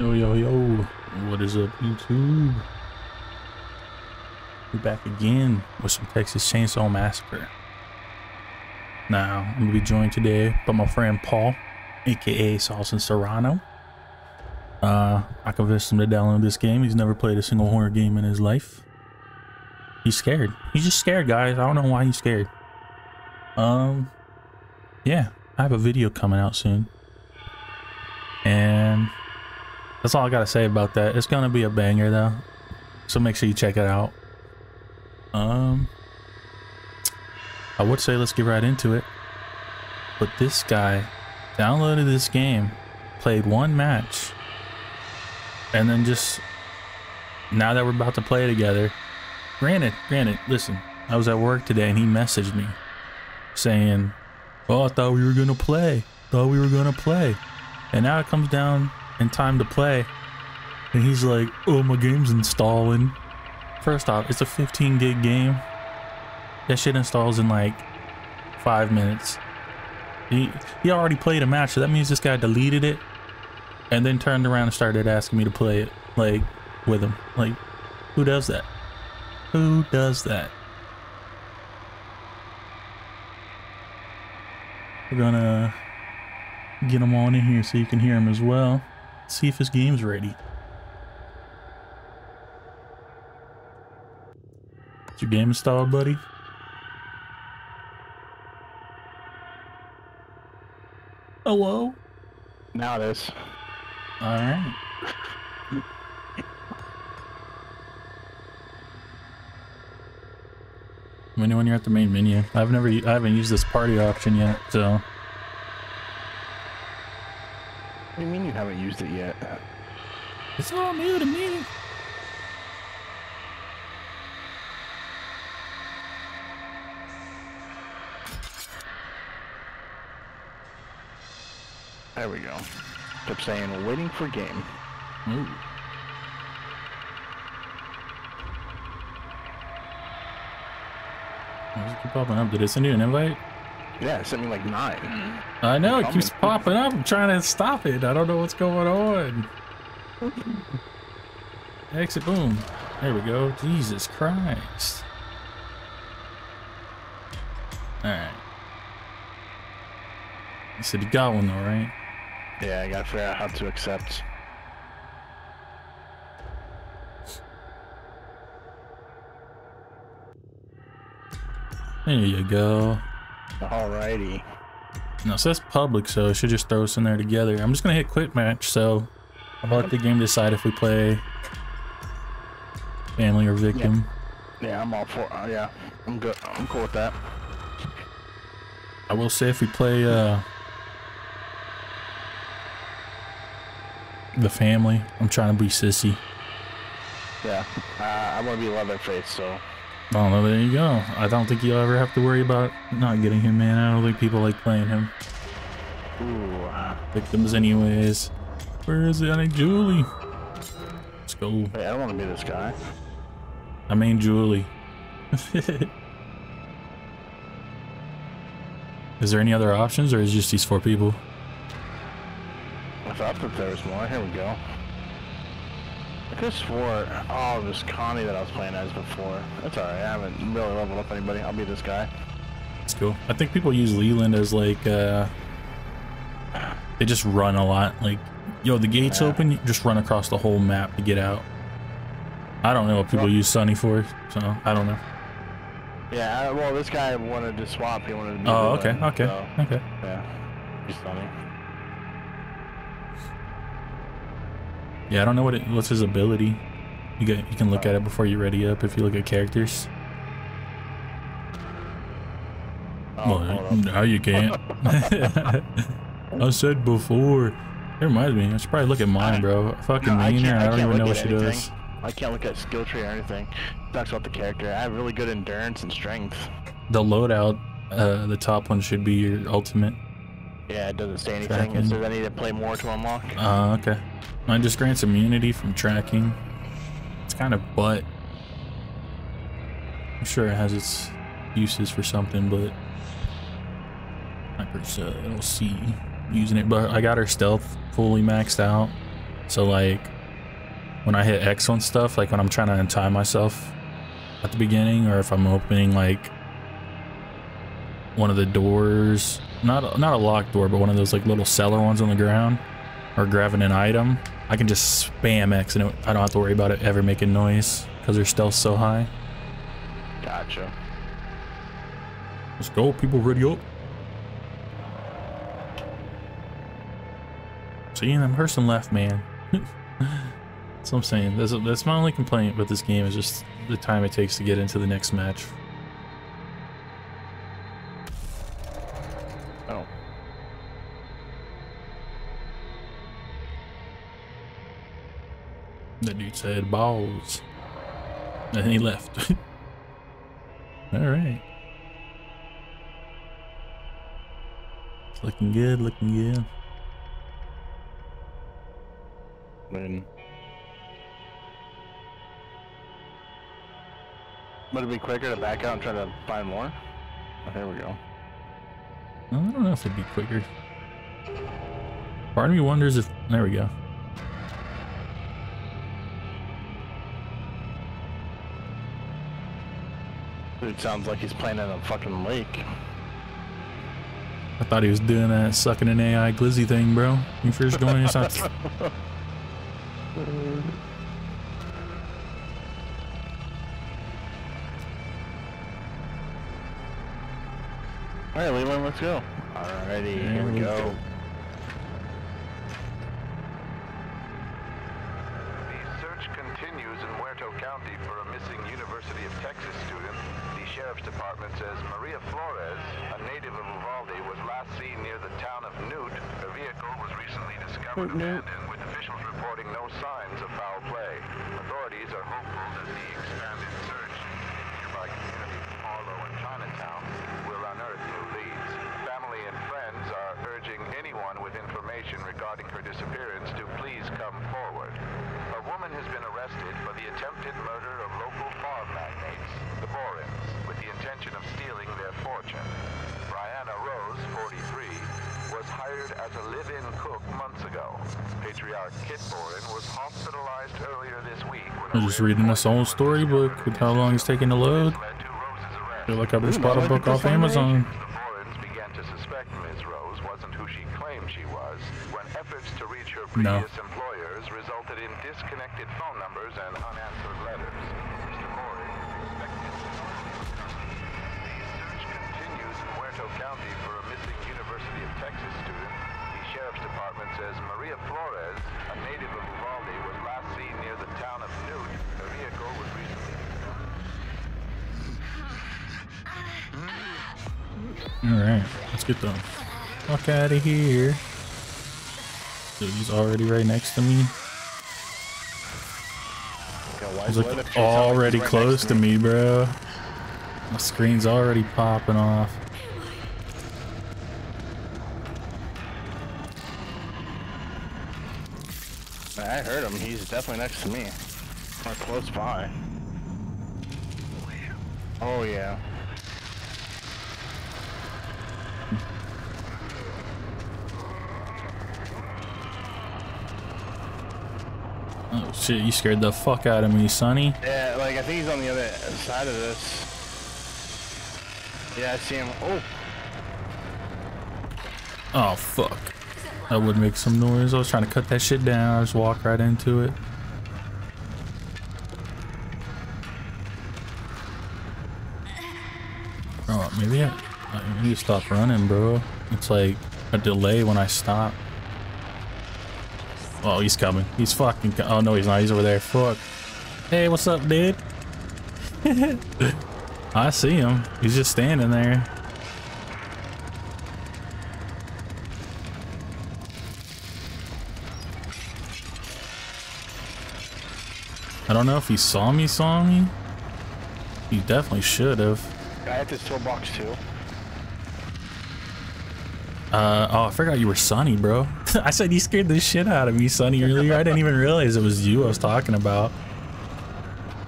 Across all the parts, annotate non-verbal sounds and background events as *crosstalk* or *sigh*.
Yo, yo, yo. What is up, YouTube? We're back again with some Texas Chainsaw Massacre. Now, I'm going to be joined today by my friend Paul, aka Sauce and Serrano. Uh, I convinced him to download this game. He's never played a single horror game in his life. He's scared. He's just scared, guys. I don't know why he's scared. Um, yeah, I have a video coming out soon. And that's all I gotta say about that. It's gonna be a banger though. So make sure you check it out. Um I would say let's get right into it. But this guy downloaded this game, played one match, and then just now that we're about to play together, granted, granted, listen, I was at work today and he messaged me saying, Oh, I thought we were gonna play. Thought we were gonna play. And now it comes down in time to play. And he's like, oh, my game's installing. First off, it's a 15 gig game. That shit installs in like five minutes. He, he already played a match, so that means this guy deleted it and then turned around and started asking me to play it, like, with him. Like, who does that? Who does that? We're gonna get him on in here so you can hear him as well. See if his game's ready. Is your game installed, buddy? Hello? Now it is. Alright. Let me when you're at the main menu. I've never, I haven't used this party option yet, so. What do you mean you haven't used it yet? It's all new to me. There we go. Kept saying waiting for game. Ooh. Does it keep popping up? Did it send you an invite? Yeah, it sent me like nine. I know, it keeps popping up. I'm trying to stop it. I don't know what's going on. Exit, boom. There we go. Jesus Christ. Alright. You said you got one though, right? Yeah, I gotta figure out how to accept. There you go. Alrighty. No, it says public, so it should just throw us in there together. I'm just gonna hit quit match, so I'll let the game decide if we play family or victim. Yeah, I'm all for. Uh, yeah, I'm good. I'm cool with that. I will say if we play uh the family, I'm trying to be sissy. Yeah, uh, I want to be Leatherface, so Oh no, there you go. I don't think you'll ever have to worry about not getting him, man. I don't think people like playing him. ooh, uh, Victims anyways. Where is it? I need Julie. Let's go. wait, I don't want to be this guy. I mean Julie. *laughs* is there any other options or is it just these four people? I thought that there was more. Here we go. I could have swore, oh, it was Connie that I was playing as before. That's alright. I haven't really leveled up anybody. I'll be this guy. That's cool. I think people use Leland as like uh they just run a lot. Like, yo, the gate's Yeah. open, you just run across the whole map to get out. I don't know what people Well- use Sonny for, so I don't know. Yeah, well, this guy wanted to swap. He wanted to be Oh, okay, Leland, okay, so, okay. yeah, he's funny. Yeah, I don't know what it, what's his ability. You get you can look at it before you ready up if you look at characters. Oh, well, now you can't. *laughs* I said before. It reminds me. I should probably look at mine, bro. Fucking No, I mean I I don't even know what at she anything. does. I can't look at skill tree or anything. Talks about the character. I have really good endurance and strength. The loadout, uh, the top one should be your ultimate. Yeah, it doesn't say anything. Tracking. It says I need to play more to unlock. Uh, okay. Mine just grants immunity from tracking. It's kind of butt. I'm sure it has its uses for something, but I uh, I don't see using it. But I got her stealth fully maxed out, So like when I hit X on stuff, like when I'm trying to untie myself at the beginning, or if I'm opening like one of the doors, not not a locked door, but one of those like little cellar ones on the ground, or grabbing an item, I can just spam X and it, I don't have to worry about it ever making noise because their stealth's so high. Gotcha. Let's go, people ready up. See, that person left, man. *laughs* that's what I'm saying. That's, that's my only complaint with this game is just the time it takes to get into the next match. That dude said balls. And he left. *laughs* Alright. Looking good, looking good. mean, would it be quicker to back out and try to find more? Oh, there we go. I don't know if it'd be quicker. Part of me wonders if... There we go. Dude sounds like he's playing in a fucking lake. I thought he was doing that sucking an AI glizzy thing, bro. You first going inside. *laughs* Alright, Leland, let's go. Alrighty, here There we we go. go. The search continues in Muerto County for a missing University of Texas student. The Sheriff's Department says Maria Flores, a native of Uvalde, was last seen near the town of Newt. Her vehicle was discovered abandoned, with officials reporting no signs of foul play. Authorities are hopeful that the expanded search in nearby communities of Harlow and Chinatown will unearth new leads. Family and friends are urging anyone with information regarding her disappearance to please come forward. A woman has been arrested for the attempted murder of local farm magnates, the Borins, with the intention of stealing their fortune. Hired as a live-in cook months ago. Patriarch Kit Borin was hospitalized earlier this week when I'm just reading this old storybook with how long it's taking to load. led to Rose's arrest. feel like I just Ooh, bought a look book at off this one, Amazon. The Borins began to suspect Ms. Rose wasn't who she claimed she was when efforts to reach her No. previous employers resulted in disconnected phone numbers and unanswered letters. Mr. Borin is expected The search continues in Muerto County for a missing University of Texas student. The Sheriff's Department says Maria Flores, a native of Uvalde, was last seen near the town of Newt. Her vehicle was recently Alright, let's get the fuck out of here. Dude, he's already right next to me. He's like Leland chasing like already close to me, bro. My screen's already popping off. I heard him. He's definitely next to me. Or close by. Oh, yeah. Oh shit, you scared the fuck out of me, Sonny. Yeah, like, I think he's on the other side of this. Yeah, I see him. Oh, Oh fuck. That would make some noise. I was trying to cut that shit down. I just walk right into it. Oh, maybe I, I need to stop running, bro. It's like a delay when I stop. Oh, he's coming. He's fucking. Oh no, he's not. He's over there. Fuck. Hey, what's up, dude? *laughs* I see him. He's just standing there. I don't know if he saw me, saw me. He definitely should have. I have this toolbox too. Uh, oh, I forgot you were Sonny, bro. *laughs* I said you scared the shit out of me, Sonny, earlier. I didn't even realize it was you I was talking about.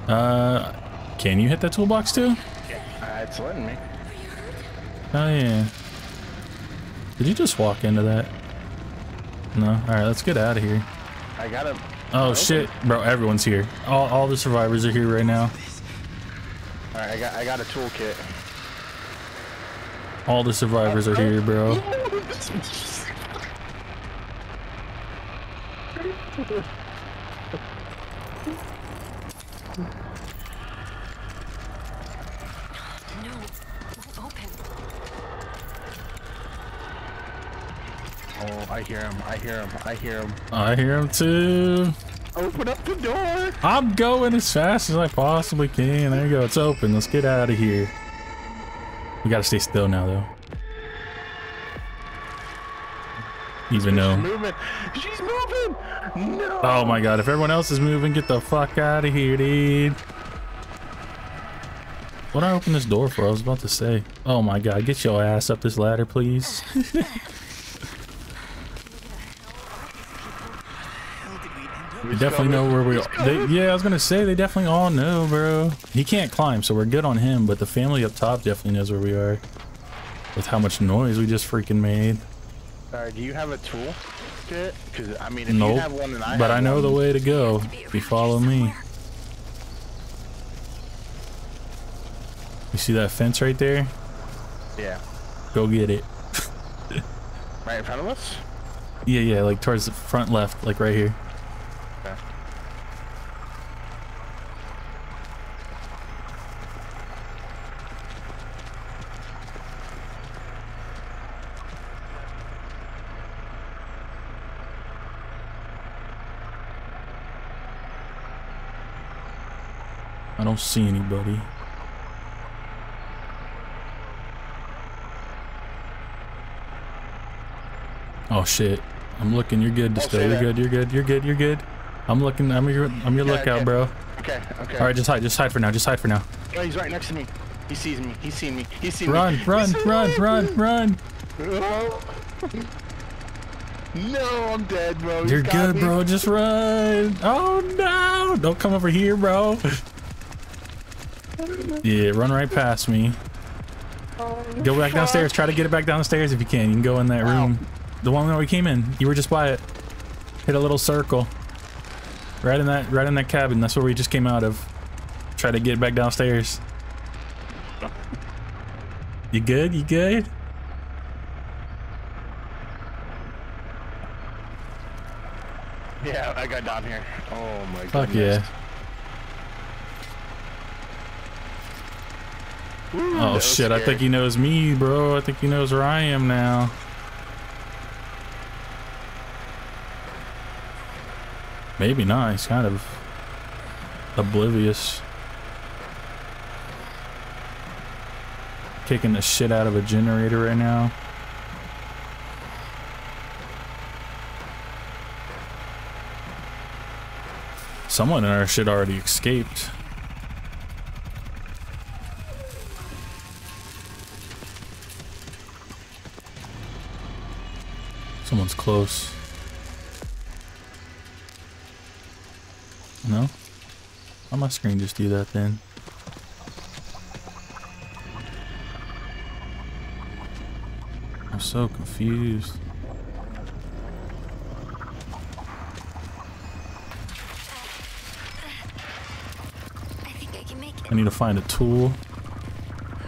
Uh, can you hit that toolbox too? Uh, it's letting me. Oh, yeah. Did you just walk into that? No? Alright, let's get out of here. I got him. Oh shit, bro! Everyone's here. All all the survivors are here right now. All right, I got I got a toolkit. All the survivors are here, bro. No, it won't open. Oh, I hear him. I hear him. I hear him. I hear him too. Open up the door. I'm going as fast as I possibly can. There you go. It's open. Let's get out of here. We gotta stay still now, though. Even though. Moving. She's moving. No. Oh my god, if everyone else is moving, get the fuck out of here, dude. What did I open this door for? I was about to say. Oh my god, get your ass up this ladder, please. *laughs* They definitely know where we are. They, yeah, I was gonna say they definitely all know, bro. He can't climb, so we're good on him. But the family up top definitely knows where we are. With how much noise we just freaking made. Sorry, do you have a tool kit? Because I mean, if Nope. you have one and I But I know one, the way to go. If you follow me. You see that fence right there? Yeah. Go get it. *laughs* Right in front of us. Yeah, yeah, like towards the front left, like right here. I don't see anybody. Oh shit. I'm looking. You're good, Don't Distill. You're good. You're good. You're good. You're good. I'm looking. I'm your. I'm your Yeah, lookout, okay. bro. Okay. Okay. All right, just hide. Just hide for now. Just hide for now. Oh, he's right next to me. He sees me. He's seen me. He's seen Run, me. run, He's run, run, me. run. Oh. *laughs* No, I'm dead, bro. You're good, me. bro. Just run. Oh no! Don't come over here, bro. Yeah, run right past me. Go back downstairs. Try to get it back downstairs if you can. You can go in that room. The one where we came in. You were just by it. Hit a little circle. Right in that right in that cabin. That's where we just came out of. Try to get back downstairs. You good? You good? Yeah, I got down here. Oh my god. Fuck yeah. Oh shit, I think he knows me, bro. I think he knows where I am now. Maybe not. He's kind of oblivious. Kicking the shit out of a generator right now. Someone in our shit already escaped. Someone's close. No? Why my screen just do that then? I'm so confused. I think I can make it. I need to find a tool.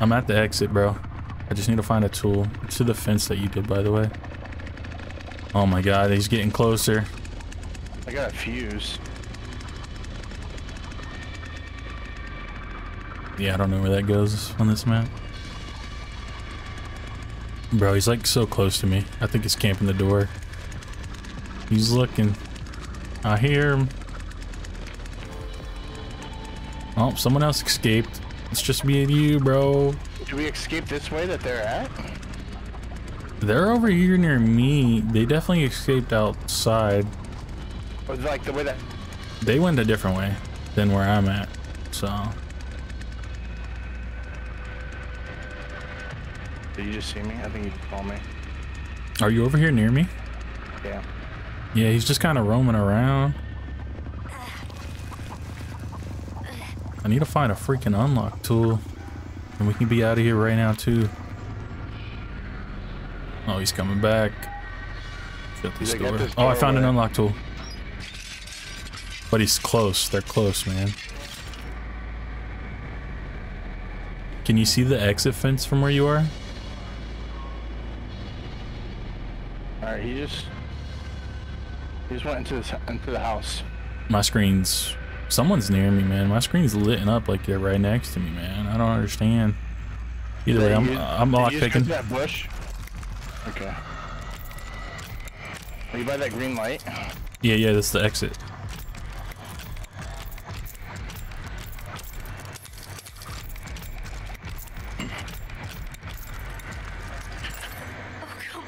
I'm at the exit, bro. I just need to find a tool. It's to the fence that you did, by the way. Oh my god, he's getting closer. I got a fuse. Yeah, I don't know where that goes on this map. Bro, he's like so close to me. I think he's camping the door. He's looking. I hear him. Oh, someone else escaped. It's just me and you, bro. Do we escape this way that they're at? They're over here near me. They definitely escaped outside. Or like the way that? They went a different way than where I'm at. So, Did you just see me? I think you just saw me. are you over here near me? Yeah. Yeah, he's just kind of roaming around. I need to find a freaking unlock tool. And we can be out of here right now, too. Oh, he's coming back. Shut this door. this Oh, I found an unlock tool. But he's close. They're close, man. Can you see the exit fence from where you are? Alright, he just... He just went into, this, into the house. My screen's... Someone's near me, man. My screen's lit up like they're right next to me, man. I don't understand. Either way, I'm, I'm did lock you just picking. to that bush? Okay. Are you by that green light? Yeah, yeah, that's the exit.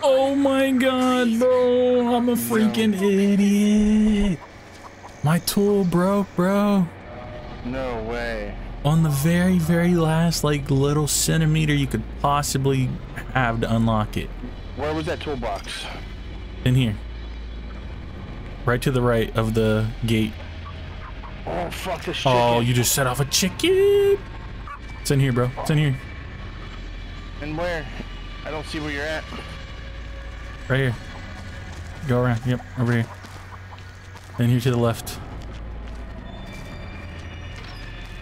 Oh my god, bro. I'm a freaking idiot. My tool broke, bro. No way. On the very, very last, like, little centimeter you could possibly have to unlock it. Where was that toolbox? In here. Right to the right of the gate. Oh, fuck this oh, chicken. Oh, you just set off a chicken. It's in here, bro. It's in here. And where? I don't see where you're at. Right here. Go around. Yep, over here. Then here to the left.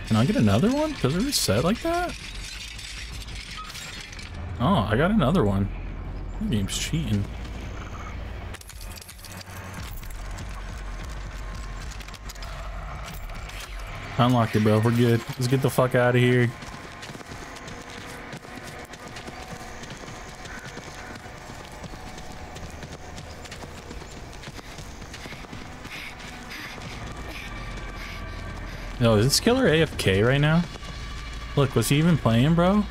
Can I get another one? Does it reset like that? Oh, I got another one. That game's cheating. Unlock it, bro. We're good. Let's get the fuck out of here. Yo, is this killer AFK right now? Look, was he even playing, bro?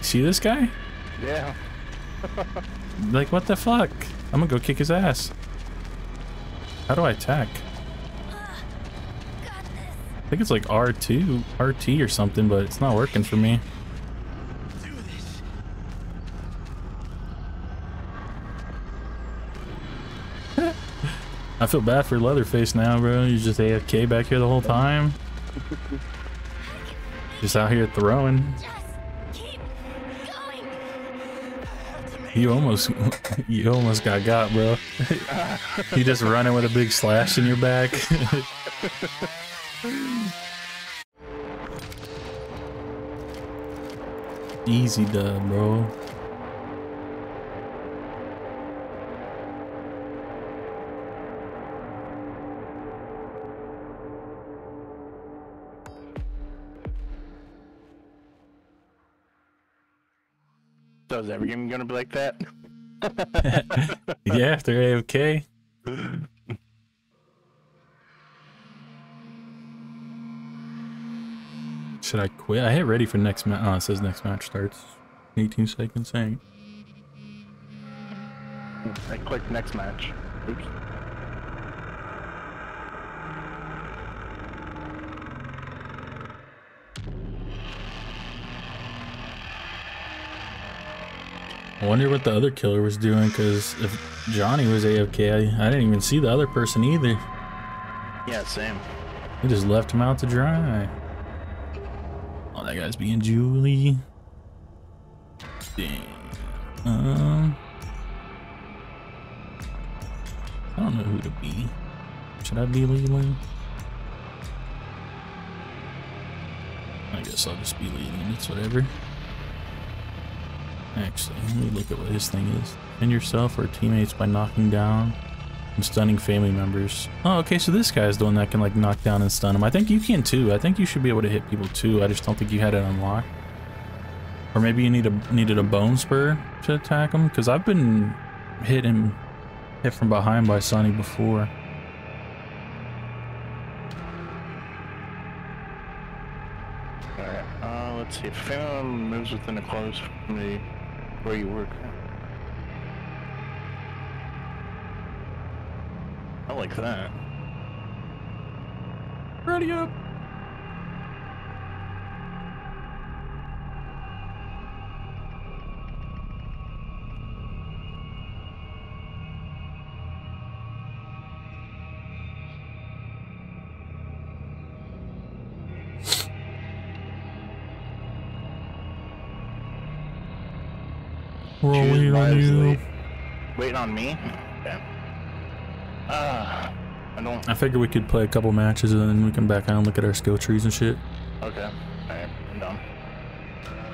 See this guy? Yeah. Like, what the fuck? I'm gonna go kick his ass. How do I attack? I think it's like R2, RT or something, but it's not working for me. *laughs* I feel bad for Leatherface now, bro. You just AFK back here the whole time. *laughs* Just out here throwing. *laughs* You almost, *laughs* you almost got got, bro. *laughs* you just running with a big slash in your back. Easy dub, bro. Is every game gonna be like that? *laughs* Yeah, if they're AFK. Should I quit? I hit ready for next match. Oh, it says next match starts. 18 seconds saying. I clicked next match. Oops. I wonder what the other killer was doing, because if Johnny was AFK, I, I didn't even see the other person either. Yeah, same. They just left him out to dry. Oh, that guy's being Julie. Damn. Um. I don't know who to be. Should I be Leland? I guess I'll just be Leland. It's whatever. Actually, let me look at what his thing is. Defend yourself or teammates by knocking down and stunning family members. Oh, okay, so this guy's the one that can like knock down and stun them. I think you can too. I think you should be able to hit people too. I just don't think you had it unlocked. Or maybe you need a needed a bone spur to attack them because I've been hit and hit from behind by Sonny before. Alright, uh, let's see. If anyone moves within a close from the where you work. I like that. Ready up. Waiting on you. wisely. Waiting on me? Okay. Ah. I don't. I figured we could play a couple matches and then we can back out and look at our skill trees and shit. Okay. Alright, I'm done.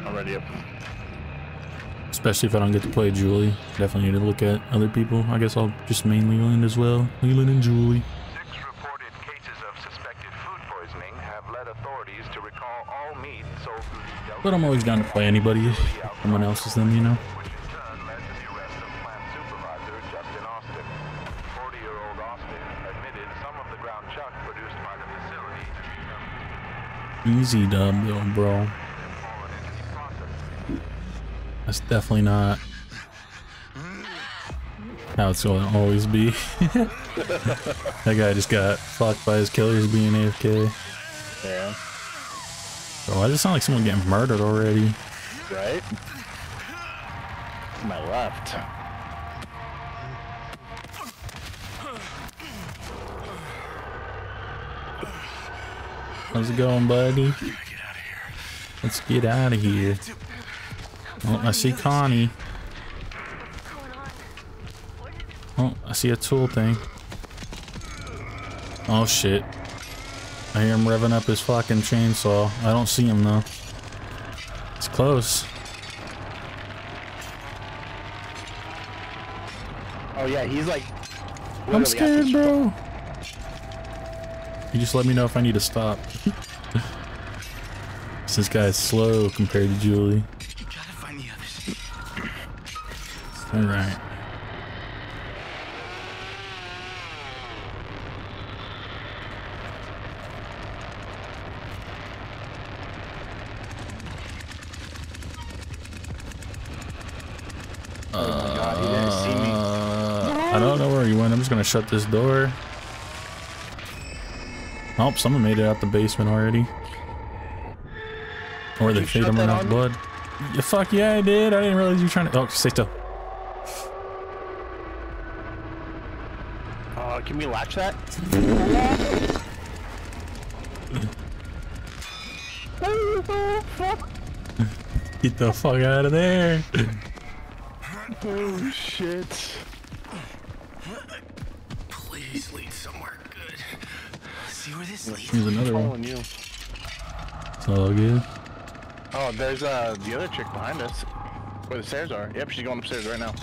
I'm ready up. Especially if I don't get to play Julie. Definitely need to look at other people. I guess I'll just main Leland as well. Leland and Julie. Six reported cases of suspected food poisoning have led authorities to recall all meat sold through the Delta But I'm always down to play anybody. if Someone else is them, you know. which in turn led to the arrest of plant supervisor Justin Austin. 40-year-old Austin admitted some of the ground chuck produced by the facility to become Easy dub though, bro. fallen into the process. That's definitely not how it's going to always be. *laughs* that guy just got fucked by his killers being AFK. Yeah. Why does it sound like someone getting murdered already? Right? To my left. How's it going, buddy? Let's get out of here. Oh, I see Connie. Oh, I see a tool thing. Oh shit. I hear him revving up his fucking chainsaw. I don't see him though. It's close. Oh yeah, he's like. I'm scared, bro. You just let me know if I need to stop. This guy's slow compared to Julie. Gotta find the others. Alright. God, he didn't see me. Uh, I don't know where he went. I'm just gonna shut this door. Oh, someone made it out the basement already. Or they feed shut him enough blood. Yeah, fuck yeah, I did. I didn't realize you were trying to. Oh, stay still. Uh, can we latch that? *laughs* Get the fuck out of there. Oh shit. Please lead somewhere good. See where this leads. Here's another one. You. It's all good. Oh, there's uh the other chick behind us. Where the stairs are. Yep, she's going upstairs right now.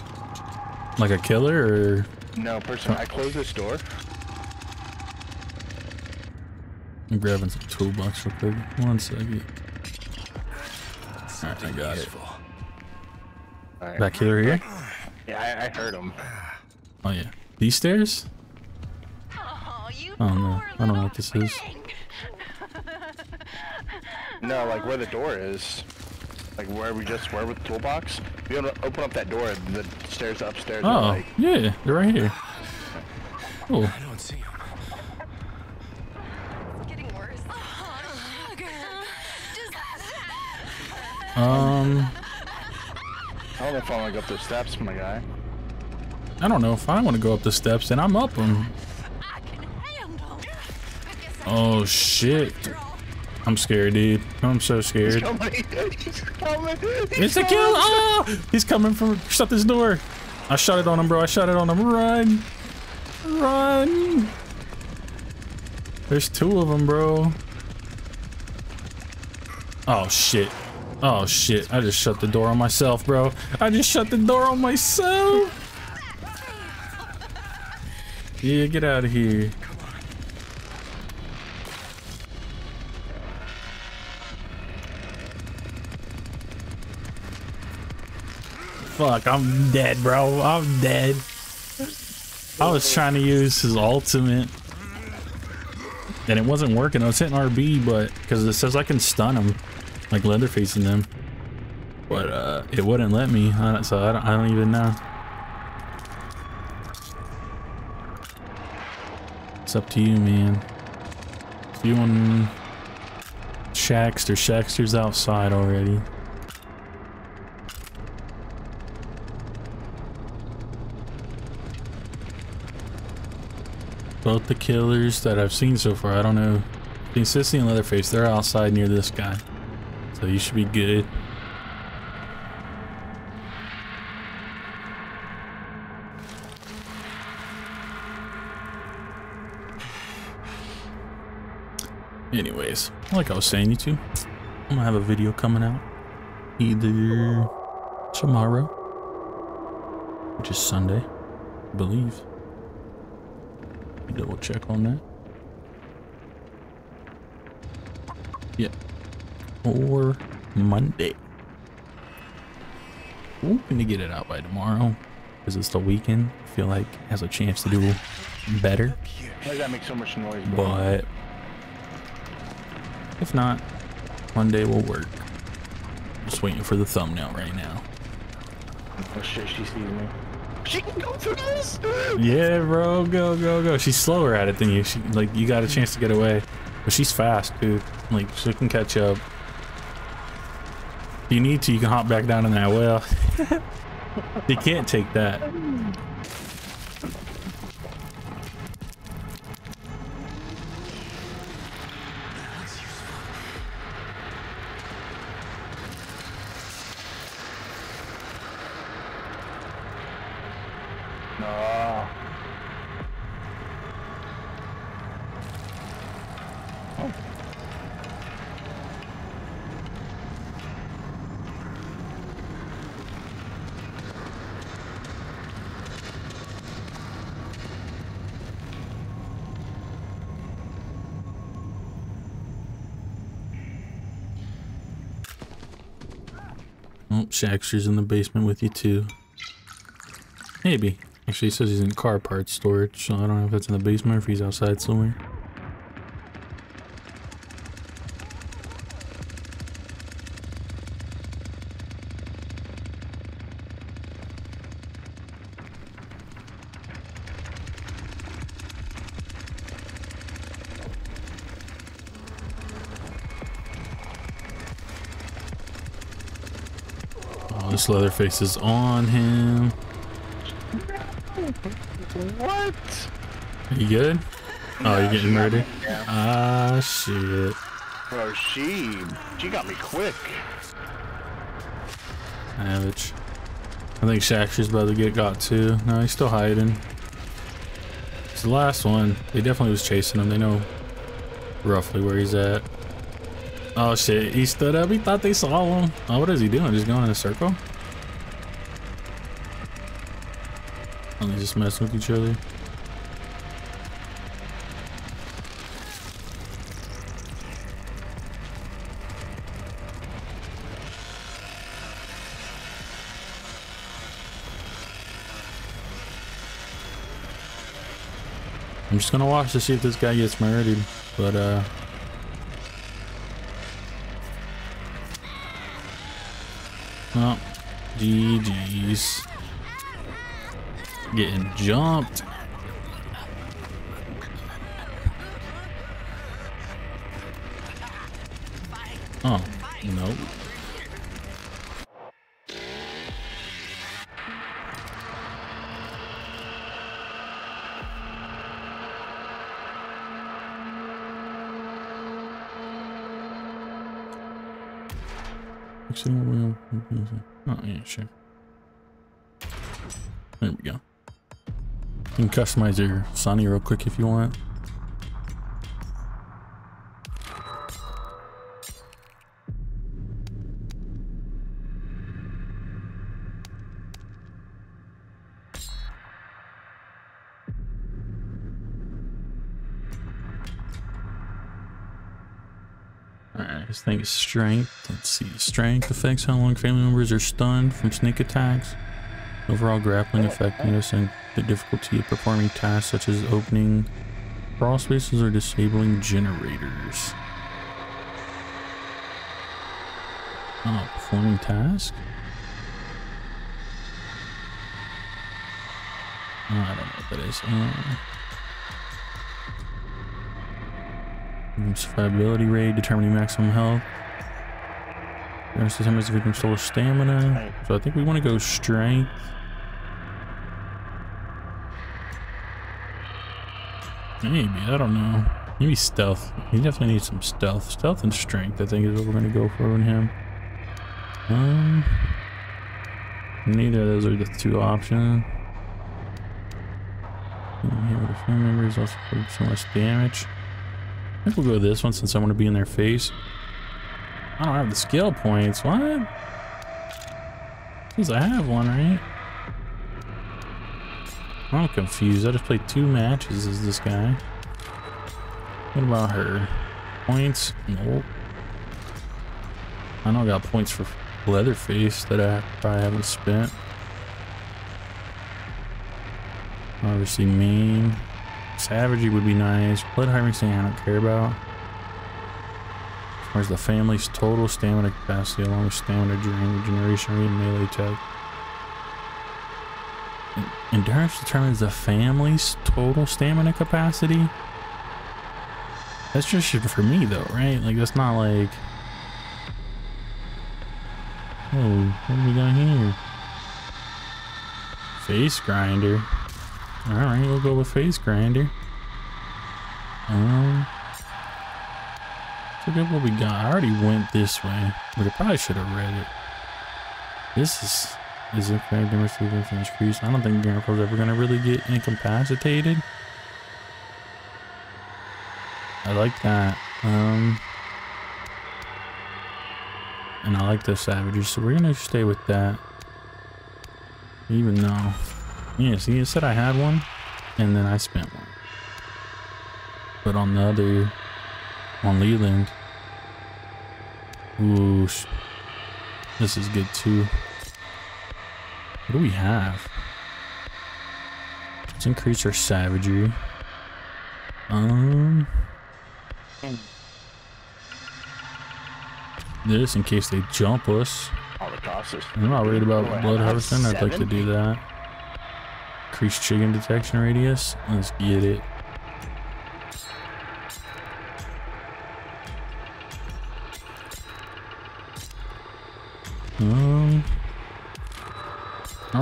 Like a killer or. No, person. I closed this door. I'm grabbing some toolbox real quick. One second. Alright, I got it. Alright. That killer here? Yeah, I, I heard him. Oh yeah. These stairs? Oh, you Oh, no. poor I don't know what little this is. Thing. Like where the door is. Like where we just were with the toolbox. If you want to open up that door, the stairs upstairs are Oh, like yeah. They're right here. Cool. I don't see him. It's getting worse. Um, I don't know if I want to go up those steps, my guy. I don't know if I want to go up the steps, and I'm up them. I can handle. I guess I Oh shit. I'm scared, dude. I'm so scared. *laughs* Coming, he's coming. It's a kill! Oh! He's coming from. Shut this door. I shot it on him, bro. I shot it on him. Run! Run! There's two of them, bro. Oh shit. Oh shit. I just shut the door on myself, bro. I just shut the door on myself. Yeah, get out of here. Fuck, I'm dead, bro. I'm dead. I was trying to use his ultimate. And it wasn't working. I was hitting RB, but because it says I can stun him, like Leatherface and them. But uh, it wouldn't let me, so I don't, I don't even know. It's up to you, man. If you want Shaxter, Shaxter's outside already. Both the killers that I've seen so far, I don't know. The Sissy and Leatherface, they're outside near this guy. So you should be good. Anyways, like I was saying, you two, I'm gonna have a video coming out either tomorrow, which is Sunday, I believe. Double check on that. Yeah. Or Monday. Hoping to get it out by tomorrow because it's the weekend. I feel like it has a chance to do better. Why does that make so much noise, bro? But if not, Monday will work. Just waiting for the thumbnail right now. Oh shit, she sees me. Go through this! Yeah, bro, go, go, go. She's slower at it than you. She like you got a chance to get away, but she's fast, dude. Like she can catch up. If you need to, you can hop back down in that well. *laughs* you can't take that. No. Shaxter's in the basement with you too. Maybe. Actually, he says he's in car parts storage, so I don't know if that's in the basement or if he's outside somewhere. Leatherface is on him. What? You good? Oh, you're getting murdered? Yeah. Ah, shit. Bro, she... She got me quick. Savage. I think Shaxter's about to get got too. No, he's still hiding. It's the last one. They definitely was chasing him. They know roughly where he's at. Oh shit, he stood up. He thought they saw him. Oh, what is he doing? Just going in a circle? Oh, they just messing with each other. I'm just gonna watch to see if this guy gets murdered, but uh. Oh, GG's. Getting jumped. Oh, wheel. Oh, yeah, sure. There we go. You can customize your Sonny real quick if you want. This thing is strength. Let's see. Strength affects how long family members are stunned from sneak attacks. Overall grappling effectiveness and the difficulty of performing tasks such as opening crawl spaces or disabling generators. Oh, performing task? Oh, I don't know what that is. Um, survivability rate, determining maximum health. There's determines the victim's total stamina. So I think we want to go strength. Maybe, I don't know. Maybe stealth. He definitely needs some stealth. Stealth and strength, I think, is what we're going to go for in him. Um, neither of those are the two options. Here with the family members also put so much damage. I think we'll go with this one since I want to be in their face. I don't have the skill points. What? Since I have one, right? I'm confused. I just played two matches as this guy. What about her? Points? Nope. I know I got points for Leatherface that I probably haven't spent. Obviously mean. Savagery would be nice. Blood harvesting I don't care about. Where's the family's total stamina capacity along with stamina during regeneration rate melee attack? Endurance determines the family's total stamina capacity? That's just for me though, right? Like that's not like Oh, what do we got here? Face grinder. Alright, we'll go with face grinder. Um Look at what we got. I already went this way, but I probably should have read it. This is is it fair damage to the finish crease? I don't think Grandpa's ever gonna really get incapacitated. I like that. Um and I like the savages, so we're gonna stay with that. Even though Yeah, see it said I had one and then I spent one. But on the other on Leland. Ooh, this is good too. What do we have? Let's increase our savagery. Um, this in case they jump us. I'm not worried about blood harvesting. I'd like to do that. Increase chicken detection radius. Let's get it.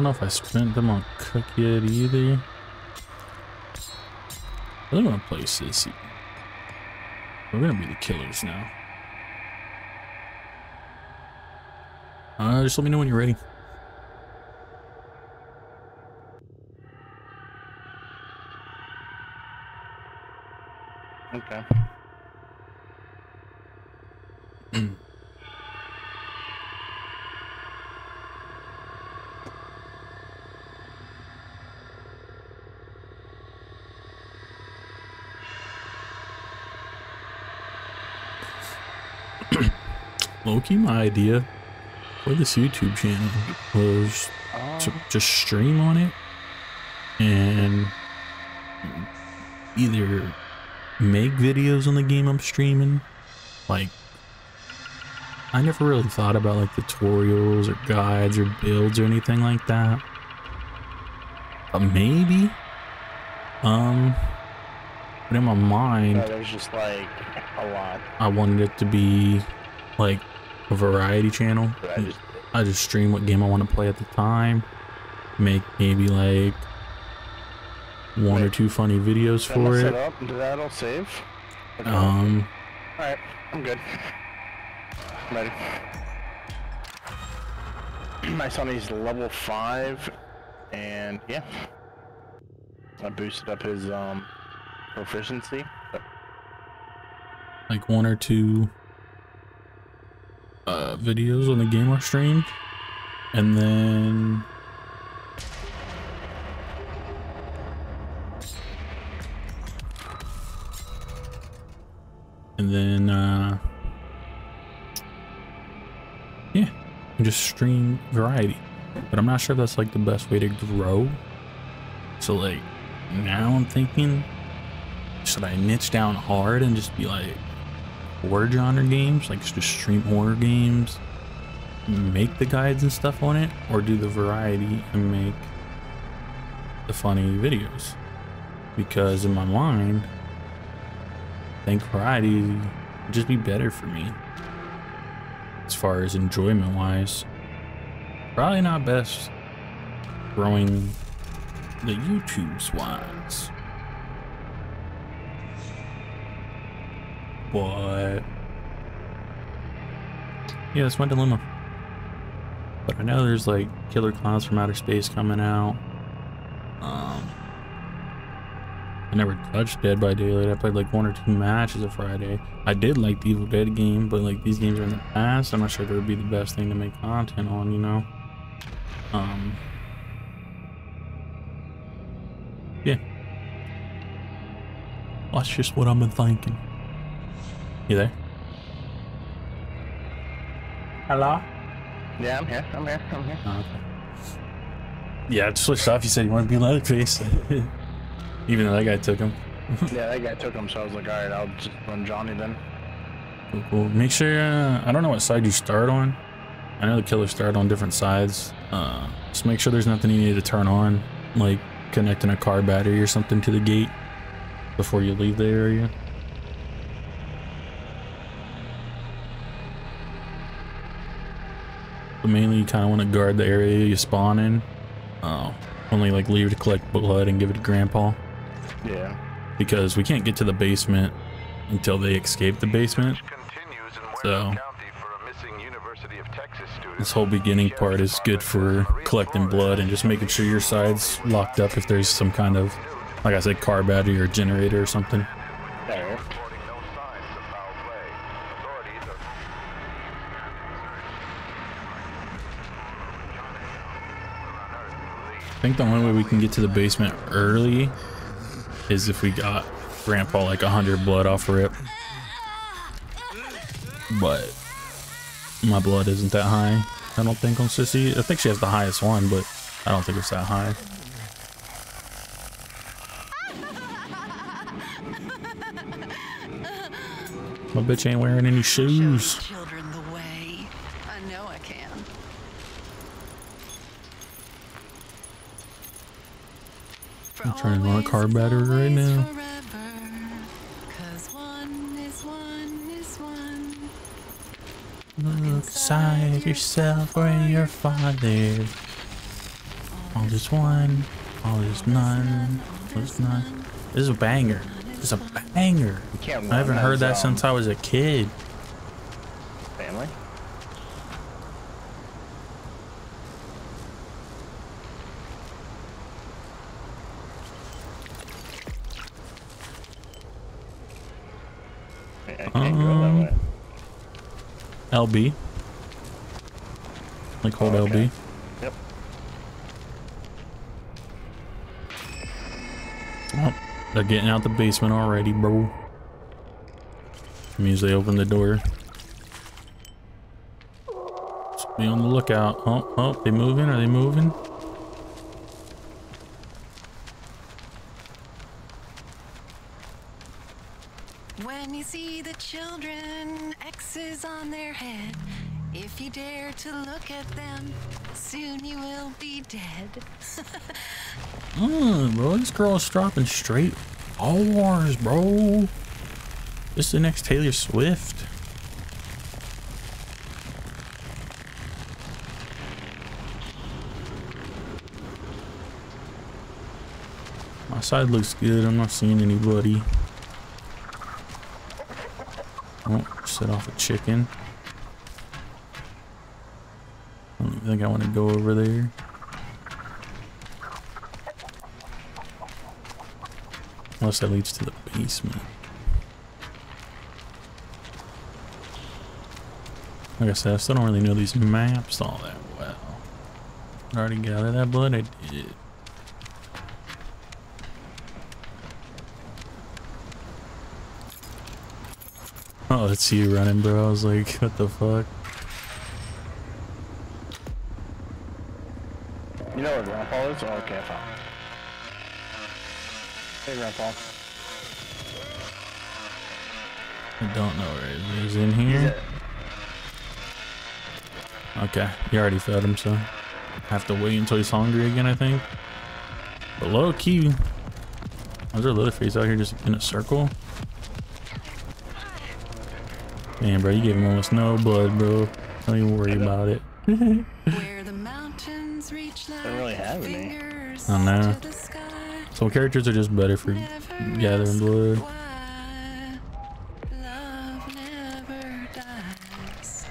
Know if I spent them on cook yet either. I really want to play Sissy. We're gonna be the killers now. Uh, just let me know when you're ready. Okay. Loki, my idea for this YouTube channel was to just stream on it and either make videos on the game I'm streaming. Like, I never really thought about like tutorials or guides or builds or anything like that. But maybe, um, but in my mind, No, there's just like a lot. I wanted it to be like a variety channel. I just I just stream what game I want to play at the time. Make maybe like one or two funny videos for set it. up? That all save? Okay. Um, Alright, I'm good. I'm ready. *clears throat* My son is level 5, and yeah. I boosted up his um proficiency. Like one or two videos on the game I streamed, and then and then uh yeah just stream variety. But i'm not sure if that's like the best way to grow. So like now i'm thinking should i niche down hard and just be like horror genre games? Like just stream horror games make the guides and stuff on it or do the variety and make the funny videos? Because in my mind I think variety would just be better for me. As far as enjoyment wise probably not best growing the YouTube's wise. But yeah that's my dilemma but I know there's like Killer Clowns from Outer Space coming out. Um, I never touched Dead by Daylight. I played like one or two matches a Friday. I did like the Evil Dead game, but like these games are in the past. I'm not sure it would be the best thing to make content on, you know? Um. Yeah. That's just what I've been thinking. You there? Hello? Yeah, I'm here. I'm here. I'm here. Oh, okay. Yeah, it switched off. You said you want to be Leatherface. *laughs* Even though that guy took him. *laughs* yeah, that guy took him, so I was like, all right, I'll just run Johnny then. Cool, cool. Make sure, uh, I don't know what side you start on. I know the killers start on different sides. Uh, just make sure there's nothing you need to turn on, like connecting a car battery or something to the gate before you leave the area. But mainly you kind of want to guard the area you spawn in. Uh, only like leave to collect blood and give it to grandpa Yeah. because we can't get to the basement until they escape the basement. Search continues in So- Muerto County for a missing University of Texas student. This whole beginning part is good for collecting blood and just making sure your side's locked up if there's some kind of, like I said, car battery or generator or something. There. Reporting no signs of foul play. Authorities are I think the only way we can get to the basement early is if we got Grandpa like 100 blood off rip. But my blood isn't that high. I don't think on Sissy. I think she has the highest one, but I don't think it's that high. My bitch ain't wearing any shoes. Children the way. I know I can. I'm trying to run a car battery right now. Look inside yourself or your father. All is one, all is none, all is none. This is a banger. This is a banger. I haven't heard that since I was a kid. Family? I I can't go Um, that way. LB. Like hold Oh, okay. LB. Yep. Oh, they're getting out the basement already, bro. Means they open the door. Just be on the lookout. Oh, oh, they moving? Are they moving? Dropping straight R's, bro. This is the next Taylor Swift. My side looks good. I'm not seeing anybody. Oh, set off a chicken. I don't think I want to go over there. Unless that leads to the basement. Like I said, I still don't really know these maps all that well. I already gathered that blood, I did. Oh, it's you running, bro. I was like, what the fuck? You know where Grandpa is? Oh, okay, I found him. Hey, Grandpa. I don't know where he is. He's in here. Okay, you already fed him, so have to wait until he's hungry again, I think. But low key, is there Leatherface out here just in a circle? Man, bro, you gave him almost no blood, bro. Don't even worry about it. *laughs* Where the mountains reach like Don't really have any. fingers I know. Some characters are just better for Never gathering blood. Love never dies.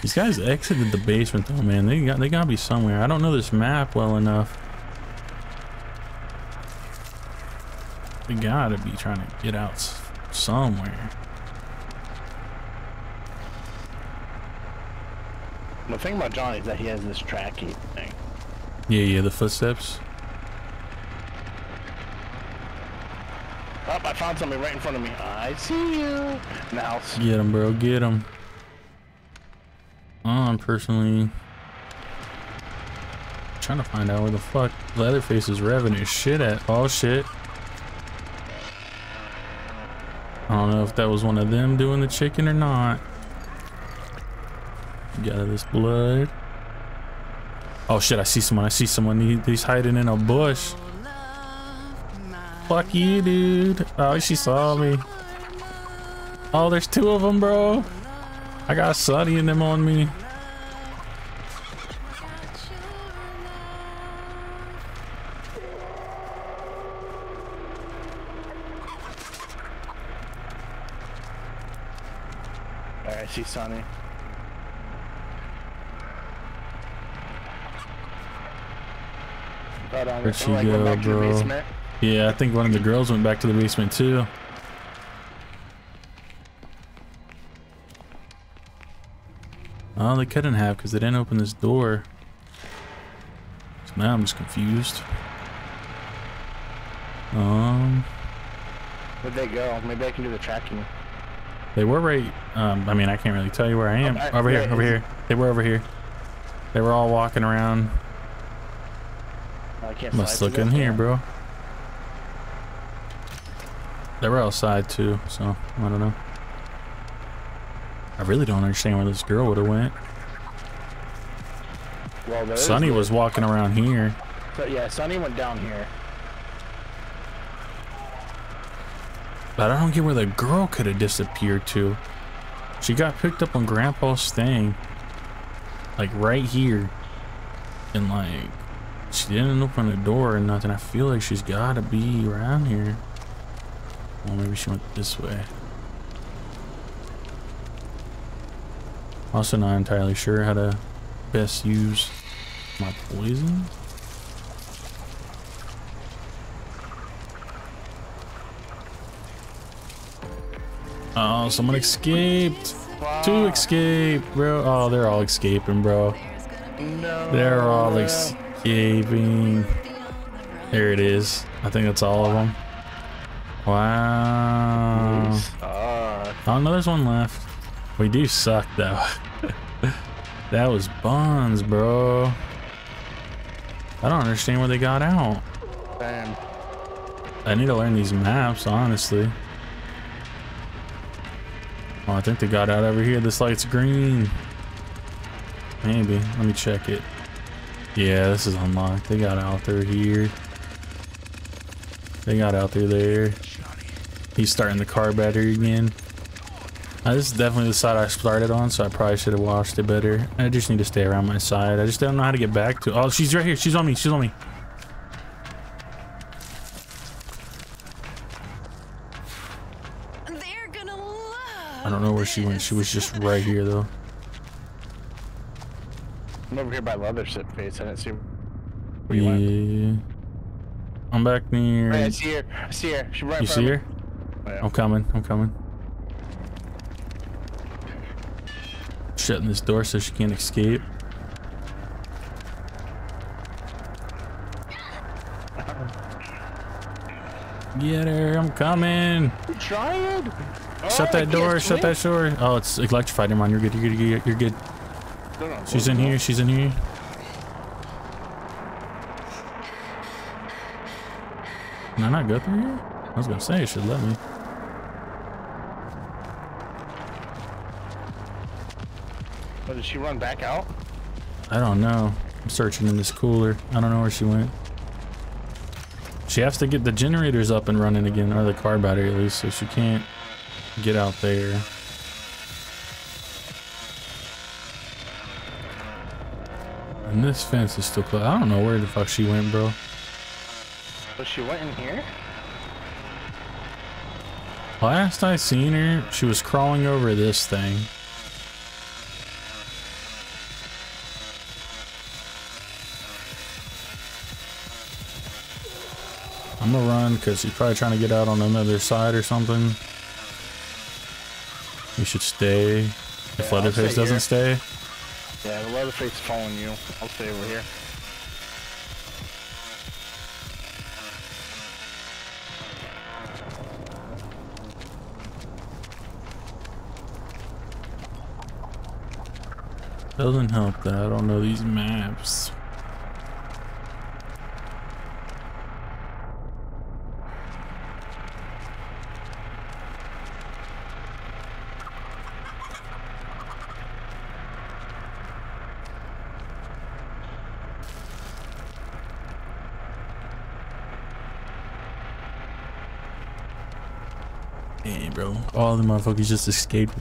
These guys exited the basement though, man. They got they gotta be somewhere. I don't know this map well enough. They gotta be trying to get out somewhere. The thing about Johnny is that he has this tracking thing. Yeah, yeah, the footsteps. Oh, I found somebody right in front of me. I see you. House. Get him, bro. Get him. I'm personally trying to find out where the fuck Leatherface is revving his shit at. Oh shit. I don't know if that was one of them doing the chicken or not. Got this blood. Oh shit, I see someone. I see someone. He, he's hiding in a bush. Fuck you, dude. Oh, she saw me. Oh, there's two of them, bro. I got Sonny and them on me. Alright, I see Sonny. But, um, Where'd she go, bro? Yeah, I think one of the girls went back to the basement too. Oh, they couldn't have because they didn't open this door. So now I'm just confused. Um, Where'd they go? Maybe I can do the tracking. they were right. Um, I mean, I can't really tell you where I am. Over here, over here. They were over here. They were all walking around. I can't Must look in here, bro. They were outside too, so I don't know. I really don't understand where this girl would have went. Well, there is Sonny the- was walking around here. But yeah, Sonny went down here. But I don't get where the girl could have disappeared to. She got picked up on Grandpa's thing. Like right here. And like she didn't open the door or nothing. I feel like she's gotta be around here. Well maybe she went this way. Also not entirely sure how to best use my poison. Oh, someone escaped. Two escaped, bro. Oh, they're all escaping, bro. They're all escaping. There it is. I think that's all of them. Wow. Oh, no, there's one left. We do suck, though. *laughs* that was bonds, bro. I don't understand where they got out. damn. I need to learn these maps, honestly. Oh, I think they got out over here. This light's green. Maybe. Let me check it. Yeah, this is unlocked. They got out there here. They got out there there. He's starting the car battery again. Uh, this is definitely the side I started on, so I probably should have washed it better. I just need to stay around my side. I just don't know how to get back to. Oh, she's right here. She's on me. She's on me. They're gonna love. I don't know where she went. She was just right here, though. I'm over here by leather Leathersit face. I didn't see where you went. Yeah. I'm back near. Hey, I see her. I see her. She's right You see her? me. Oh, yeah. I'm coming. I'm coming. Shutting this door so she can't escape. Get her. I'm coming. You trying? Oh, shut that door. Shut that door. Oh, it's electrified. Never mind. You're good. You're good. You're good. You're good. She's in here. She's in here. Can I not go through here? I was gonna say it should let me. Oh, did she run back out? I don't know. I'm searching in this cooler. I don't know where she went. She has to get the generators up and running again, or the car battery at least, so she can't get out there. And this fence is still closed. I don't know where the fuck she went, bro. So she went in here? Last I seen her, she was crawling over this thing. I'm gonna run because he's probably trying to get out on another side or something. You should stay. If Yeah, Leatherface stay doesn't here. stay, Yeah, the Leatherface is following you. I'll stay over here. doesn't help that I don't know these maps. Hey, bro. All the motherfuckers just escaped.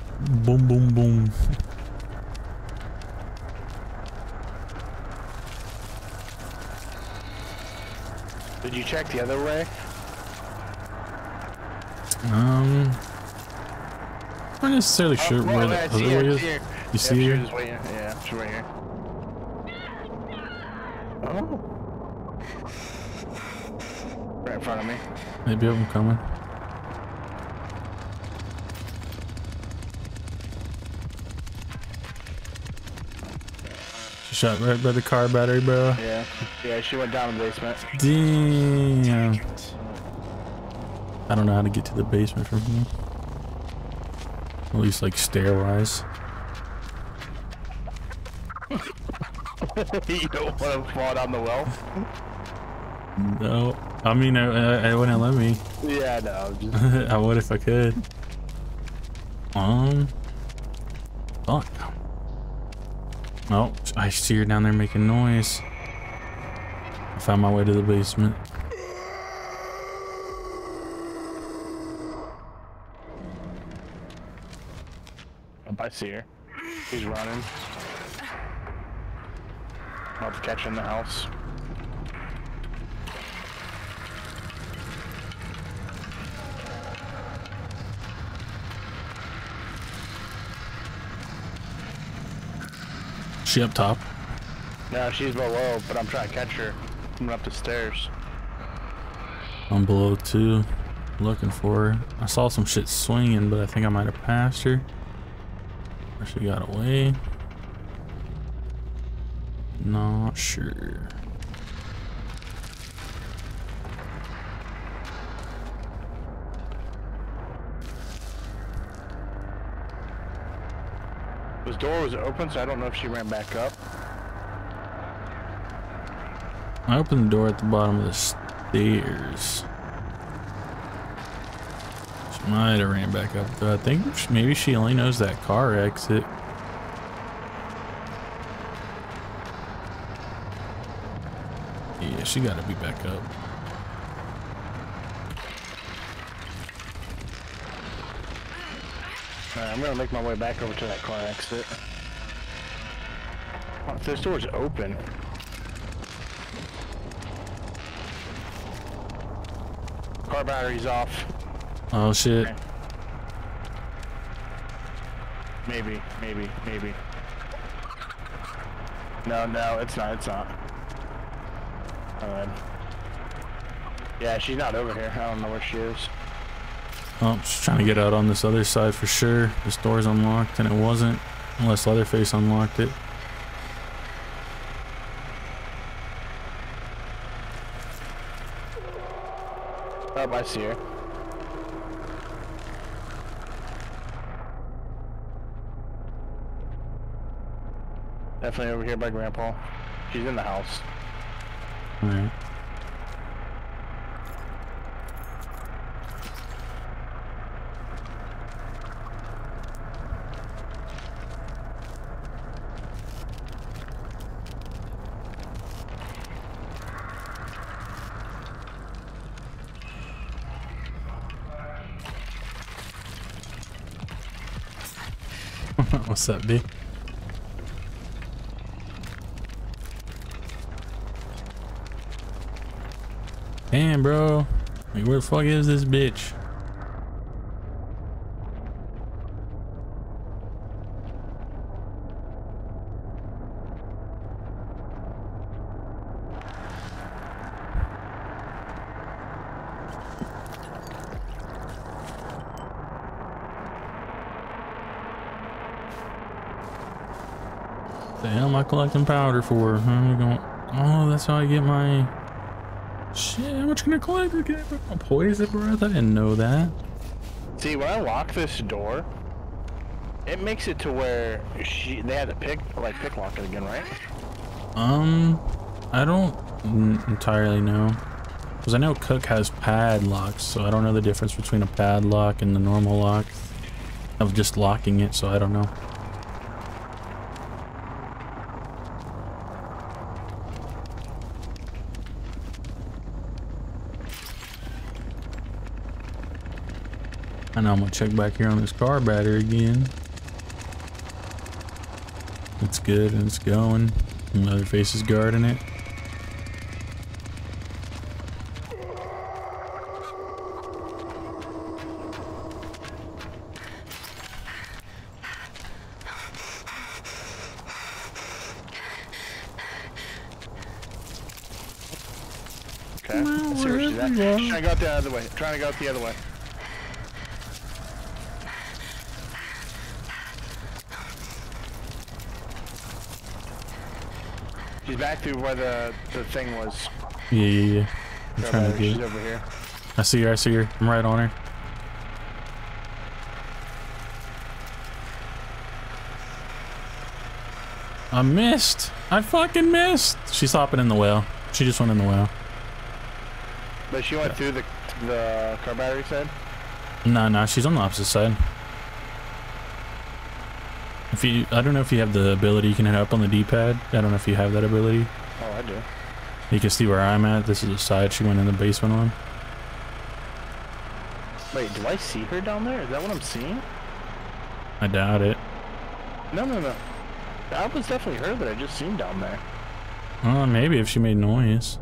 Boom, boom, boom. Did you check the other way? Um, not necessarily sure Oh, where the other way is. see her. You Yeah, see she her? was way in- Yeah, right here. Oh. Right in front of me. Maybe I'm coming. Shot right by the car battery, bro. Yeah. Yeah, she went down in the basement. Damn. I don't know how to get to the basement from here. At least like stairwise. *laughs* you don't want to fall down the well? No, I mean, I, I, I wouldn't let me. Yeah, no. Just, *laughs* I would if I could. Um. Fuck. Oh, I see her down there making noise. I found my way to the basement. Up, I see her. She's running. To catch in the house. She up top. No, she's below, but I'm trying to catch her. Coming up the stairs. I'm below too. Looking for her. I saw some shit swinging, but I think I might have passed her. Or she got away. Not sure. Door was open, so I don't know if she ran back up. I opened the door at the bottom of the stairs. She might have ran back up. Though. I think maybe she only knows that car exit. Yeah, she got to be back up. Alright, I'm gonna make my way back over to that car exit. Oh, this door's open. Car battery's off. Oh shit. Okay. Maybe, maybe, maybe. No, no, it's not, it's not. Alright. Yeah, she's not over here. I don't know where she is. Oh, just trying to get out on this other side for sure. This door's unlocked, and it wasn't. Unless Leatherface unlocked it. Oh, I see her. Definitely over here by Grandpa. She's in the house. Alright. What's up, B? Damn, bro. Like, where the fuck is this bitch? Collecting powder for? I'm going. Oh, that's how I get my. Shit, how much can I collect? Can I put my poison breath? I didn't know that. See, when I lock this door, it makes it to where she they had to pick like pick lock it again, right? Um, I don't entirely know. Because I know Cook has padlocks, so I don't know the difference between a padlock and the normal lock of just locking it, so I don't know. I know I'm gonna check back here on this car battery again. It's good and it's going. Another face is guarding it. Okay. Let's see where she's at. She's trying to go out the other way. Trying to go out the other way. She's to where the the thing was. Yeah, yeah, yeah. I'm trying to She's get. over here. I see her. I see her. I'm right on her. I missed. I fucking missed. She's hopping in the well. She just went in the well. But she went through the the car battery side. No, no, she's on the opposite side. If you, I don't know if you have the ability, you can hit up on the D-pad. I don't know if you have that ability. Oh, I do. You can see where I'm at. This is the side she went in the basement on. Wait, do I see her down there? Is that what I'm seeing? I doubt it. No, no, no. That was definitely her that I just seen down there. Uh, maybe if she made noise.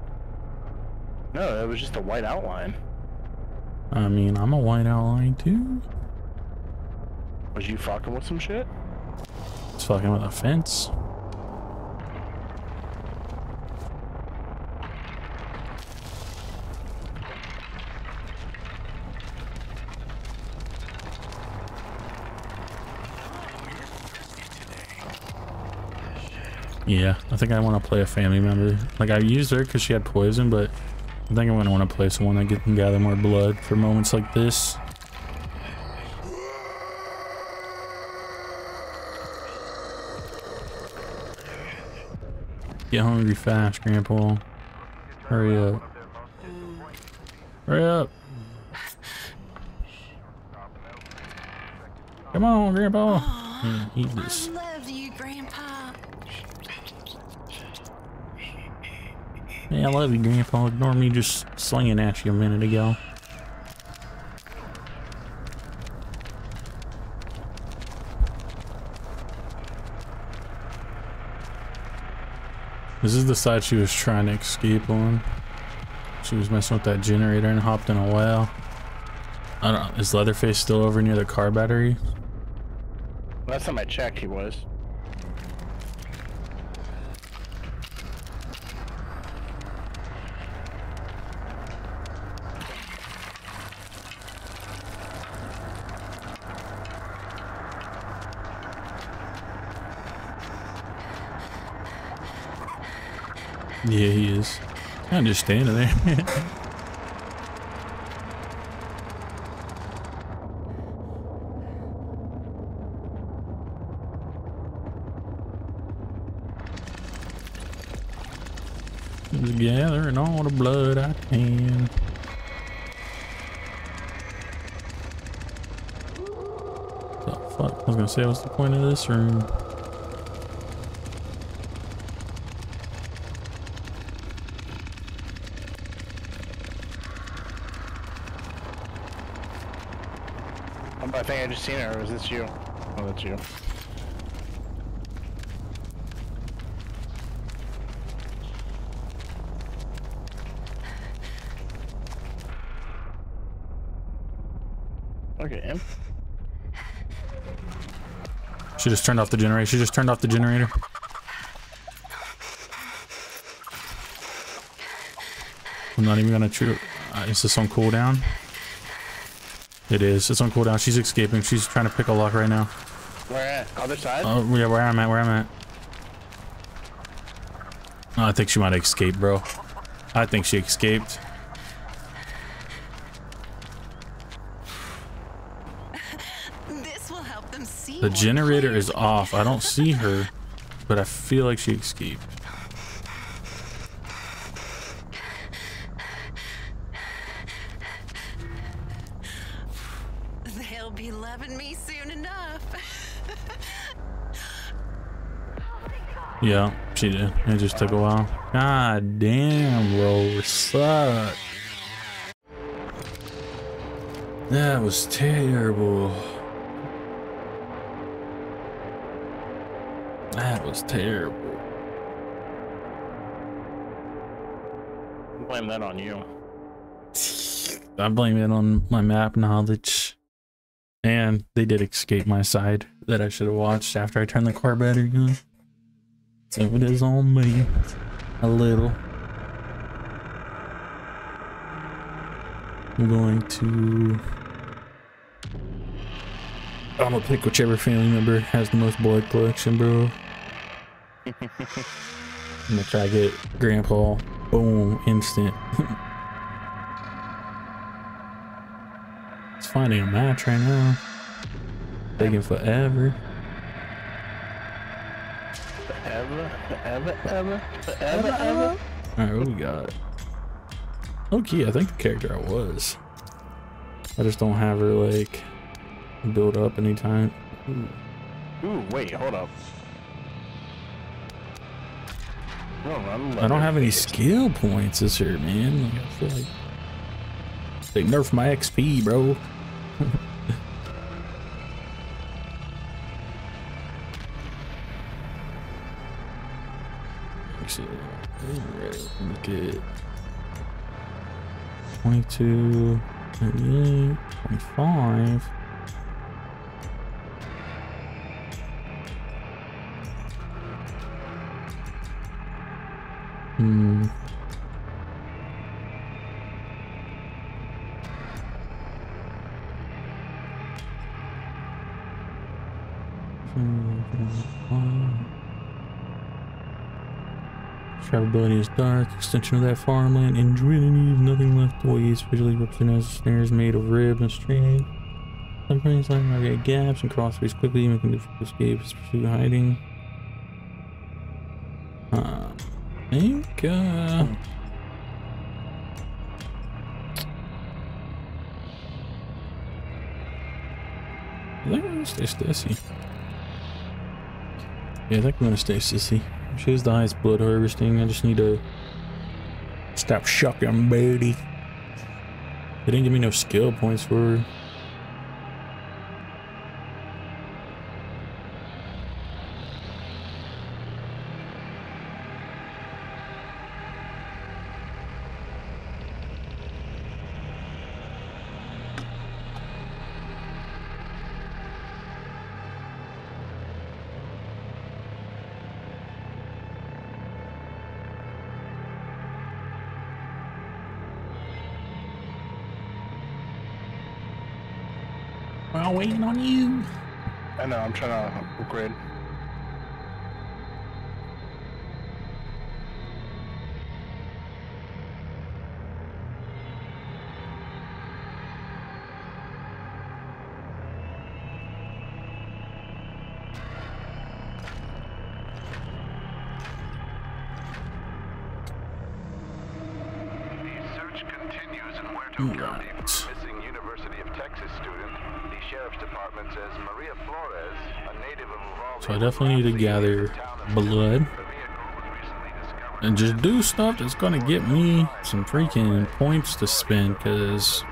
No, it was just a white outline. I mean, I'm a white outline too. Was you fucking with some shit? Fucking with a fence. Yeah, I think I want to play a family member. Like I used her because she had poison, but I think I'm gonna want to play someone that can gather more blood for moments like this. Get hungry fast, Grandpa. Hurry up. Hurry up. Come on, Grandpa. Yeah, eat this. I love you, Grandpa. Hey, I love you, Grandpa. Ignore me just slinging at you a minute ago. This is the side she was trying to escape on. She was messing with that generator and hopped in a well. I don't know. Is Leatherface still over near the car battery? Last time I checked, he was. Yeah, he is. I'm just standing *laughs* there. Just gathering all the blood I can. The fuck? I was gonna say, what's the point of this room? Um, I think I just seen her. Or was this you? Oh, that's you. Okay. She just turned off the generator. She just turned off the generator. I'm not even gonna shoot. Uh, is this on cooldown? It is. It's on cooldown. She's escaping. She's trying to pick a lock right now. Where at? Other side? Oh, yeah, where I'm at, where I'm at. Oh, I think she might have escaped, bro. I think she escaped. This will help them see. The generator is off. I don't see her, but I feel like she escaped. She did. It just took a while. God damn, bro. Suck. That was terrible. That was terrible. Blame that on you. I blame it on my map knowledge. And they did escape my side that I should have watched after I turned the car battery on. So it is on me. A little. I'm going to. I'm gonna pick whichever family member has the most blood collection, bro. I'm gonna try to get Grandpa. Boom, instant. *laughs* it's finding a match right now. Taking forever. Forever, forever, ever, forever, ever. Alright, what we got? Okay, I think the character I was. I just don't have her like build up anytime. Ooh, wait, hold up. No, I'm I don't have any skill points this year, man. Like, I feel like they nerf my XP, bro. *laughs* Actually, alright, 22, 28, 25. Hmm. Travelability is dark, extension of that farmland, and drilling leaves nothing left to waste, visually represented as snares made of rib and string. Some brains like navigate gaps and crossways quickly, making difficult to escape, pursue hiding. Uh, I think, uh... I think I'm gonna stay Sissy. Yeah, I think I'm gonna stay Sissy. She the highest blood harvesting. I just need to stop shucking booty. They didn't give me no skill points for her. Well, waiting on you. I know, I'm trying to upgrade. The search continues in Muerto County for Right. a missing University of Texas student. The sheriff's department says Maria Flores, a native of Uvalde, So I definitely need to gather blood. And just do stuff that's gonna get me some freaking points to spend because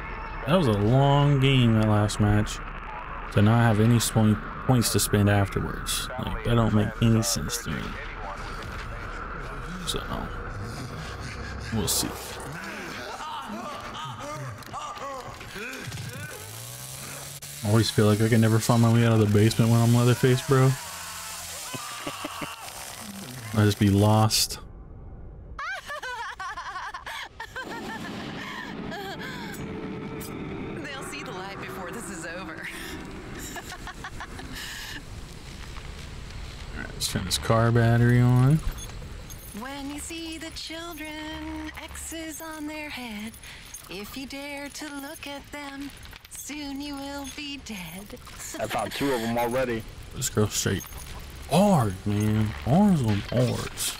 that was a long game that last match to not have any points to spend afterwards like that don't make any sense to me so we'll see always feel like I can never find my way out of the basement when I'm Leatherface, bro. I just be lost. They'll see the light before this is over. Let's turn this car battery on. When you see the children, X's on their head. If you dare to look at them, soon you will be dead. I found two of them already. Let's go straight. Bars, man. Bars on bars.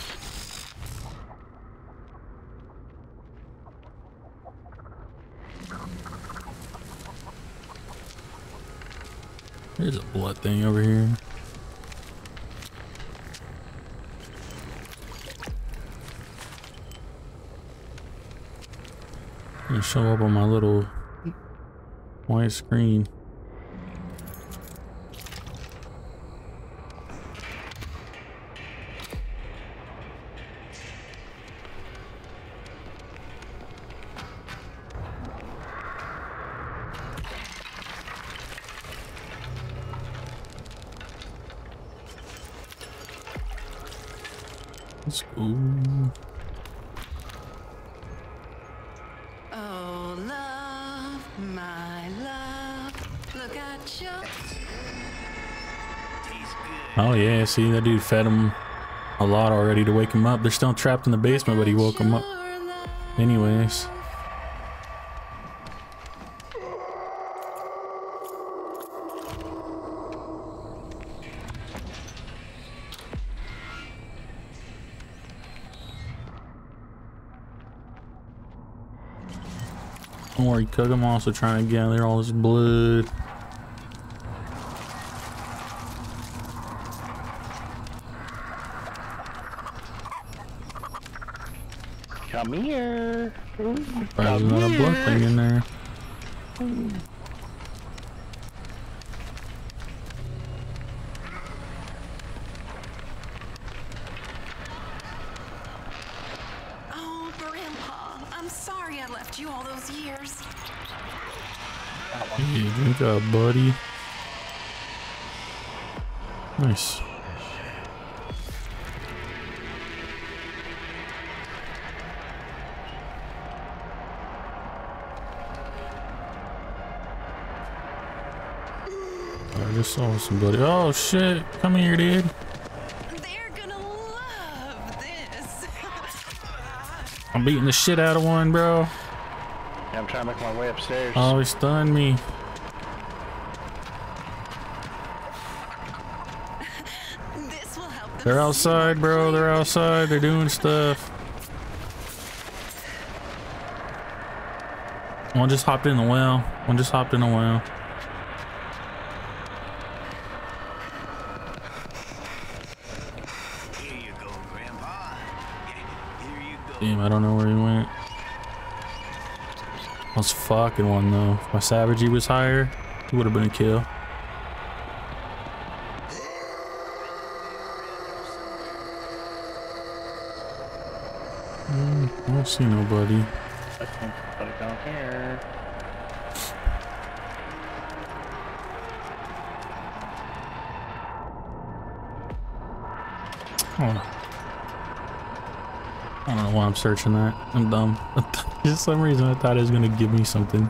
There's a blood thing over here. Show up on my little white screen. See that dude fed him a lot already to wake him up. They're still trapped in the basement, but he woke him up. Anyways. Don't worry, Cook. I'm also trying to gather all this blood. Come here. There's another blood thing in there. Oh, Grandpa, I'm sorry I left you all those years. Hey, drink up, buddy. Nice. I somebody. Oh shit! Come here, dude. They're gonna love this. *laughs* I'm beating the shit out of one, bro. Yeah, I'm trying to make my way upstairs. Oh, he stunned me. this will help them. They're outside, bro. They're outside. They're doing stuff. One just hopped in the well. One just hopped in the well. Fucking one though. If my savagery was higher, it would have been a kill. Mm, I don't see nobody. I think somebody down here. Oh. Why I'm searching that. I'm dumb. *laughs* For some reason, I thought it was gonna give me something.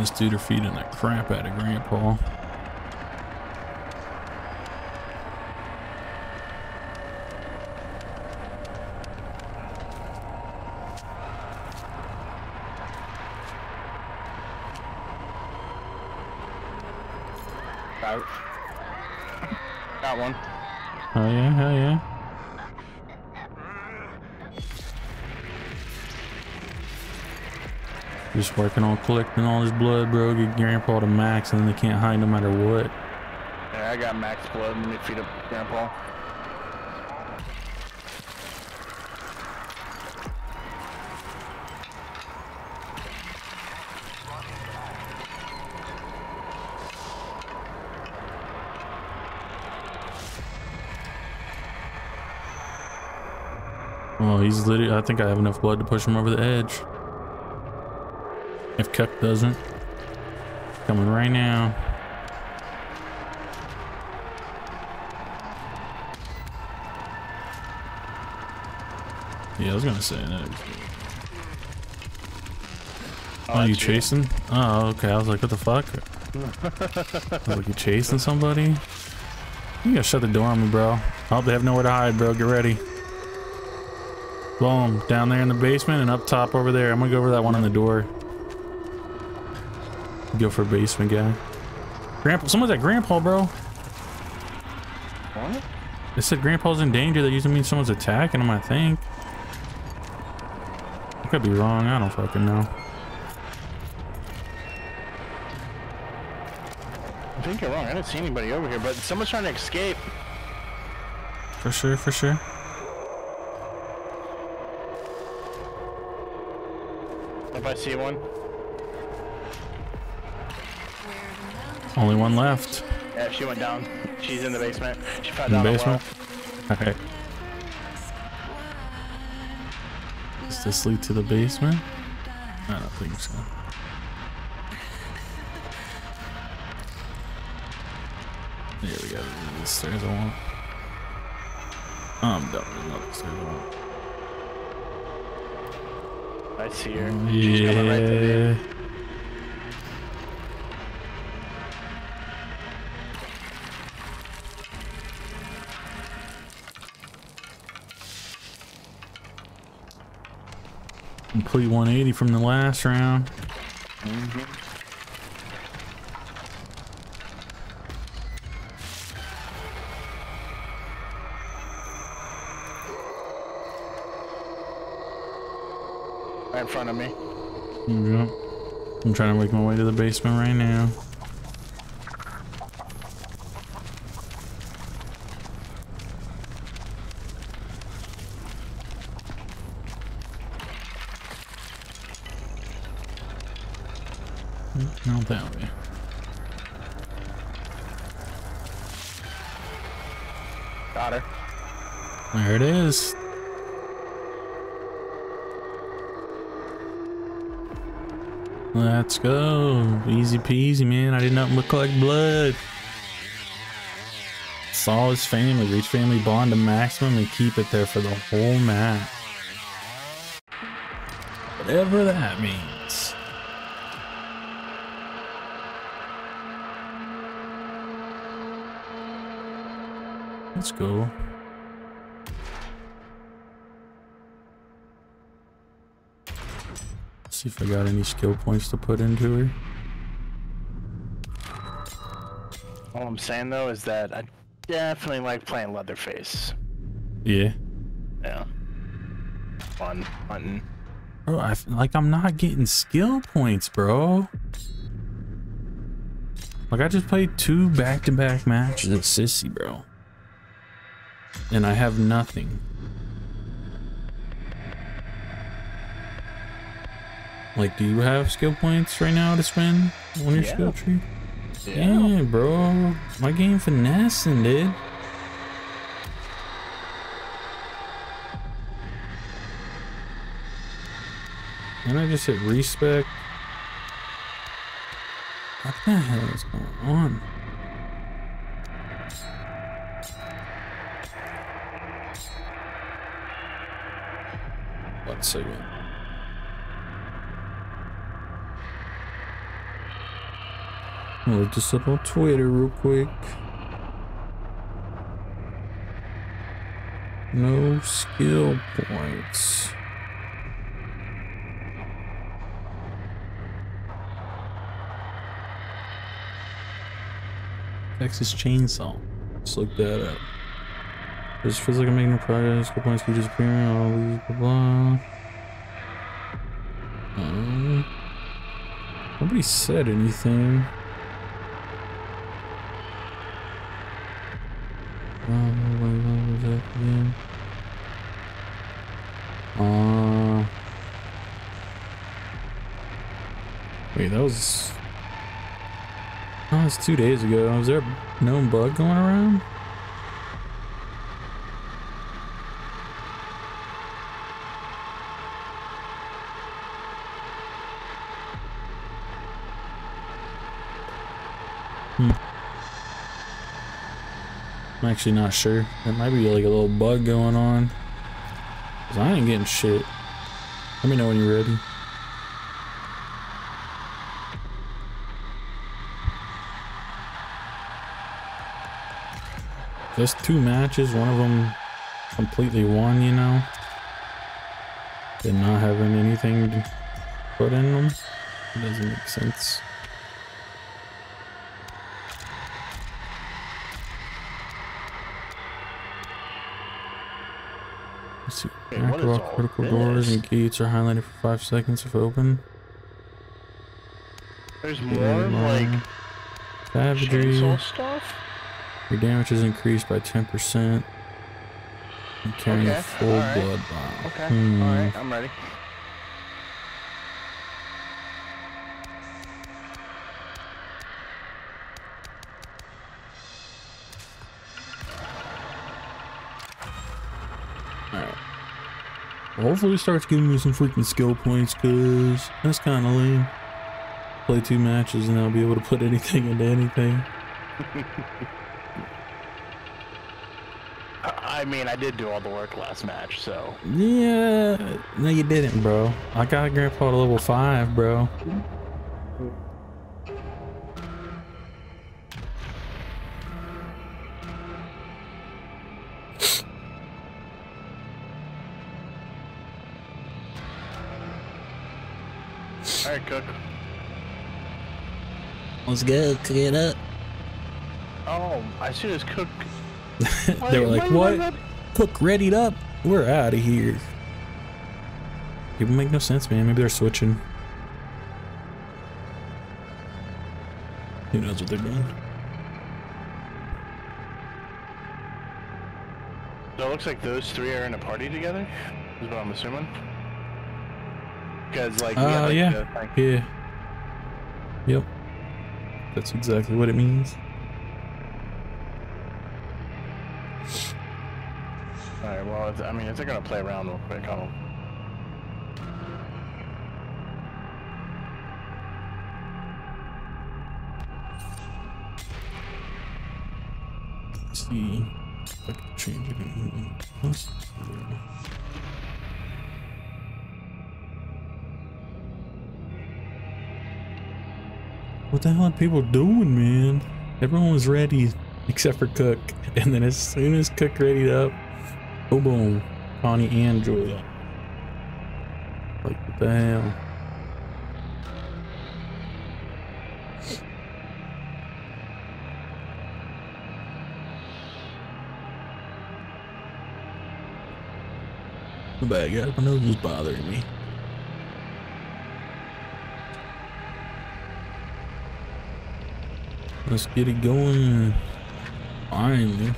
This dude are feeding the crap out of Grandpa. Out. Got one. Oh yeah, hell yeah. Just working on collecting all this blood, bro. Get Grandpa to max, and then they can't hide no matter what. Yeah, I got max blood. Let me feed up Grandpa. Well, he's literally. I think I have enough blood to push him over the edge. If Cook doesn't, coming right now. Yeah, I was gonna say that. Oh, you that's you. chasing? Oh, okay. I was like, what the fuck? *laughs* I was like, you chasing somebody? You gotta shut the door on me, bro. I hope they have nowhere to hide, bro. Get ready. Boom. Down there in the basement and up top over there. I'm gonna go over that one on the door. Go for basement guy. Grandpa, someone's at Grandpa, bro. What? They said Grandpa's in danger. That usually means someone's attacking him, I think. I could be wrong. I don't fucking know. I think you're wrong. I didn't see anybody over here, but someone's trying to escape. For sure, for sure. If I see one. Only one left. Yeah, she went down. She's in the basement. She fell In the down a basement? Okay. Does this lead to the basement? I don't think so. There we go. The stairs I want. Um, I'm done with another stairs I want. I see her. She's coming right to me. Yeah. Complete 180 from the last round. Right in front of me. Yep. I'm trying to make my way to the basement right now. Mm, Not that way. Got her. There it is. Let's go. Easy peasy, man. I did nothing but collect blood. Saw his family, reach family bond to maximum and keep it there for the whole match. Whatever that means. Let's go. See if I got any skill points to put into her. I'm saying though is that I definitely like playing Leatherface. Yeah. Yeah. Fun hunting. Bro, I f- like I'm not getting skill points, bro. Like I just played two back-to-back matches of Sissy, bro. And I have nothing. Like, do you have skill points right now to spend on your Yeah. skill tree? Yeah, bro. My game finessing, dude. And I just hit respec. What the hell is going on? One second. I'll look this up on Twitter real quick. No skill points. Texas Chainsaw. Let's look that up. This feels like I'm making progress. Skill points keep disappearing. All these blah blah. Um, nobody said anything. That was... Oh, was two days ago. Was there a known bug going around? Hmm. I'm actually not sure. It might be like a little bug going on. Cause I ain't getting shit. Let me know when you're ready. Just two matches, one of them completely won, you know? Did not having anything to put in them. It doesn't make sense. Let's see. Hey, all critical doors and gates are highlighted for five seconds if open. There's more like Savagery. stuff. Your damage is increased by 10%. And carrying a full blood bomb. Okay, Hmm. alright, I'm ready. Alright. Well, hopefully it starts giving me some freaking skill points, cause that's kinda lame. Play two matches and I'll be able to put anything into anything. *laughs* I mean, I did do all the work last match, so Yeah, no you didn't, bro. I got Grandpa to level 5, bro. alright, cook. Let's go, cook it up. Oh, I see this cook. *laughs* they were like, Why- why what? that- Cook readied up. We're out of here. People make no sense, man. Maybe they're switching. Who knows what they're doing? So it looks like those three are in a party together. Is what I'm assuming. Because like, we Uh, yeah. Yeah. Yep. That's exactly what it means. I mean, if they're gonna play around real quick. Let's see. If I can change it. What the hell are people doing, man? Everyone was ready except for Cook. *laughs* And then as soon as Cook readied up, boom, boom, Connie and Julie. Like, what the hell? The bad guy, my nose is bothering me. Let's get it going. Finally.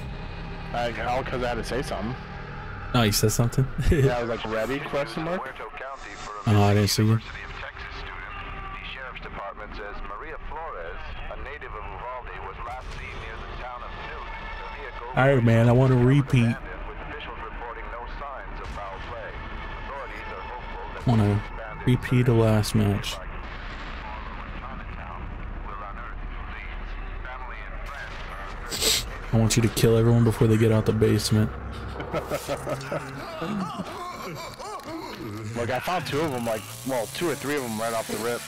I, I'll cause I had to say something. Oh, you said something? *laughs* Yeah, I was like, *laughs* ready? Question mark. Muerto County for a Oh, I didn't see you. University of Texas student. The sheriff's department says Maria Flores, a native of Uvalde, was last seen near the town of Newt. The vehicle All right, man, I want to repeat. abandoned, with officials reporting no signs of foul play. Authorities are hopeful that want to repeat the last match. Chinatown will unearth leads. Family and friends are I want you to kill everyone before they get out the basement. *laughs* Look, I found two of them, like, well, two or three of them right off the rip.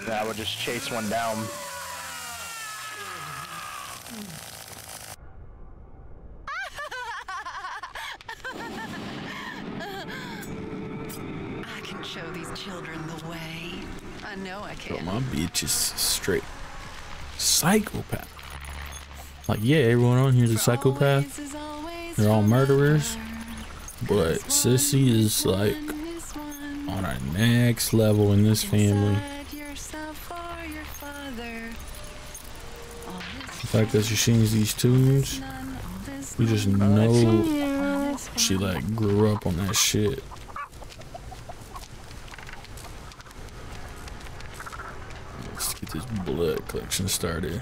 And I would just chase one down. *laughs* I can show these children the way. I know I But my bitch is straight psychopath. Like, yeah, everyone on here is a psychopath. They're all murderers. But Sissy is like on our next level in this family. The fact that she sings these tunes, you just know she like grew up on that shit. Let's get this blood collection started.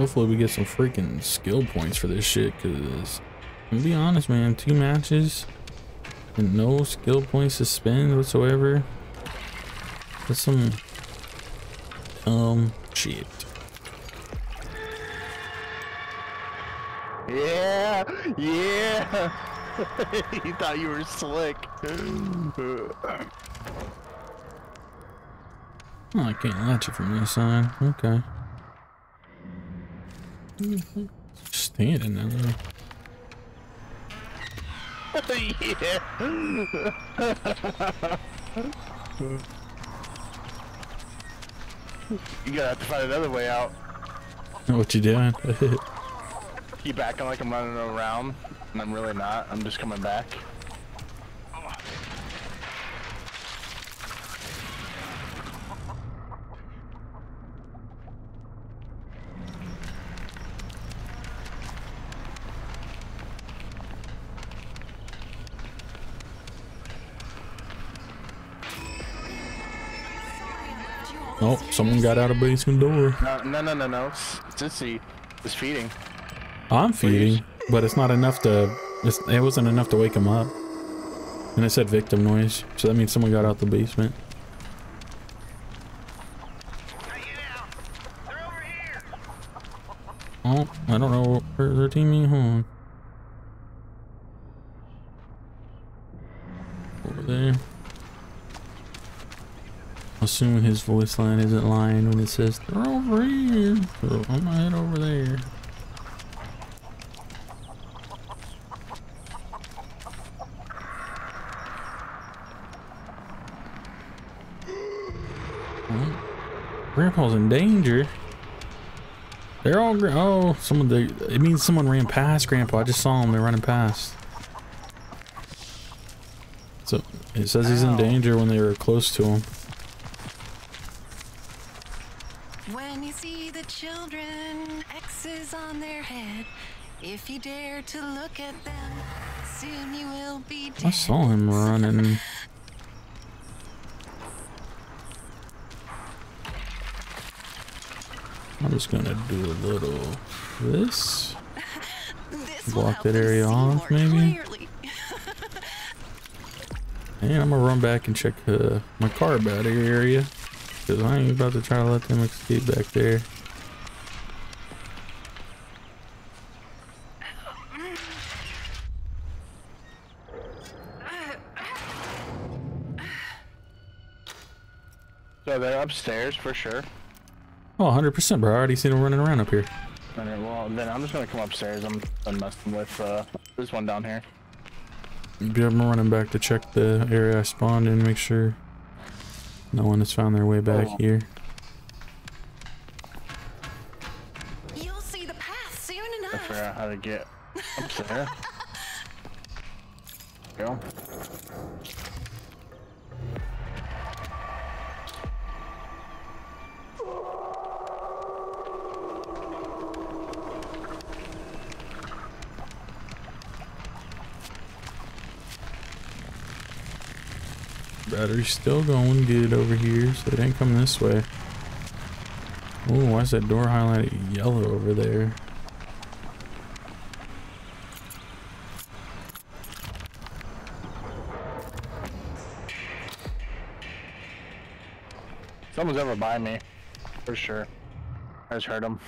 Hopefully we get some freaking skill points for this shit, cause I'll be honest, man. Two matches and no skill points to spend whatsoever. That's some um shit. Yeah, yeah. *laughs* you thought you were slick. Oh, I can't latch it from this side. Okay. Standing there. You gotta have to find another way out. What you doing? *laughs* Keep acting like I'm running around, and I'm really not. I'm just coming back. Oh, someone got out a basement door. No, no, no, no, no. Sissy is feeding. I'm feeding, but it's not enough to. It's, it wasn't enough to wake him up. And it said victim noise, so that means someone got out the basement. Oh, I don't know where they're teaming. Hold on. Over there. Assuming his voice line isn't lying when it says they're over here. So I'm gonna head over there. Grandpa's in danger. They're all oh, someone. They, it means someone ran past Grandpa. I just saw him. They're running past. So it says he's in danger when they were close to him. Saw him running. I'm just gonna do a little this. This block that area off, maybe? And I'm gonna run back and check uh, my car battery area. Cause I ain't about to try to let them escape back there. So they're upstairs for sure. Oh, 100% bro. I already seen them running around up here. Alright, well then I'm just gonna come upstairs. I'm done messing with uh, this one down here. Yeah, I'm running back to check the area I spawned in, make sure no one has found their way back Oh. here. You'll see the path soon I enough. forgot how to get up there. *laughs* Go. Battery's still going good over here, so it ain't coming this way. Oh, why is that door highlighted yellow over there? Someone's over by me, for sure. I just heard him.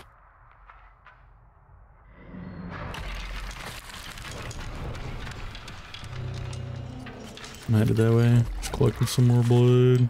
I'm headed that way. Just collecting some more blood.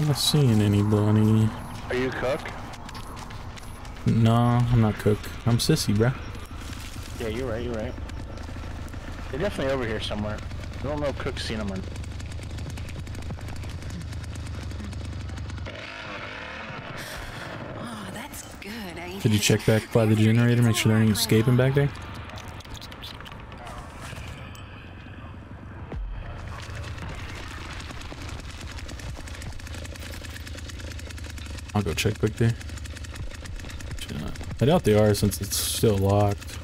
I'm not seeing any bunny. Are you cook? No, I'm not cook. I'm sissy, bruh. Yeah, you're right. You're right. They're definitely over here somewhere. I don't know if Cook's seen them or. Oh, that's good. ain't Did you check back by the generator, make sure there ain't escaping back there? I'll go check quick there. I doubt they are since it's still locked.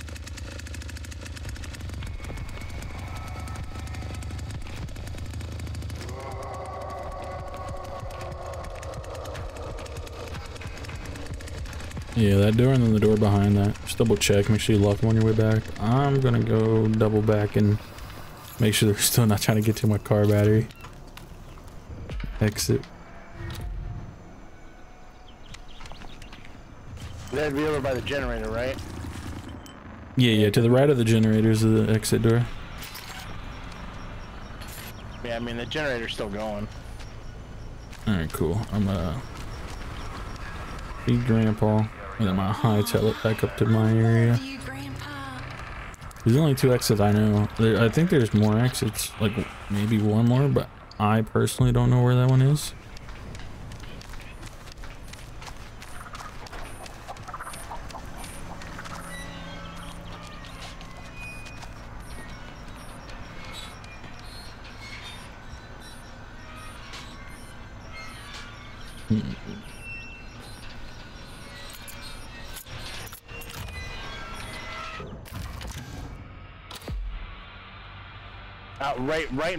Yeah, that door and then the door behind that. Just double check, make sure you lock them on your way back. I'm gonna go double back and make sure they're *laughs* still not trying to get to my car battery. Exit. That'd be over by the generator, right? Yeah, yeah, to the right of the generator is the exit door. Yeah, I mean the generator's still going. Alright, cool. I'm gonna feed Grandpa, and then my hightail it back up to my area. There's only two exits I know. I think there's more exits, like maybe one more, but I personally don't know where that one is.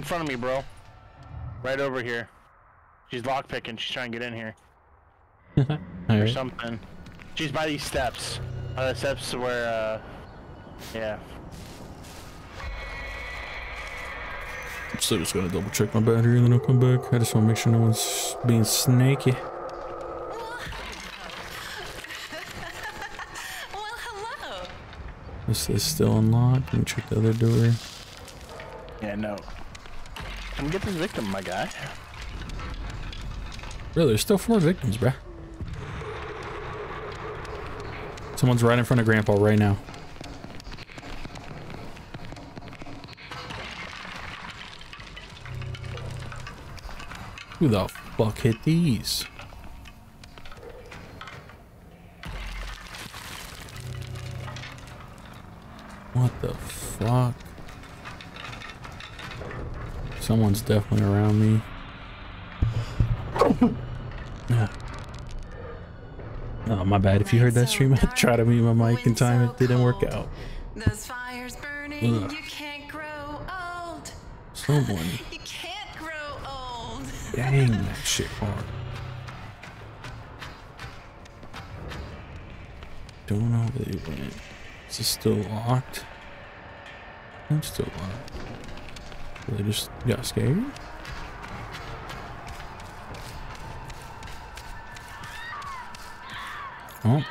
In front of me, bro. Right over here. She's lockpicking. She's trying to get in here *laughs* or Alright. something. She's by these steps. By the steps where, uh, yeah. So just gonna double check my battery and then I'll come back. I just wanna make sure no one's being snaky. *laughs* Well, hello. This is still unlocked. Let me check the other door. Yeah, no. Come get this victim, my guy. Bro, there's still four victims, bruh. Someone's right in front of Grandpa right now. Who the fuck hit these? Definitely around me. *coughs* Oh, my bad. If you heard that stream, *laughs* I tried to mute my mic in time. It didn't work out. Those fires burning, Ugh. you can't grow old. Someone, *laughs* You can't grow old. dang that *laughs* shit hard. Don't know where they went. Is it still locked? It's still locked. They just got scared? Oh,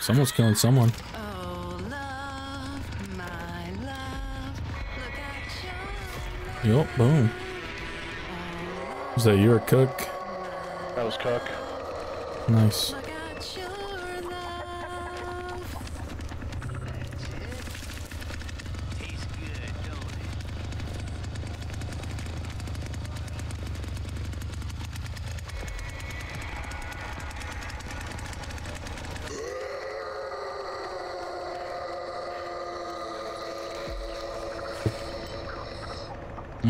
someone's killing someone. Oh, love, my love. Look at your love. Yup, boom. Is that your cook? That was Cook. Nice. Look at your love.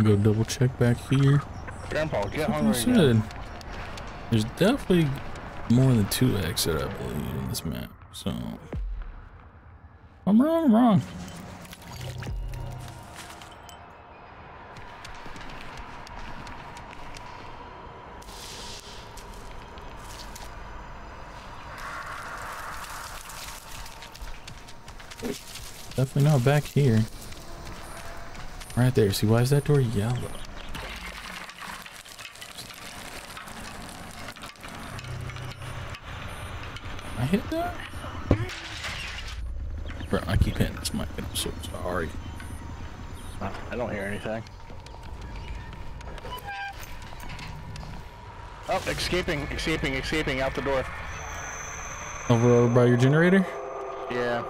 I'm gonna go double check back here. Grandpa, get hungry said, there's definitely more than two exit, I believe, in this map. So, I'm wrong, I'm wrong. Definitely not back here. Right there. See, why is that door yellow? I hit that? Bro, I keep hitting this mic and I'm so sorry. I don't hear anything. Oh, escaping, escaping, escaping out the door. Over, over by your generator? Yeah.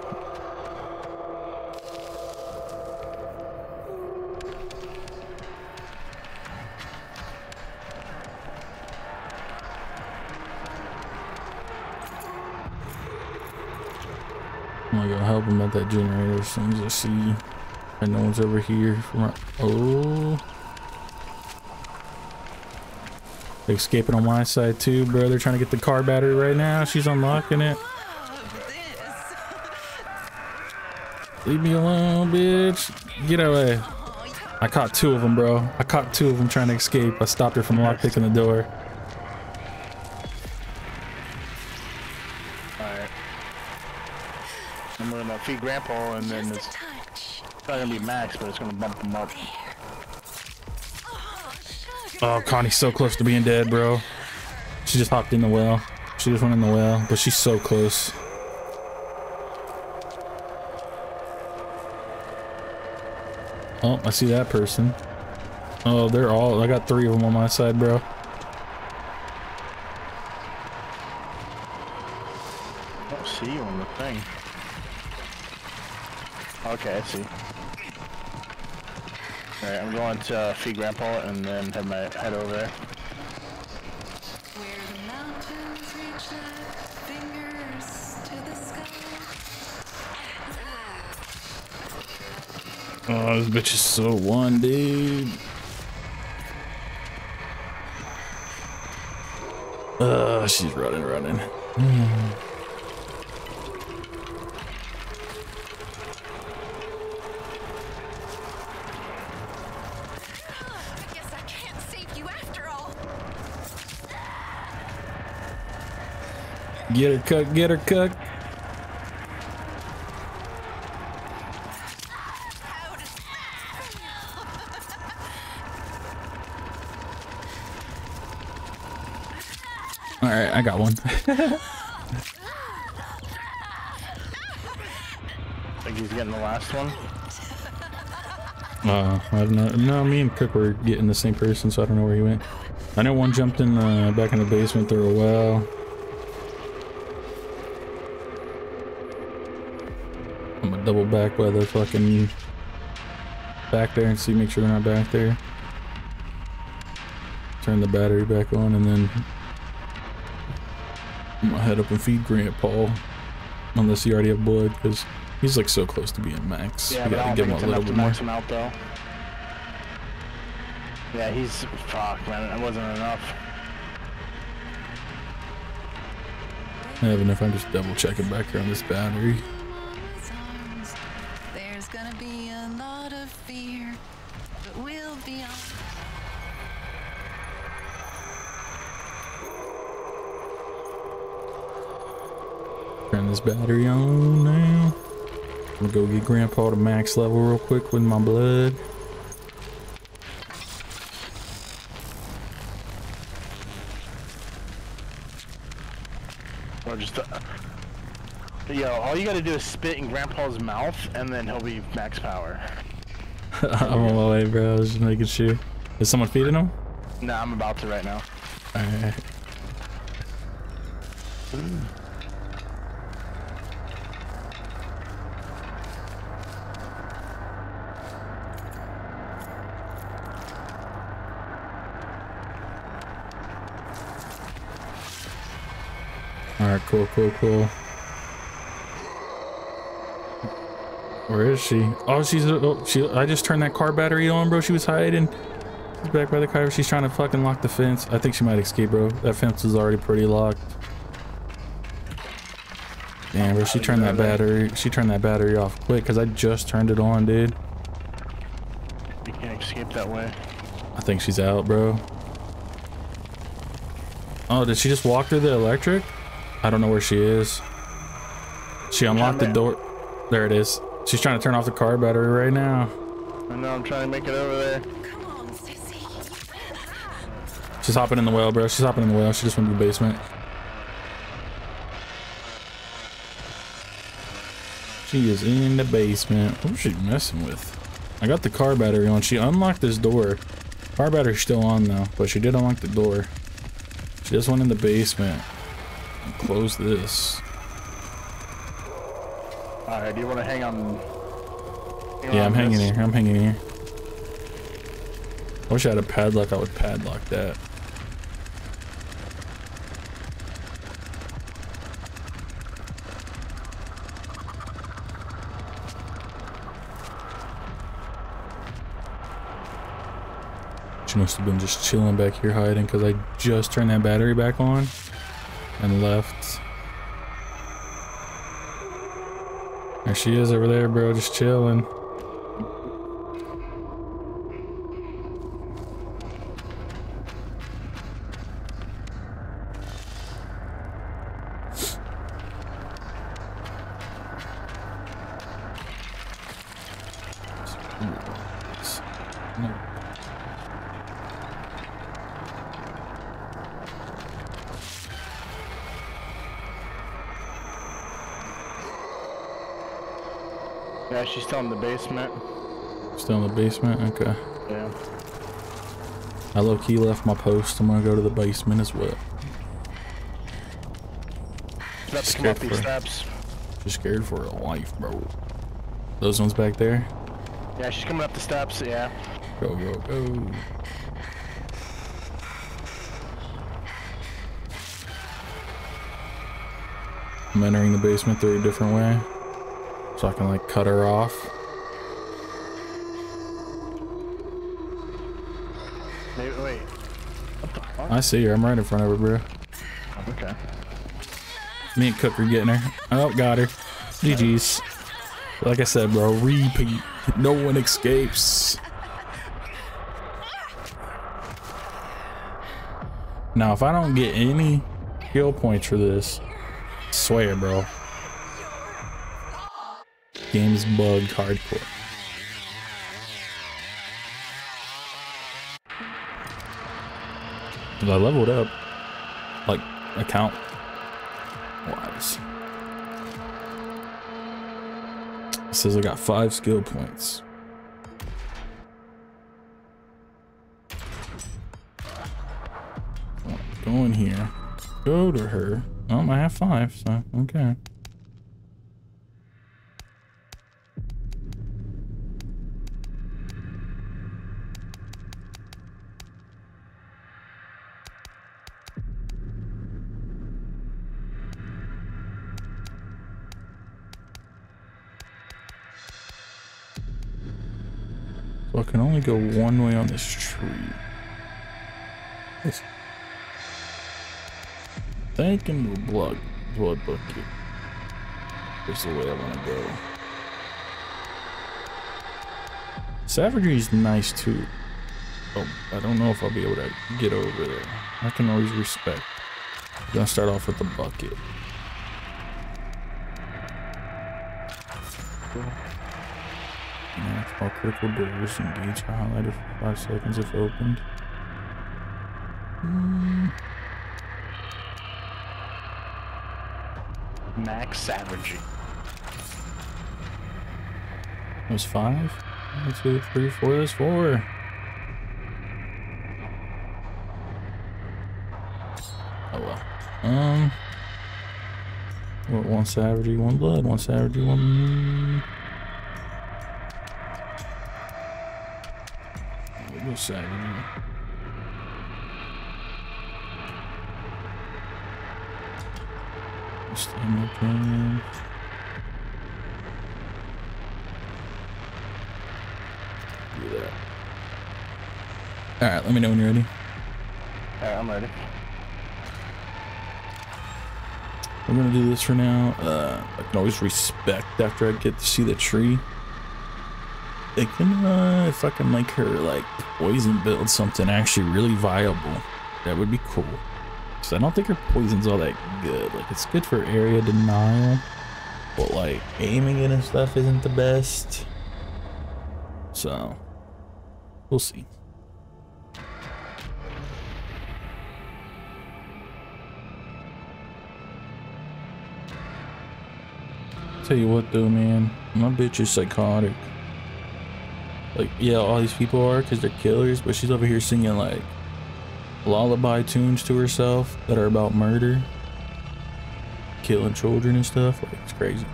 Him at that generator as soon as I see. And no one's over here. From our, oh. Escaping on my side too, bro. They're trying to get the car battery right now. She's unlocking it. Leave me alone, bitch. Get away. I caught two of them, bro. I caught two of them trying to escape. I stopped her from lockpicking the door. Gonna feed Grandpa and then Just it's a touch. not gonna be Max, but it's gonna bump him up. Oh, sugar. Oh, Connie's so close to being dead, bro. She just hopped in the well. She just went in the well, but she's so close. Oh, I see that person. Oh, they're all. I got three of them on my side, bro. I don't see you on the thing. Okay, I see. Alright, I'm to uh, feed Grandpa and then head my head over there. Where the mountains reach like fingers to the sky. Oh, this bitch is so one, dude. Uh, she's running, running. *sighs* Get her cooked, get her cooked. How does that All right, I got one. *laughs* think he's getting the last one. Uh, I don't know. No, me and Cook were getting the same person, so I don't know where he went. I know one jumped in uh, back in the basement through a well. Double back by the fucking back there and see, make sure they're not back there. Turn the battery back on and then I'm gonna head up and feed Grandpa. Unless he already have blood, because he's like so close to being max. Yeah, we I gotta give him a little bit more. him out though. Yeah, he's fuck, man. It wasn't enough. I have enough. I'm just double checking back here on this battery. This battery on now. I'm gonna go get Grandpa to max level real quick with my blood. Or just. Uh, yo, all you gotta do is spit in Grandpa's mouth, and then he'll be max power. *laughs* I'm on my way, bro. I was just making sure. Is someone feeding him? Nah, I'm about to right now. Alright. Alright, cool, cool, cool. Where is she? Oh, she's oh, she. I just turned that car battery on, bro. She was hiding. She's back by the car. She's trying to fucking lock the fence. I think she might escape, bro. That fence is already pretty locked. Damn, bro. She turned that battery. She turned that battery off quick because I just turned it on, dude. You can't escape that way. I think she's out, bro. Oh, did she just walk through the electric? I don't know where she is. She unlocked the door. There it is. She's trying to turn off the car battery right now. I know I'm trying to make it over there. Come on, sissy. She's hopping in the well, bro. She's hopping in the well. She just went to the basement. She is in the basement. Who's she messing with? I got the car battery on. She unlocked this door. Car battery's still on though, but she did unlock the door. She just went in the basement. And closed this. Alright, do you want to hang on? hang Yeah, on I'm hanging this? here. I'm hanging here. I wish I had a padlock. I would padlock that. She must have been just chilling back here hiding because I just turned that battery back on and left. There she is over there, bro, just chilling. No. Yeah, she's still in the basement. Still in the basement? Okay. Yeah. I low key left my post. I'm gonna go to the basement as well. She's about to come Scared up these for- steps. Just scared for her life, bro. Those ones back there? Yeah, she's coming up the steps. Yeah. Go, go, go. I'm entering the basement through a different way. So I can like cut her off. Wait, wait. What the fuck? I see her. I'm right in front of her, bro. Okay. Me and Cook are getting her. Oh, got her. GG's. Like I said, bro, repeat. No one escapes. Now, if I don't get any kill points for this, swear, bro. Game's bugged hardcore. I leveled up, like, account wise. It says I got five skill points. Go in here. Go to her. Oh, I have five, so okay. One way on this tree. Yes. Thinking the blood blood bucket is the way I want to go. Savagery is nice too. Oh, I don't know if I'll be able to get over there. I can always respec. I'm gonna start off with the bucket. Now, all critical doors engage are highlighted for five seconds if opened. Max Savagery. It was five? One, two, three, four. There's four. Oh well. Um. What, one savagery, one blood, one savagery, one. Go savagery. Stamina. Do that. Alright, let me know when you're ready. Alright, I'm ready. We're gonna do this for now. Uh, I can always respec after I get to see the tree. It can, uh, if I can make her like poison build something actually really viable, that would be cool. Cause I don't think her poison's all that good. Like it's good for area denial, but like aiming it and stuff isn't the best. So we'll see. Tell you what though, man, my bitch is psychotic. Like, yeah, all these people are because they're killers, but she's over here singing like lullaby tunes to herself that are about murder, killing children and stuff. Like, it's crazy.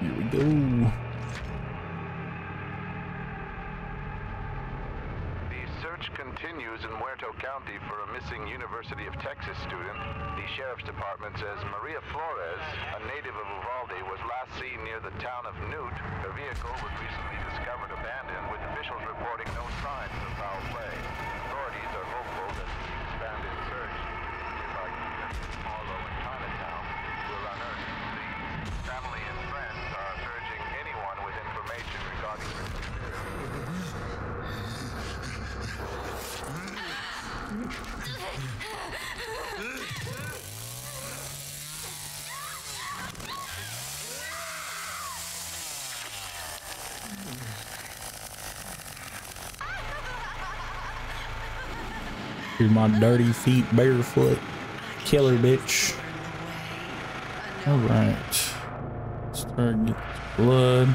Here we go. The search continues in Muerto County for a missing University of Texas student. The sheriff's department says Maria Flores, a native of Uvalde, was last seen near the town of Newt. Her vehicle was recently Here's my dirty feet barefoot. Killer bitch. Alright. Start getting blood.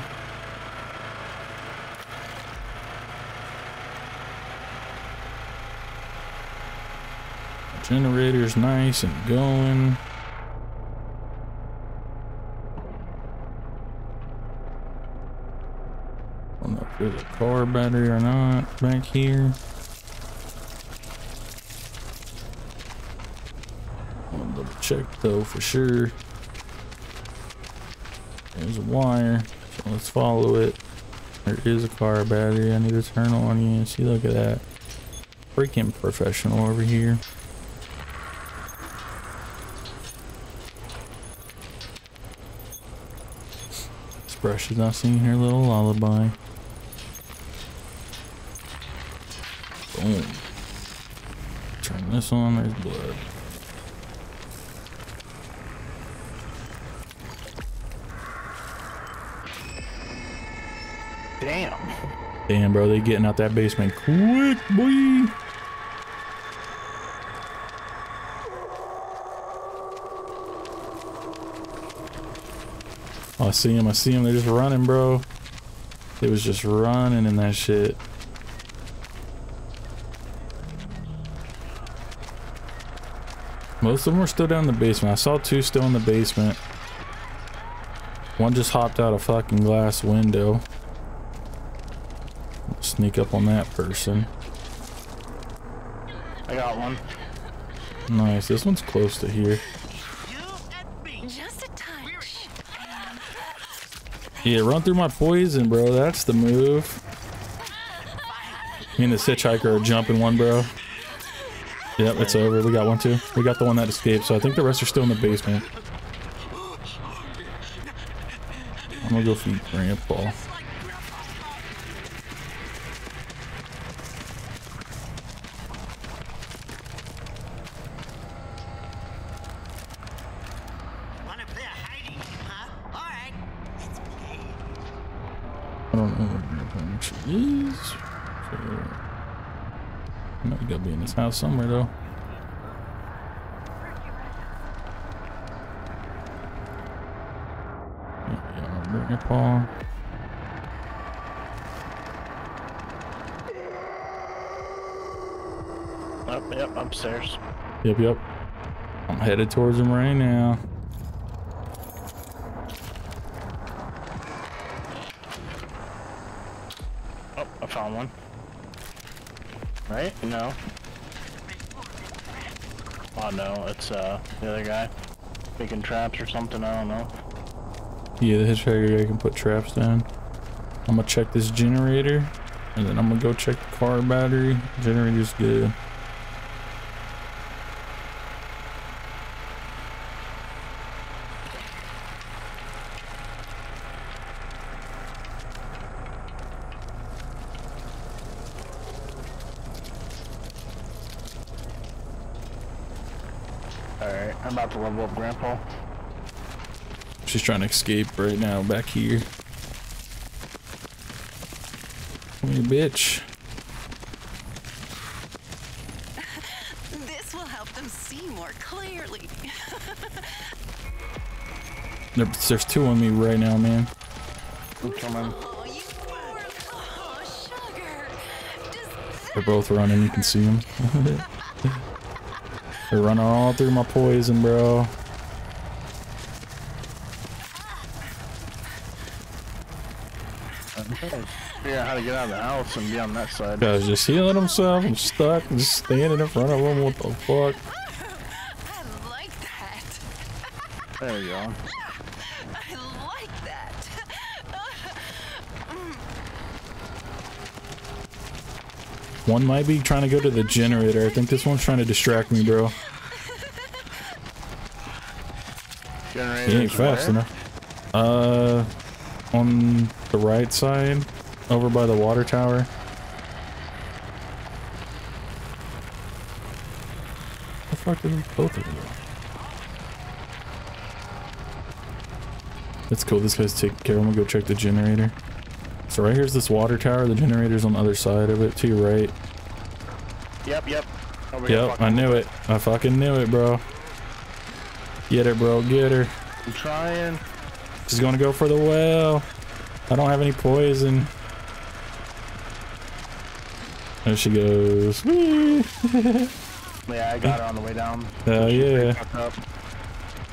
Generator's nice and going. I don't know if there's a car battery or not back here. I'll double check though for sure. There's a wire, so let's follow it. There is a car battery. I need to turn on you. See, look at that. Freaking professional over here. This brush is not singing her little lullaby. Boom. Turn this on, there's blood. Damn, bro, they getting out that basement quick, boy. Oh, I see him. I see him. They're just running, bro. It was just running in that shit. Most of them were still down in the basement. I saw two still in the basement. One just hopped out a fucking glass window. Sneak up on that person. I got one. Nice. This one's close to here. Just a touch. Yeah, run through my poison, bro. That's the move. Me and this hitchhiker are jumping one, bro. Yep, it's over. We got one too. We got the one that escaped, so I think the rest are still in the basement. I'm gonna go feed Grandpa. Wanna play a hiding, huh? Alright. Let's play. I don't know where Grandpa actually is. So, I know he gotta be in this house somewhere though. Yeah, Grandpa. Up, yep, upstairs. Yep, yep. I'm headed towards him right now. Oh, I found one. Right? No. Oh no, uh the other guy. Making traps or something, I don't know. Yeah, the hitchhiker guy can put traps down. I'm gonna check this generator, and then I'm gonna go check the car battery. Generator's good. Alright, I'm about to level up Grandpa. She's trying to escape right now back here. Come here, bitch. This will help them see more clearly. *laughs* There- There's two on me right now, man. I'm coming. Oh, you poor oh, sugar. Just They're both running. You can see them. *laughs* *laughs* They're running all through my poison, bro. I'm to how to get out of the house and be on that side. Guy's just healing himself. I'm stuck. I'm just standing in front of him. What the fuck? I like that. There you go. I like that. One might be trying to go to the generator. I think this one's trying to distract me, bro. Generator. He ain't fast enough. Uh, on the right side, over by the water tower. The fuck did both of them go? That's cool. This guy's taking care. I'm gonna go check the generator. So right here's this water tower. The generator's on the other side of it, to your right. Yep, yep. Yep, I knew it. I fucking knew it, bro. Get her, bro. Get her. I'm trying. She's gonna go for the well. I don't have any poison. There she goes. *laughs* Yeah, I got her on the way down. Hell She yeah.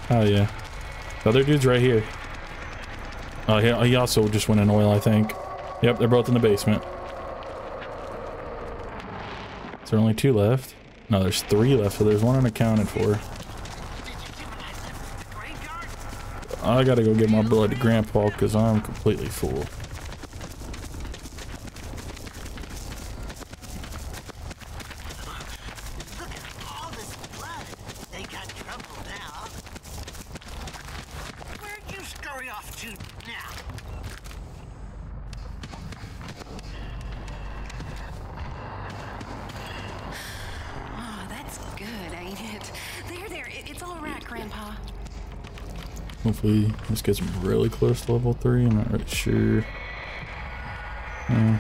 Oh yeah. The other dude's right here. Oh, he, he also just went in oil, I think. Yep, they're both in the basement. Is there only two left? No, there's three left, so there's one unaccounted for. I gotta go get my blood to Grandpa because I'm completely full. Look at all this blood. They got trouble now. Where'd you scurry off to now? Oh, that's good, ain't it? There, there. It, it's all right, Grandpa. Hopefully this gets really close to level 3. I'm not really sure. Uh,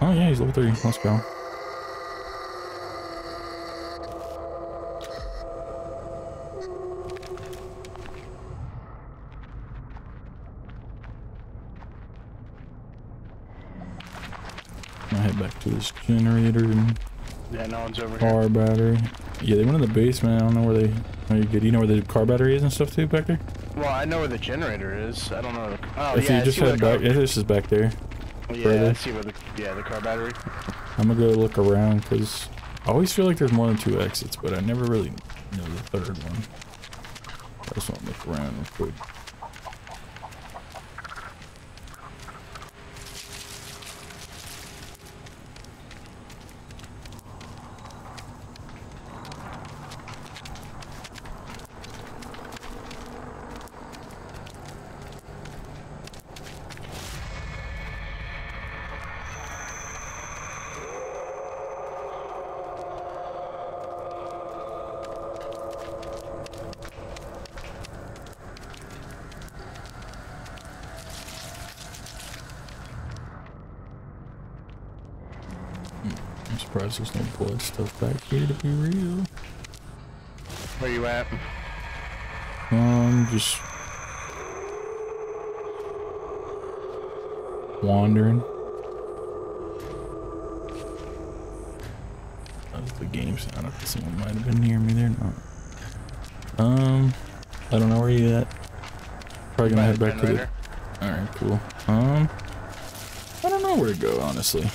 oh yeah, he's level 3. Let's go. Head back to this generator and Yeah, no one's over here. car battery. Yeah, they went in the basement. I don't know where they. Are you good? You know where the car battery is and stuff too back there? Well, I know where the generator is. I don't know. Where the, oh, if yeah, you just head car- back, yeah, this is back there. Yeah, further. I see where the yeah the car battery. I'm gonna go look around because I always feel like there's more than two exits, but I never really know the third one. I just want to look around real quick. I'm surprised there's no blood stuff back here to be real. Where you at? Um, just wandering. That was the game sound. I someone might have been near me. They're not. Um, I don't know where you at. Probably gonna head back to the. All right, cool. Um, I don't know where to go honestly.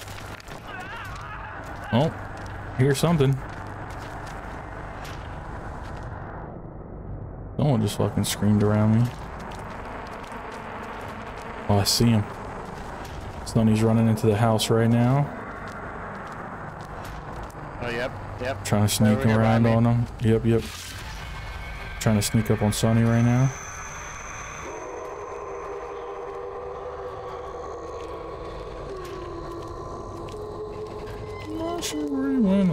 Oh, here's something. Someone just fucking screamed around me. Oh, I see him. Sonny's running into the house right now. Oh, yep, yep. Trying to sneak Over here by around on him. Yep, yep. Trying to sneak up on Sonny right now. I'm not sure where he went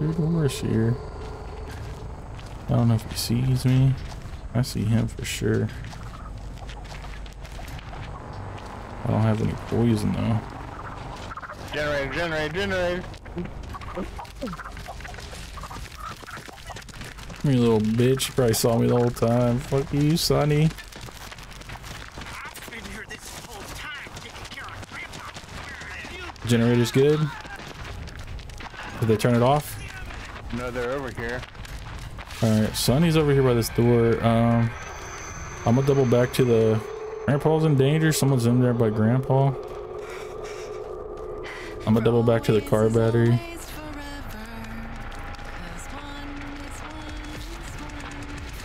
there was here. I don't know if he sees me. I see him for sure. I don't have any poison though. Generator, generator, generator. You little bitch. You probably saw me the whole time. Fuck you, Sonny. I've been here this whole time taking care of Grandpa. You Generator's good. Did they turn it off? No, they're over here. Alright, Sonny's over here by this door. Um, I'm gonna double back to the... Grandpa's in danger. Someone's in there by Grandpa. I'm gonna double back to the car battery.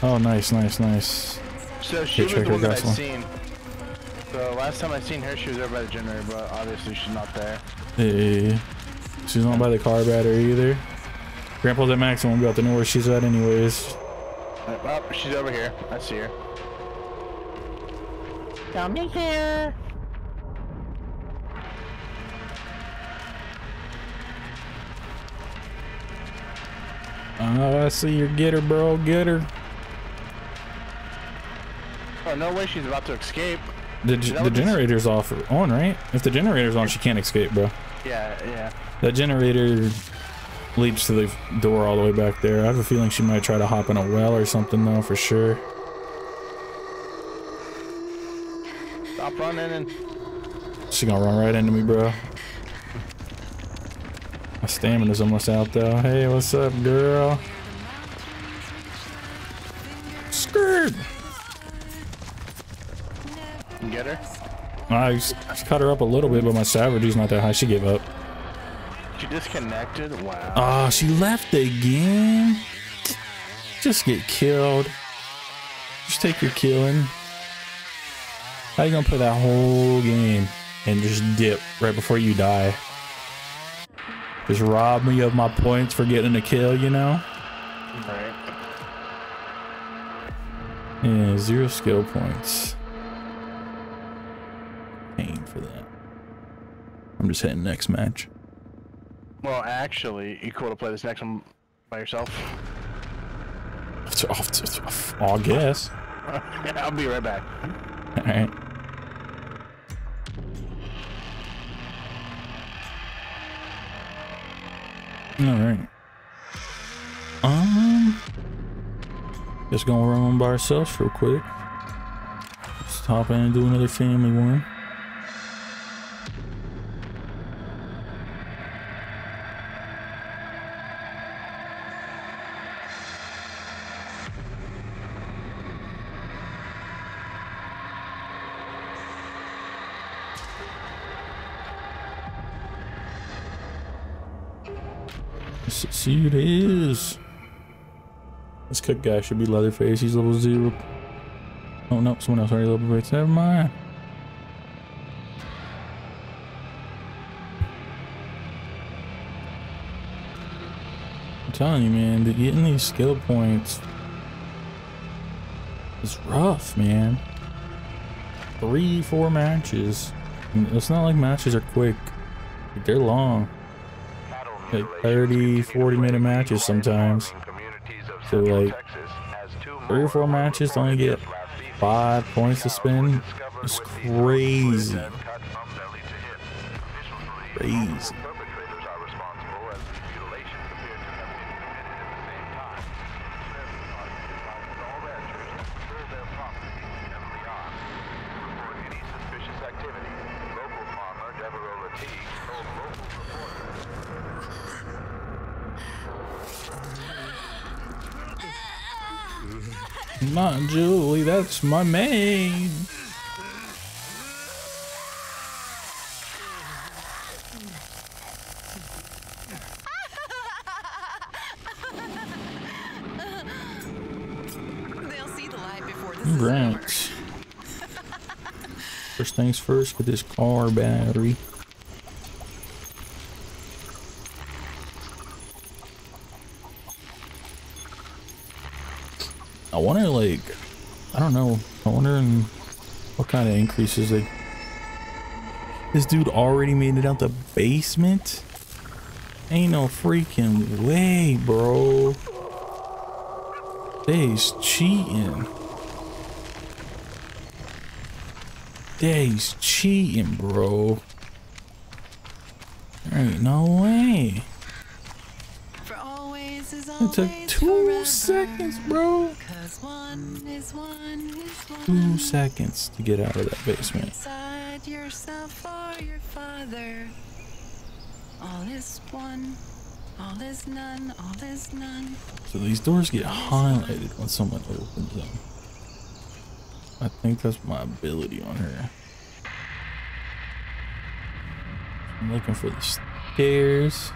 Oh, nice, nice, nice. So she was the one that I'd seen. So last time I seen her, she was over by the generator, but obviously she's not there. Hey, she's not by the car battery either. Grandpa's at maximum. We have to know where she's at anyways. Oh, she's over here. I see her. Come in here. Oh, I see her. Get her, bro. Get her. Oh, no way she's about to escape. The, the generator's off on, right? If the generator's on, she can't escape, bro. Yeah, yeah. That generator, leads to the door all the way back there. I have a feeling she might try to hop in a well or something though, for sure. Stop running and She gonna run right into me, bro. My stamina's almost out though. Hey, what's up, girl? Skirt! get her. I cut her up a little bit, but my savagery's not that high. She gave up. Disconnected. Wow. Ah, she left again. Just get killed. Just take your killing. How you gonna play that whole game and just dip right before you die? Just rob me of my points for getting a kill, you know? Right. Yeah, zero skill points. Paying for that. I'm just hitting next match. Actually, you cool to play this next one by yourself? I'll guess. yeah, *laughs* I'll be right back. Alright. Alright. Um just gonna run by ourselves real quick. Just hop in and do another family one. Guy should be Leatherface. He's level zero. Oh no, someone else already level eight. Never mind. I'm telling you, man, getting these skill points is rough, man. Three, four matches. It's not like matches are quick. They're long. Like 30, 40 minute matches sometimes. So like three or four matches to only get five points to spend. It's crazy. Crazy. Not Julie, that's my maid. They'll see the light before this is Grants. *laughs* First things first with this car battery. I wonder, like, I don't know. I wonder in what kind of increases they. This dude already made it out the basement? Ain't no freaking way, bro. He's cheating. He's cheating, bro. There ain't no way. For always is It took two seconds, bro. Cause one is one is one. Two seconds to get out of that basement. Yourself or your father. All is one, all is none, all is none. So these doors get highlighted when someone opens them. I think that's my ability on her. I'm looking for the stairs.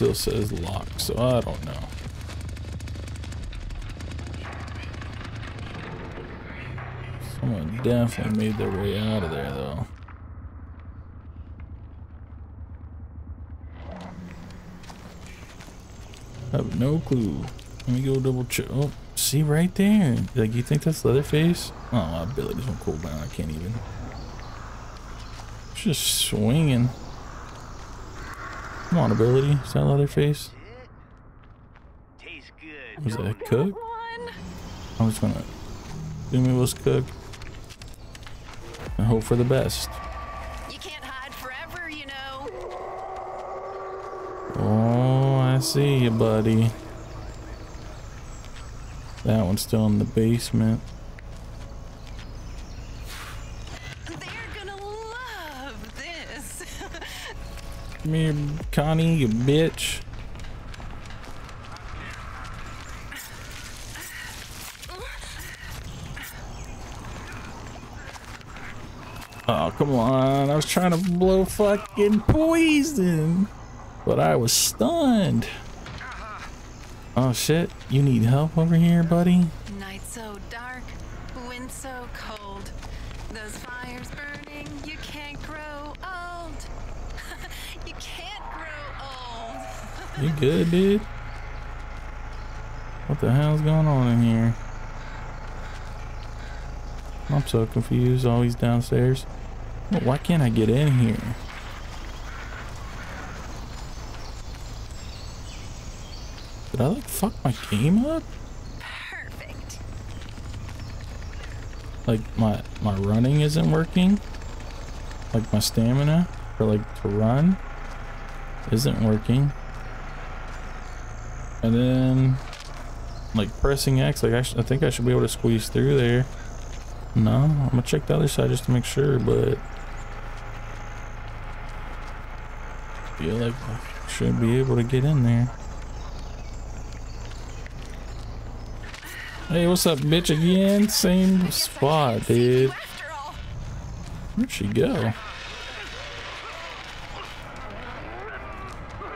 Still says locked, so I don't know. Someone definitely made their way out of there, though. I have no clue. Let me go double check. Oh, see right there. Like, you think that's Leatherface? Oh, my abilities won't cool down. I can't even. It's just swinging. Come on, ability. Is that Leatherface? Tastes. Was that don't a cook? I'm just gonna assume it was Cook. and hope for the best. You can't hide forever, you know. Oh, I see you, buddy. That one's still in the basement. Come here, Connie, you bitch. Oh, come on. I was trying to blow fucking poison. But I was stunned. Oh shit. You need help over here, buddy? Night so dark, wind so cold. Those fires burning, You good, dude? What the hell's going on in here? I'm so confused. All Always downstairs. Well, why can't I get in here? Did I like fuck my game up? Perfect. Like my my running isn't working? Like my stamina for like to run isn't working. And then like pressing X, like I, I think I should be able to squeeze through there. No, I'm gonna check the other side just to make sure, but feel like I should be able to get in there. Hey, what's up, bitch? Again, same spot, dude. Where'd she go?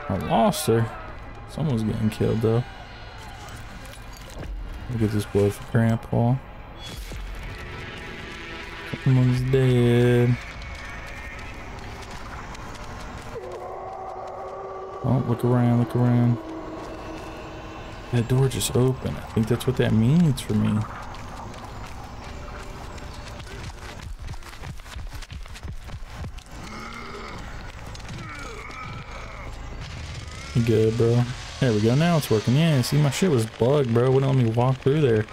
I lost her. Someone's getting killed though. Look at this blood for grandpa. Someone's dead. Oh, look around, look around. That door just opened. I think that's what that means for me. Good, bro? There we go. Now it's working. Yeah, see, my shit was bugged, bro. Wouldn't let me walk through there.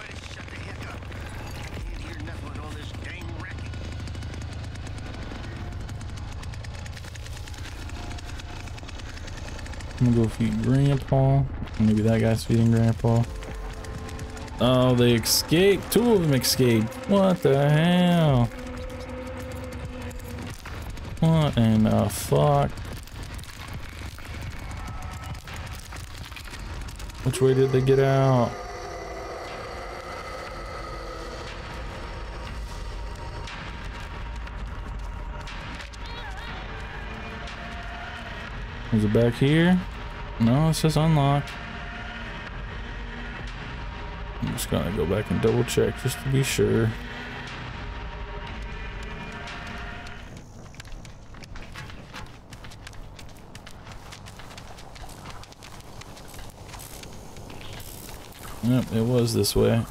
I'm gonna go feed Grandpa. Maybe that guy's feeding Grandpa. Oh, they escaped. Two of them escaped. What the hell? What in the fuck? Which way did they get out? Is it back here? No, it says unlocked. I'm just gonna go back and double check just to be sure. Yep, it this way.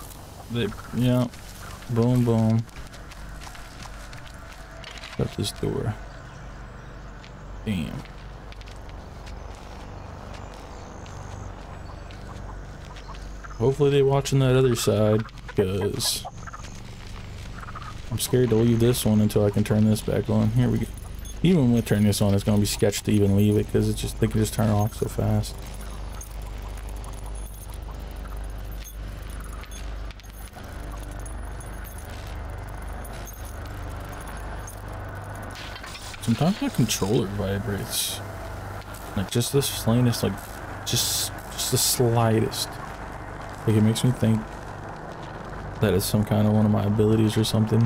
They, yep. Boom, boom. Shut this door. Damn. Hopefully they're watching that other side, because I'm scared to leave this one until I can turn this back on. Here we go. Even with turning this on, it's gonna be sketchy to even leave it because it's just they can just turn off so fast. Sometimes my controller vibrates. Like just the slightest, like just just the slightest. Like it makes me think that it's some kind of one of my abilities or something.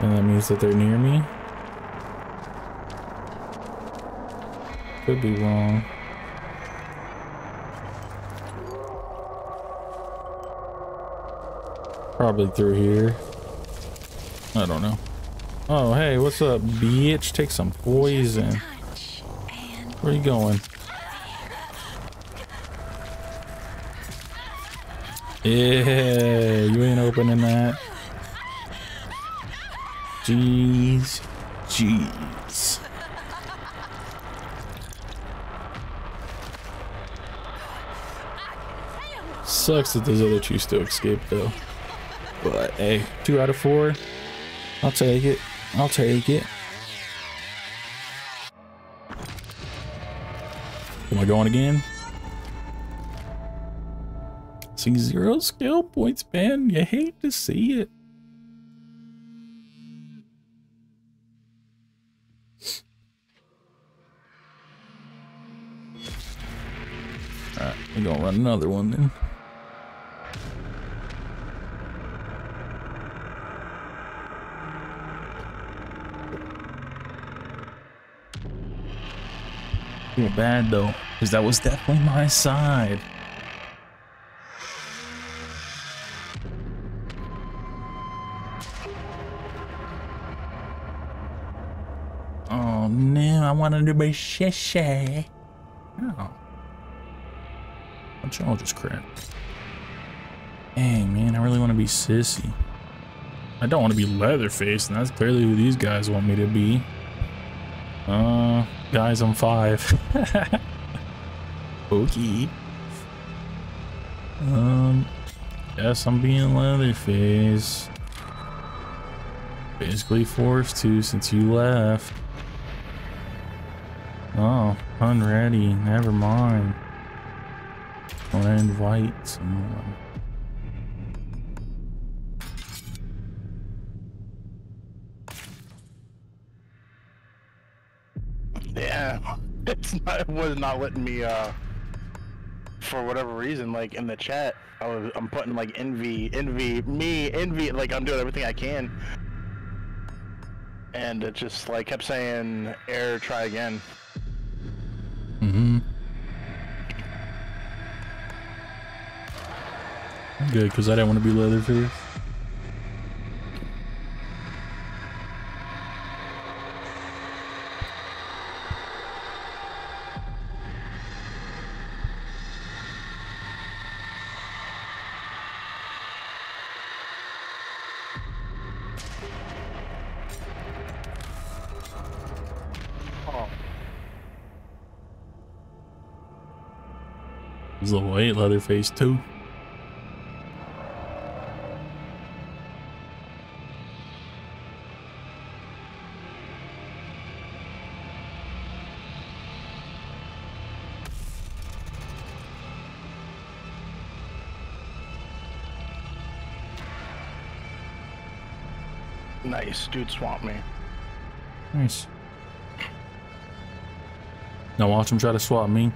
And that means that they're near me. Could be wrong. Probably through here. I don't know. Oh, hey, what's up, bitch? Take some poison. Where you going? Yeah, you ain't opening that. Jeez. Jeez. Sucks that those other two still escaped though. But hey, two out of four. I'll take it. I'll take it. Am I going again? See zero skill points, man. You hate to see it. Alright, we're gonna run another one then. Bad though, because that was definitely my side. Oh no, I wanted to be Sissy. Oh. Why y'all just crap? Dang, man, I really want to be sissy. I don't want to be Leatherface, and that's clearly who these guys want me to be. Uh, guys, I'm five. *laughs* *laughs* okay. Um, yes, I'm being Leatherface. Basically forced to since you left. Oh, unready. Never mind. Wanna invite someone. It's *laughs* not, it was not letting me, uh, for whatever reason, like in the chat, I was, I'm putting like envy, envy, me, envy, like I'm doing everything I can. And it just like kept saying, error, try again. Mm-hmm. Good, because I didn't want to be Leatherface. A white Leatherface too. nice, dude, swamp me. Nice. Now watch him try to swap me.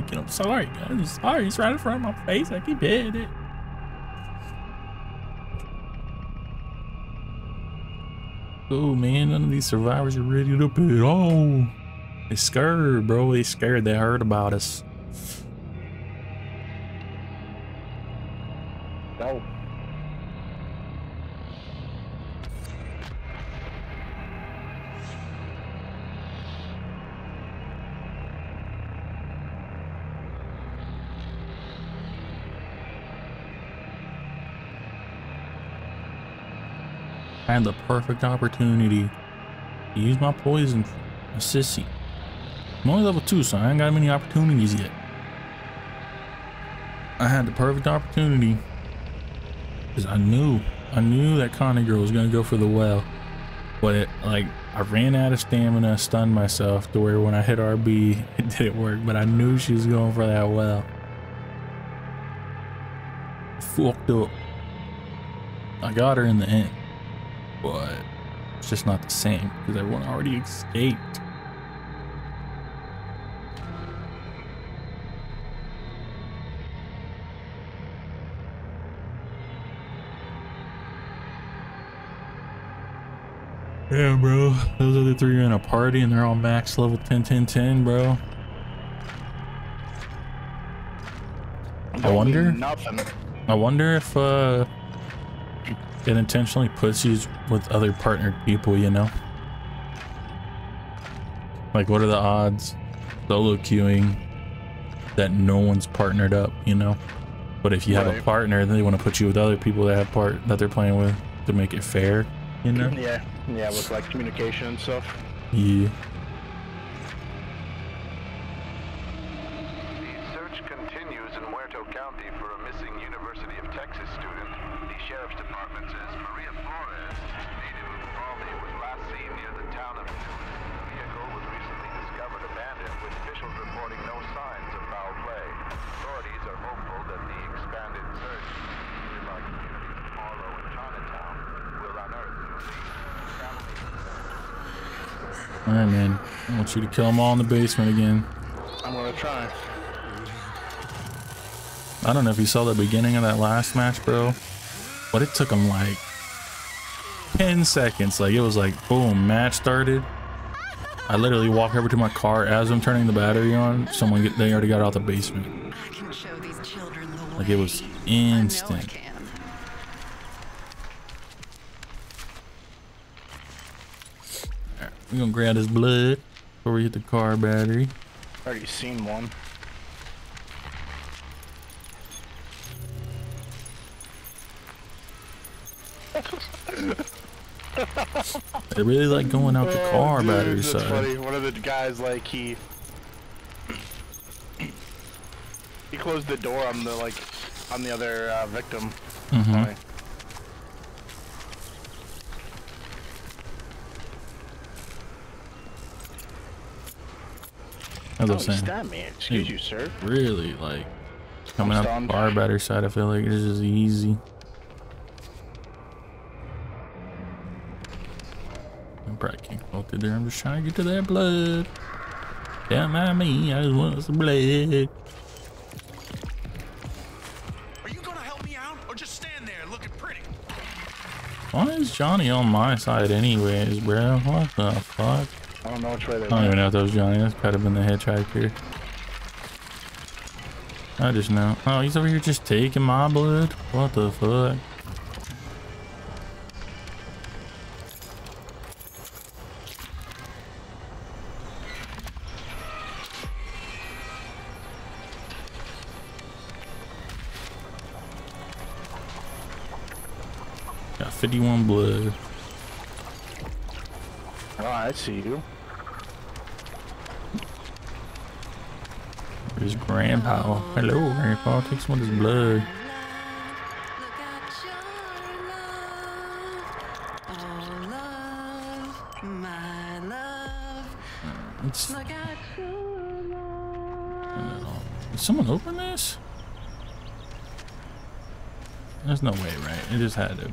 And I'm sorry guys. I'm sorry, it's right in front of my face. I keep hitting it. Oh man, none of these survivors are ready to pit. Oh, they scared, bro. They scared. They heard about us. Had the perfect opportunity to use my poison a sissy. I'm only level two, so I ain't got many opportunities yet. I had the perfect opportunity because I knew, I knew that Connie girl was gonna go for the well. But it, like, I ran out of stamina, stunned myself to where when I hit RB, *laughs* it didn't work. But I knew she was going for that well. Fucked up. I got her in the end but it's just not the same because everyone already escaped. Yeah, bro. Those other three are in a party and they're all max level 10, 10, 10, bro. I wonder. Nothing. I wonder if uh, it intentionally puts you with other partnered people, you know? Like, what are the odds? Solo queuing that no one's partnered up, you know? But if you have a partner, then they want to put you with other people that have part that they're playing with to make it fair, you know? Yeah, yeah, with like communication and stuff. Yeah. The search continues in Muerto County for a missing University of Texas student. The sheriff's department says Maria Flores, native of Uvalde, was last seen near the town of Newt. The vehicle was recently discovered abandoned, with officials reporting no signs of foul play. Authorities are hopeful that the expanded search in nearby communities of Harlow and Chinatown will unearth new leads. Families Alright, man. I want you to kill them all in the basement again. I'm gonna try. I don't know if you saw the beginning of that last match, bro, but it took them like 10 seconds. Like, it was like, boom, match started. I literally walk over to my car as I'm turning the battery on. Someone get, they already got out the basement. I can show these children the way. Like, it was I instant. We're gonna grab his blood before we hit the car battery. Already seen one. *laughs* They really like going out the car dude, battery that's side. funny. One of the guys like he he closed the door on the like on the other uh, victim. Mhm. Funny. As I Oh, was saying, stabbed me. Excuse Dude. you, sir. really like coming up stunned. the car battery side. I feel like it's just easy. I'm probably can't go through there. I'm just trying to get to that blood. Don't mind me. I just want some blood. Are you gonna help me out, or just stand there looking pretty? Why is Johnny on my side, anyways, bro? What the fuck? I don't know which way they I don't went. even know if that was Johnny. That could have been the hitchhiker. I just know. Oh, he's over here just taking my blood. What the fuck? Got 51 blood. Oh, I see you. There's Grandpa. Hello, Grandpa. Take some of this blood. It's, uh, did someone open this? There's no way, right? It just had to.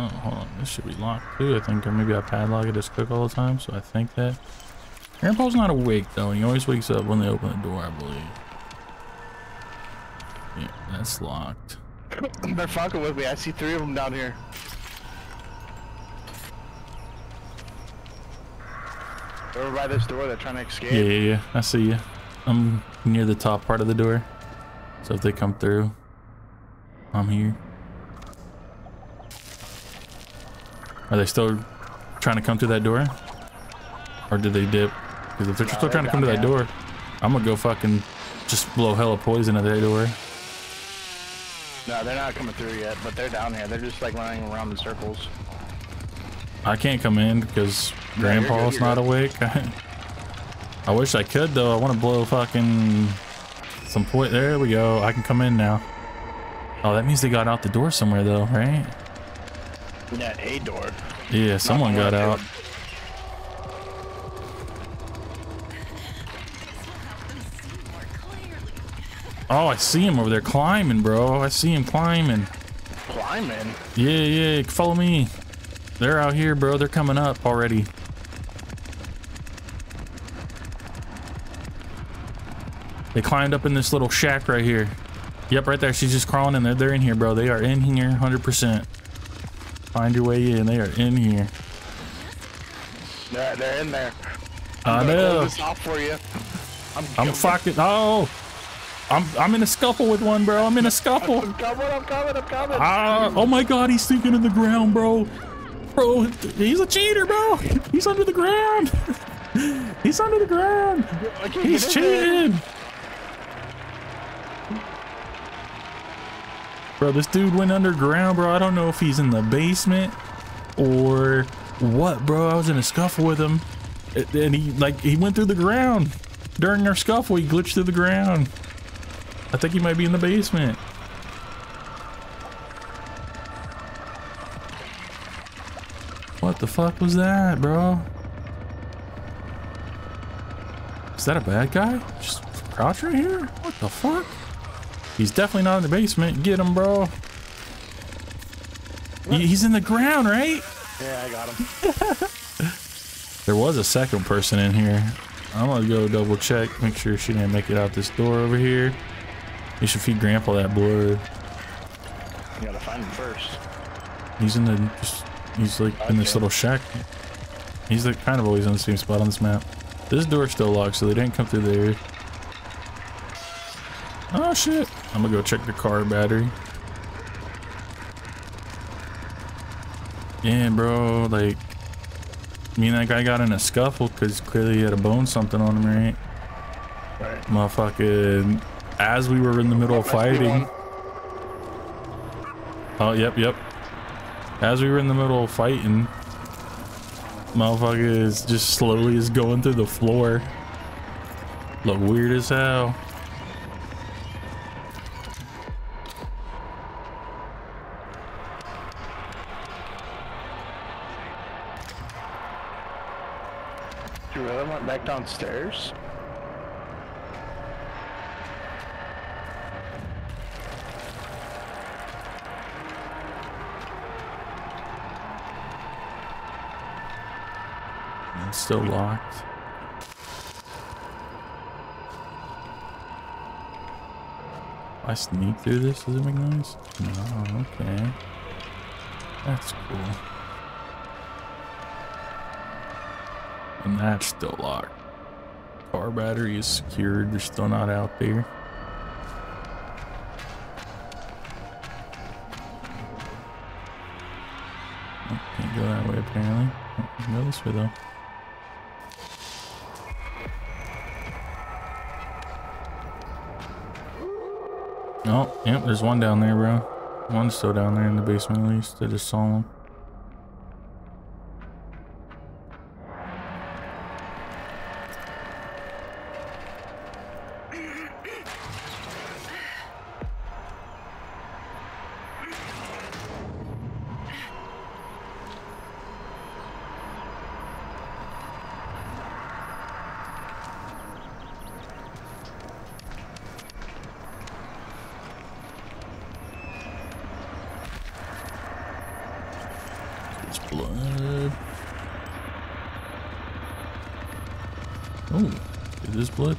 Oh, hold on. This should be locked too, I think. Or maybe I padlock it as cook all the time, so I think that. Grandpa's not awake though. He always wakes up when they open the door, I believe. Yeah, that's locked. *laughs* They're fucking with me. I see three of them down here. Over by this door, they're trying to escape. Yeah, yeah, yeah. I see you. I'm near the top part of the door. So if they come through, I'm here. Are they still trying to come through that door? Or did they dip? Because if they're No, still trying to come to that down door, I'm gonna go fucking just blow hella poison at that door. No, they're not coming through yet, but they're down here. They're just like running around in circles. I can't come in because No, you're good, Grandpa's you're not good. awake. *laughs* I wish I could though. I want to blow fucking some point. There we go. I can come in now. Oh, that means they got out the door somewhere though, right? Yeah, a door. Yeah, someone got out. dude. Oh, I see him over there climbing, bro. I see him climbing. Climbing. Yeah, yeah. Follow me. They're out here, bro. They're coming up already. They climbed up in this little shack right here. Yep, right there. She's just crawling in there. They're in here, bro. They are in here 100%. Find your way in. They are in here. They're, they're in there. I I'm gonna know. this off for you. I'm, I'm fucking. Oh, I'm I'm in a scuffle with one, bro. I'm in a scuffle. I'm coming. I'm coming. I'm coming. Ah, oh my god, he's sinking in the ground, bro. Bro, he's a cheater, bro. He's under the ground. *laughs* He's under the ground. He's there. cheating. Bro, this dude went underground, bro. I don't know if he's in the basement or what, bro. I was in a scuffle with him. And- And he, like, he went through the ground. During our scuffle, he glitched through the ground. I think he might be in the basement. What the fuck was that, bro? Is that a bad guy? Just crouch right here? What the fuck? He's definitely not in the basement. Get him, bro. He- He's in the ground, right? Yeah, I got him. *laughs* There was a second person in here. I'm gonna go double check, make sure she didn't make it out this door over here. You should feed Grandpa that blood. You gotta find him first. He's in the, just, he's like in this little shack. He's like kind of always in the same spot on this map. This door's still locked, so they didn't come through there. Oh shit! I'm gonna go check the car battery. Yeah, bro, like, me and that guy got in a scuffle because clearly he had a bone something on him, right? Right. Motherfucking, as we were in the middle of fighting. Oh, yep, yep. As we were in the middle of fighting, motherfucker is just slowly is going through the floor. Look weird as hell. You really went back downstairs? It's still locked. I sneak through this, does it make noise? No, okay. That's cool. And that's still locked. Car battery is secured. They're still not out there. Oh, Can't go that way apparently. Oh, can Go this way though. There's one down there, bro. One's still down there in the basement at least. I just saw him.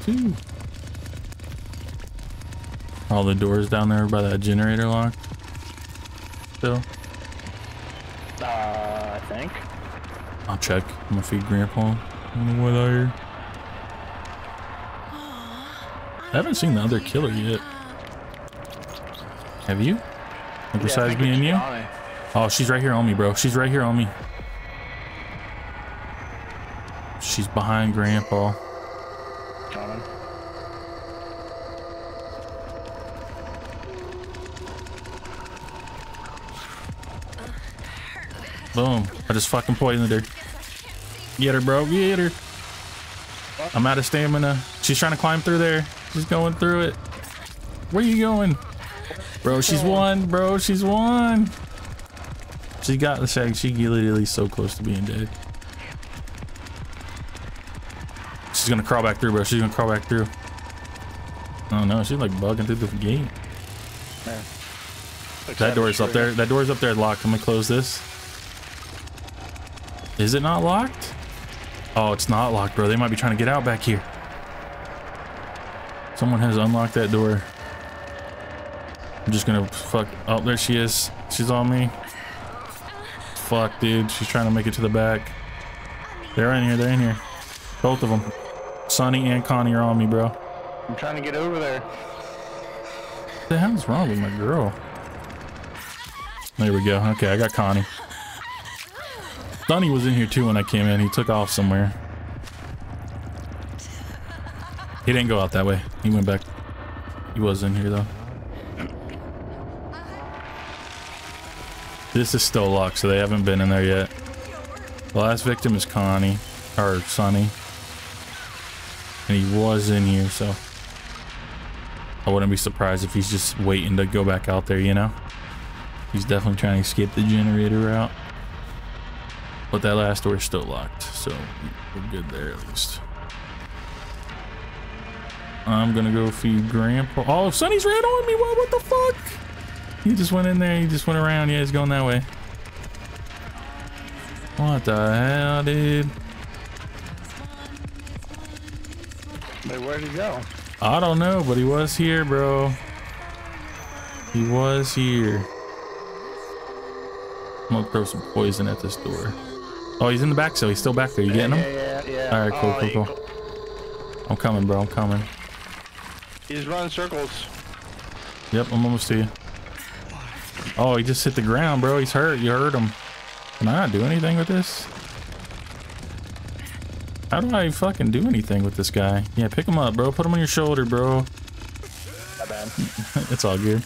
Too. All the doors down there by that generator lock. Still, Uh, I think. I'll check. I'm gonna feed Grandpa. I don't know what I hear. I haven't seen the other killer yet. Have you? Like besides me and you? Johnny. Oh, she's right here on me, bro. She's right here on me. She's behind Grandpa. I just fucking poisoned her. Get her, bro. Get her. I'm out of stamina. She's trying to climb through there. She's going through it. Where are you going? Bro, she's won, bro. She's won. She got the shag. She literally so close to being dead. She's gonna crawl back through, bro. She's gonna crawl back through. Oh no, she's like bugging through the gate. That door's up there. That door's up there locked. I'm gonna close this. Is it not locked? Oh, it's not locked, bro. They might be trying to get out back here. Someone has unlocked that door. I'm just gonna fuck. Oh, there she is. She's on me. Fuck, dude. She's trying to make it to the back. They're in here. They're in here. Both of them. Sonny and Connie are on me, bro. I'm trying to get over there. What the hell's wrong with my girl? There we go. Okay, I got Connie. Sonny was in here too when I came in. He took off somewhere. He didn't go out that way. He went back. He was in here though. This is still locked, so they haven't been in there yet. The last victim is Connie, or Sonny. And he was in here, so I wouldn't be surprised if he's just waiting to go back out there, you know? He's definitely trying to escape the generator route. But that last door is still locked, so we're good there at least. I'm gonna go feed Grandpa. Oh, Sonny's ran on me. What, what the fuck? He just went in there. He just went around. Yeah, he's going that way. What the hell, dude? Wait, where'd he go? I don't know, but he was here, bro. He was here. I'm gonna throw some poison at this door. Oh, he's in the back, so he's still back there. You getting him? Yeah, yeah, yeah. All right, cool, Oh, cool, cool. I'm coming, bro. I'm coming. He's running circles. Yep, I'm almost to you. Oh, he just hit the ground, bro. He's hurt. You hurt him. Can I not do anything with this? How do I fucking do anything with this guy? Yeah, pick him up, bro. Put him on your shoulder, bro. My bad. *laughs* it's all good.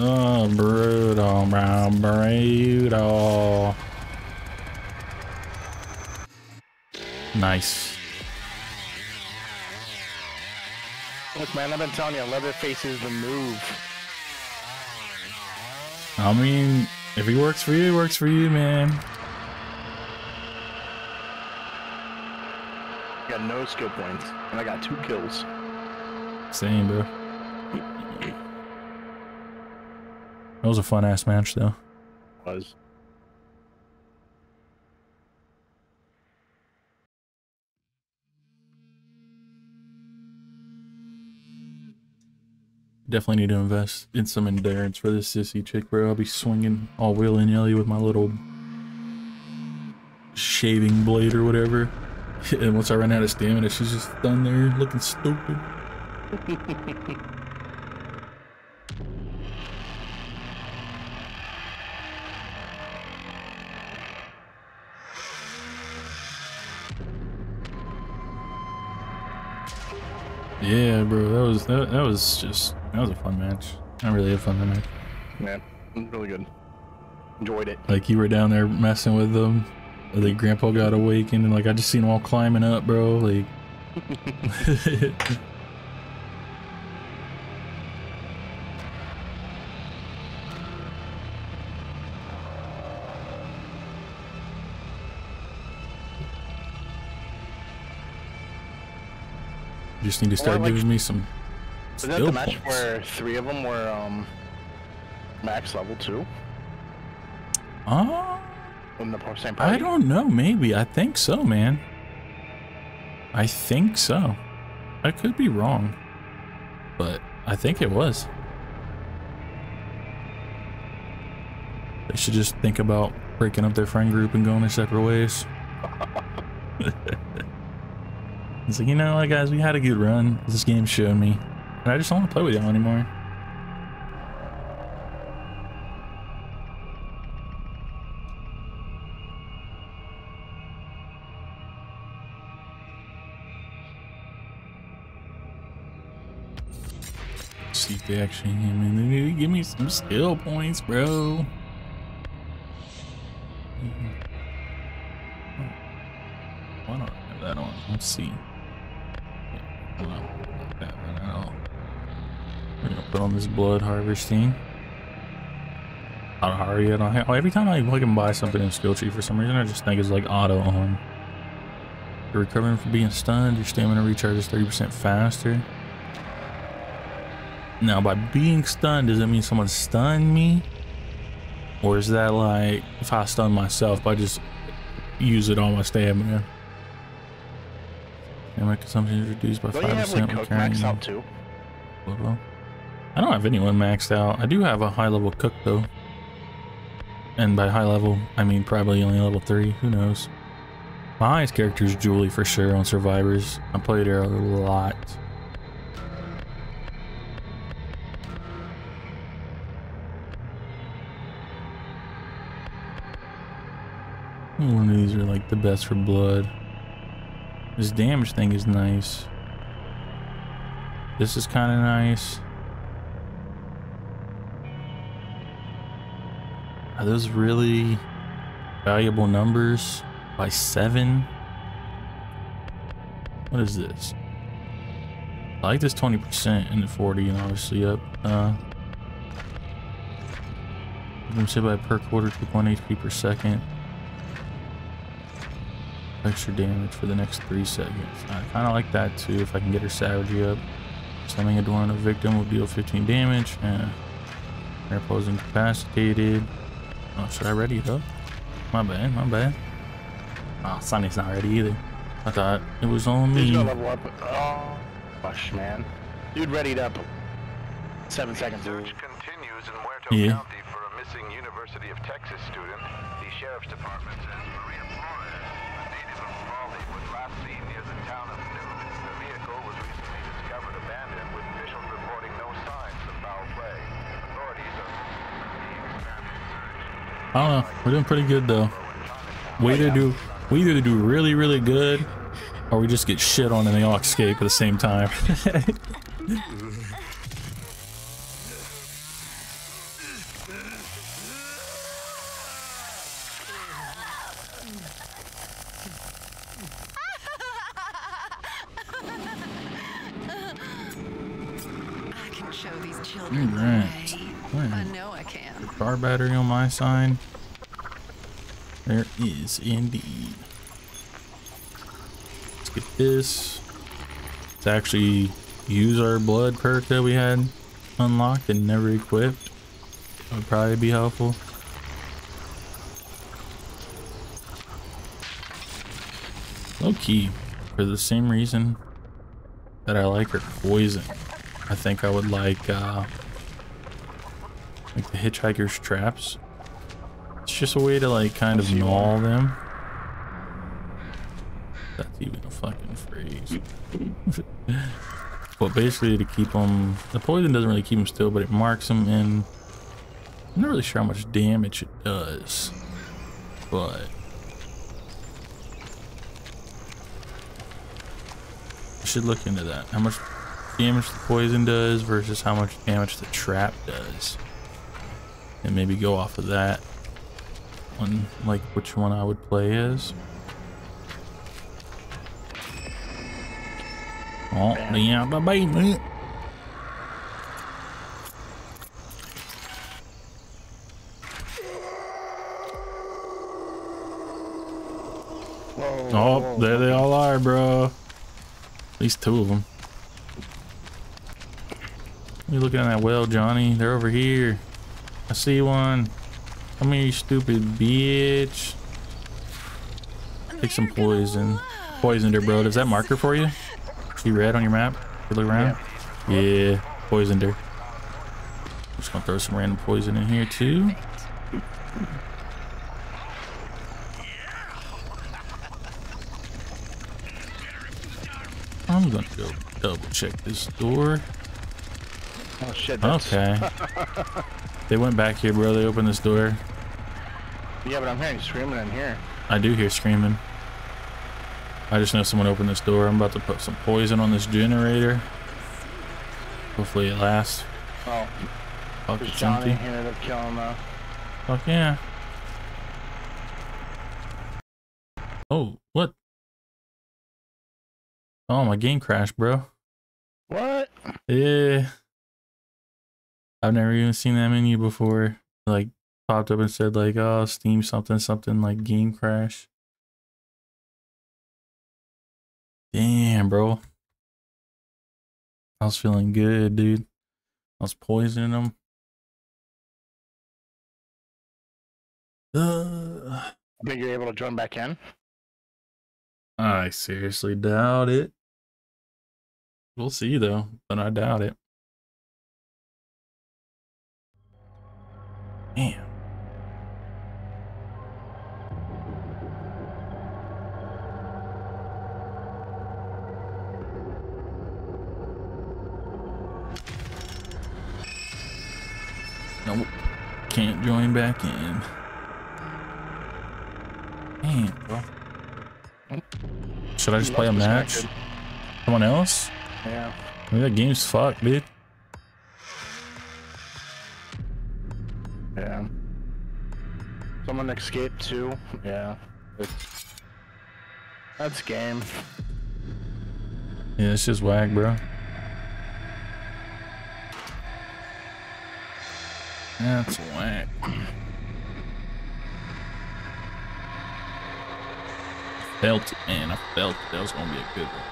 Oh, brutal, bro, brutal. Nice. Look, man, I've been telling you, Leatherface is the move. I mean, if he works for you, he works for you, man. I got no skill points, and I got two kills. Same, bro. That was a fun ass match, though. It Was. Definitely need to invest in some endurance for this sissy chick, bro. I'll be swinging all willy nilly with my little shaving blade or whatever. *laughs* And once I run out of stamina, she's just done there looking stupid. *laughs* Yeah, bro, that was that, that was just that was a fun match. I really had fun match. Man, it really good. Enjoyed it. Like you were down there messing with them. Like grandpa got awakened and like I just seen them all climbing up, bro. Like *laughs* *laughs* just need to start like- giving me some Isn't that the match points. where three of them were um max level two Oh, in the same party? I don't know. Maybe I think so, man. I think so. I could be wrong, but I think it was. They should just think about breaking up their friend group and going their separate ways. *laughs* it's like, you know what, guys, we had a good run. This game showed me. And I just don't want to play with y'all anymore. See if they actually, I mean, they give me some skill points, bro. Mhm. Why don't have that on? Let's see. Put on this blood harvesting. I don't hurry it on. Oh, every time I and buy something in skill tree for some reason, I just think it's like auto on. You're recovering from being stunned. Your stamina recharges 30% faster. Now, by being stunned, does it mean someone stunned me? Or is that like if I stun myself, I just use it on my stamina? Stamina consumption is reduced by Don't you have 5% like when carrying max out too? I don't have anyone maxed out. I do have a high level cook though. And by high level, I mean probably only level 3. Who knows? My highest character is Julie for sure on Survivors. I played her a lot. One of these are like the best for blood. This damage thing is nice. This is kind of nice. Are those really valuable numbers by seven? What is this? I like this 20% and the 40 and obviously up. Uh, I'm say by per quarter, 2.8 HP per second. Extra damage for the next three seconds. I kind of like that too if I can get her savagery up. Slamming a door on a victim will deal 15 damage. And they're incapacitated. Oh, should I ready it up? My bad, my bad. Ah, oh, Sonny's not ready either. I thought it was on He's me. gonna level up. Oh, gosh, man. Dude readied up seven seconds ago. Search continues in Muerto Yeah. County for a missing University of Texas student. The sheriff's department says Maria Flores, a native of Uvalde, was last seen near the town of Newt. The vehicle was recently discovered abandoned, with officials reporting no signs of foul play. Authorities are the expanded search. I don't know. We're doing pretty good though. We either do we either do really really good, or we just get shit on and they all escape at the same time. *laughs* battery on my side. There is indeed. Let's get this. Let's actually use our blood perk that we had unlocked and never equipped. That would probably be helpful. Low key, for the same reason that I like her poison. I think I would like uh like the hitchhiker's traps. It's just a way to like kind of gnaw them. That's even a fucking phrase. *laughs* but basically to keep them, the poison doesn't really keep them still, but it marks them and I'm not really sure how much damage it does, but I should look into that. How much damage the poison does versus how much damage the trap does and maybe go off of that one like which one I would play is Oh, yeah, baby. Oh, there they all are, bro. At least two of them. You looking at that well, Johnny? They're over here. I see one. Come here, you stupid bitch. Take some poison. Poisoned her, bro. Does that marker for you? See red on your map? You look around? Yeah, poisoned her. Just gonna throw some random poison in here too. I'm gonna go double check this door. Oh shit. That's, Okay. *laughs* they went back here, bro. They opened this door. Yeah, but I'm hearing screaming in here. I do hear screaming. I just know someone opened this door. I'm about to put some poison on this generator. Hopefully it lasts. Oh, Fuck it's Johnny empty. ended up killing the. Fuck yeah. Oh, what? Oh, my game crashed, bro. What? Yeah. I've never even seen that menu before. Like popped up and said like, oh, Steam something something like game crash. Damn, bro. I was feeling good, dude. I was poisoning them. Uh, I think you're able to join back in. I seriously doubt it. We'll see though, but I doubt it. Damn. Nope. Can't join back in. Damn, bro. Should I just play a match? Someone else? Yeah. Maybe that game's fucked, dude. Yeah. Someone escaped too. Yeah. It's that's game. Yeah, it's just whack, bro. That's whack. Felt it, man. I felt it. That was gonna be a good one.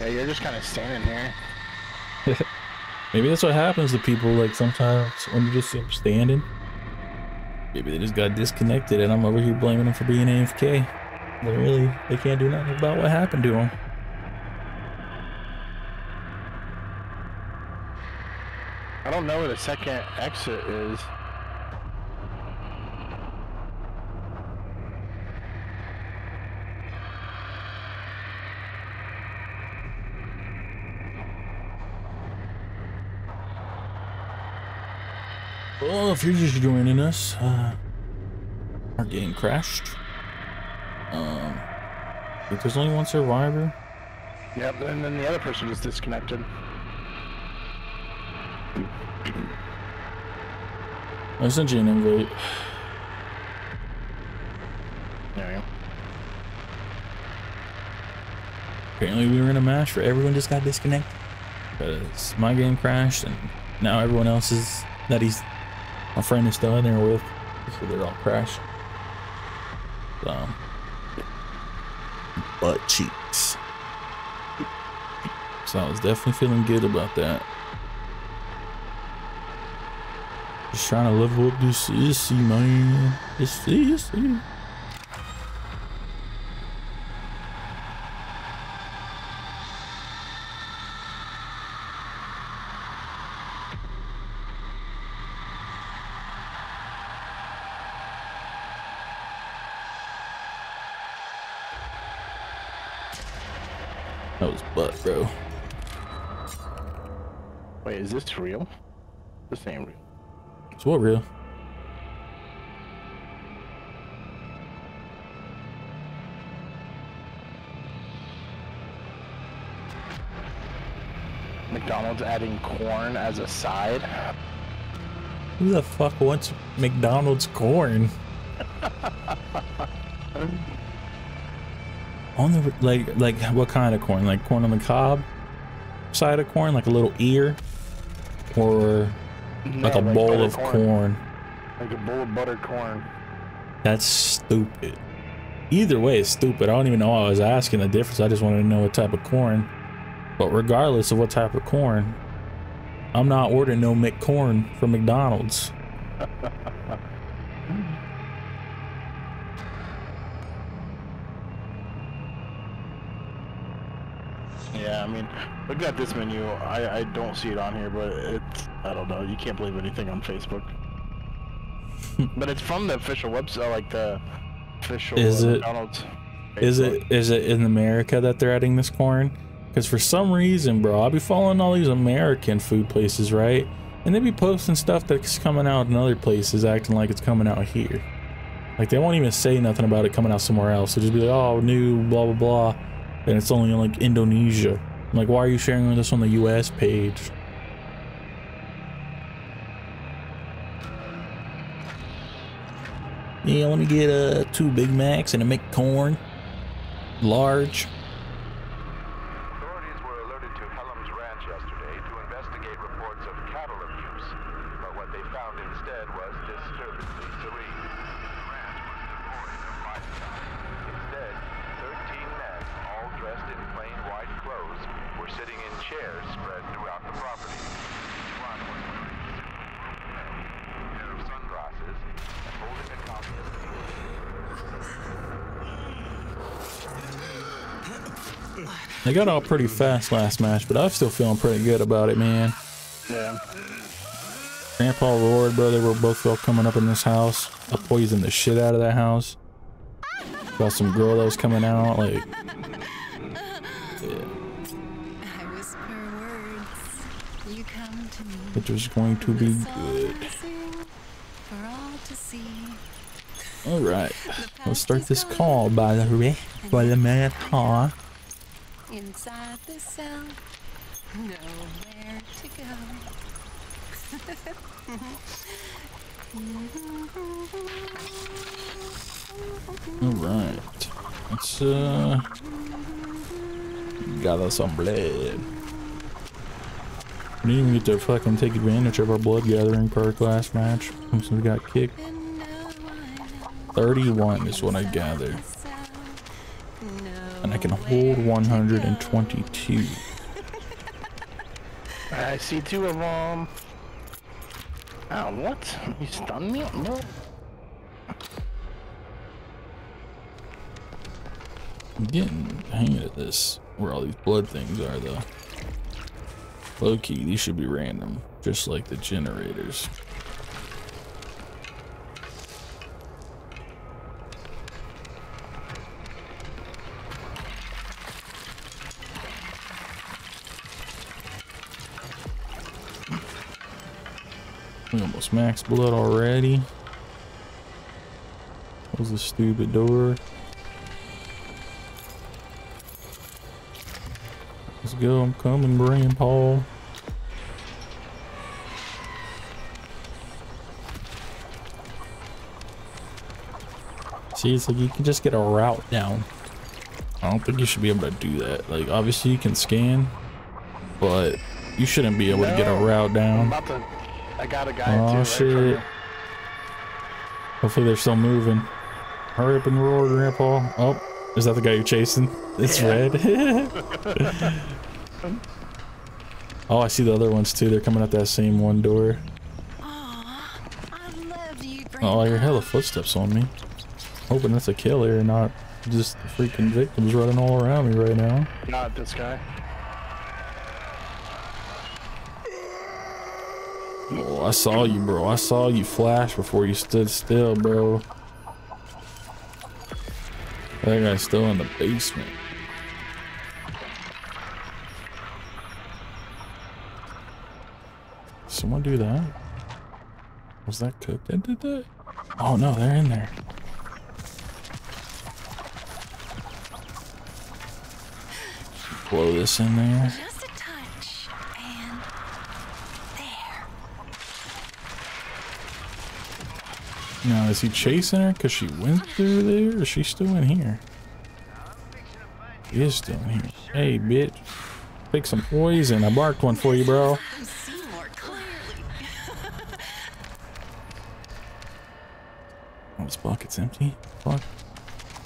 Yeah, you're just kind of standing here. *laughs* Maybe that's what happens to people. Like sometimes when you just see them standing, maybe they just got disconnected, and I'm over here blaming them for being AFK. But really, they can't do nothing about what happened to them. I don't know where the second exit is. Well, if you're just joining us, uh, our game crashed. Um, I think there's only one survivor. Yep, and then the other person just disconnected. I sent you an invite. There you go. Apparently, we were in a match where everyone just got disconnected because my game crashed, and now everyone else's that he's my friend is still in there with, so they're all crashed. So, butt cheeks. So I was definitely feeling good about that. Just trying to level up this sissy, man. This sissy. Butt, bro. Wait, is this real? This ain't real. It's what real? McDonald's adding corn as a side. Who the fuck wants McDonald's corn? *laughs* on the like like what kind of corn? Like corn on the cob side of corn, like a little ear, or like a bowl buttered of corn. Like a bowl of buttered corn. That's stupid. Either way, it's stupid. I don't even know why I was asking the difference. I just wanted to know what type of corn. But regardless of what type of corn, I'm not ordering no McCorn from McDonald's. *laughs* Yeah, I mean, looking at this menu, I, I don't see it on here, but it's, I don't know, you can't believe anything on Facebook. *laughs* but it's from the official website, like the official Is uh, it- McDonald's. Is Facebook. it is it in America that they're adding this corn? Because for some reason, bro, I'll be following all these American food places, right? And they be posting stuff that's coming out in other places, acting like it's coming out here. Like they won't even say nothing about it coming out somewhere else. They'll just be like, "Oh, new, blah blah blah," and it's only in like Indonesia. Like, why are you sharing this on the U.S. page? Yeah, let me get uh, two Big Macs and a McCorn, large. Authorities were alerted to Helm's Ranch yesterday to investigate reports of cattle abuse, but what they found instead was disturbingly serene. The ranch was devoid of livestock. Instead, 13 men, all dressed in plain white clothes, were sitting in chairs spread throughout the property. Each one was wearing a simple rope belt, a pair of sunglasses, and holding a copy of the They got all pretty fast last match, but I'm still feeling pretty good about it, man. Yeah. Grandpa roared, brother. We're both all coming up in this house. I poisoned the shit out of that house. Got some girl that was coming out, like, yeah. *laughs* I whisper words. You come to me. It was going to be good. I sing For all to see. All right, let's start this call by the way. By the man call. Inside the cell, nowhere to go. All right, let's uh gather some blood. We didn't even get to fucking take advantage of our blood gathering perk last match since we got kicked. And now I know 31 is what I gathered. And I can hold 122. I see two of them. Oh, uh, what? You stunned me? No. I'm getting the hang of this, where all these blood things are though. Low key, these should be random, just like the generators. We almost max blood already. Close the stupid door. Let's go. I'm coming, Grandpa. See, it's like you can just get a route down. I don't think you should be able to do that. Like, obviously you can scan, but you shouldn't be able to get a route down. About to. I got a guy Oh too. shit. from- Hopefully they're still moving. Hurry up and roar, Grandpa. Oh, is that the guy you're chasing? It's red. *laughs* oh, I see the other ones too. They're coming out that same one door. Aw, I love you, Oh, I hear Grandpa. hella footsteps on me. Hoping that's a killer and not just the freaking victims running all around me right now. Not this guy. Oh, I saw you, bro. I saw you flash before you stood still, bro. That guy's still in the basement. Someone do that? Was that Cook that did that? Oh no, they're in there. Blow this in there. Just a touch, and there. Now, is he chasing her because she went through there, or is she still in here? She is still in here. Hey, bitch. Take some poison. I barked one for you, bro. I see more clearly. Oh, this bucket's empty. Fuck.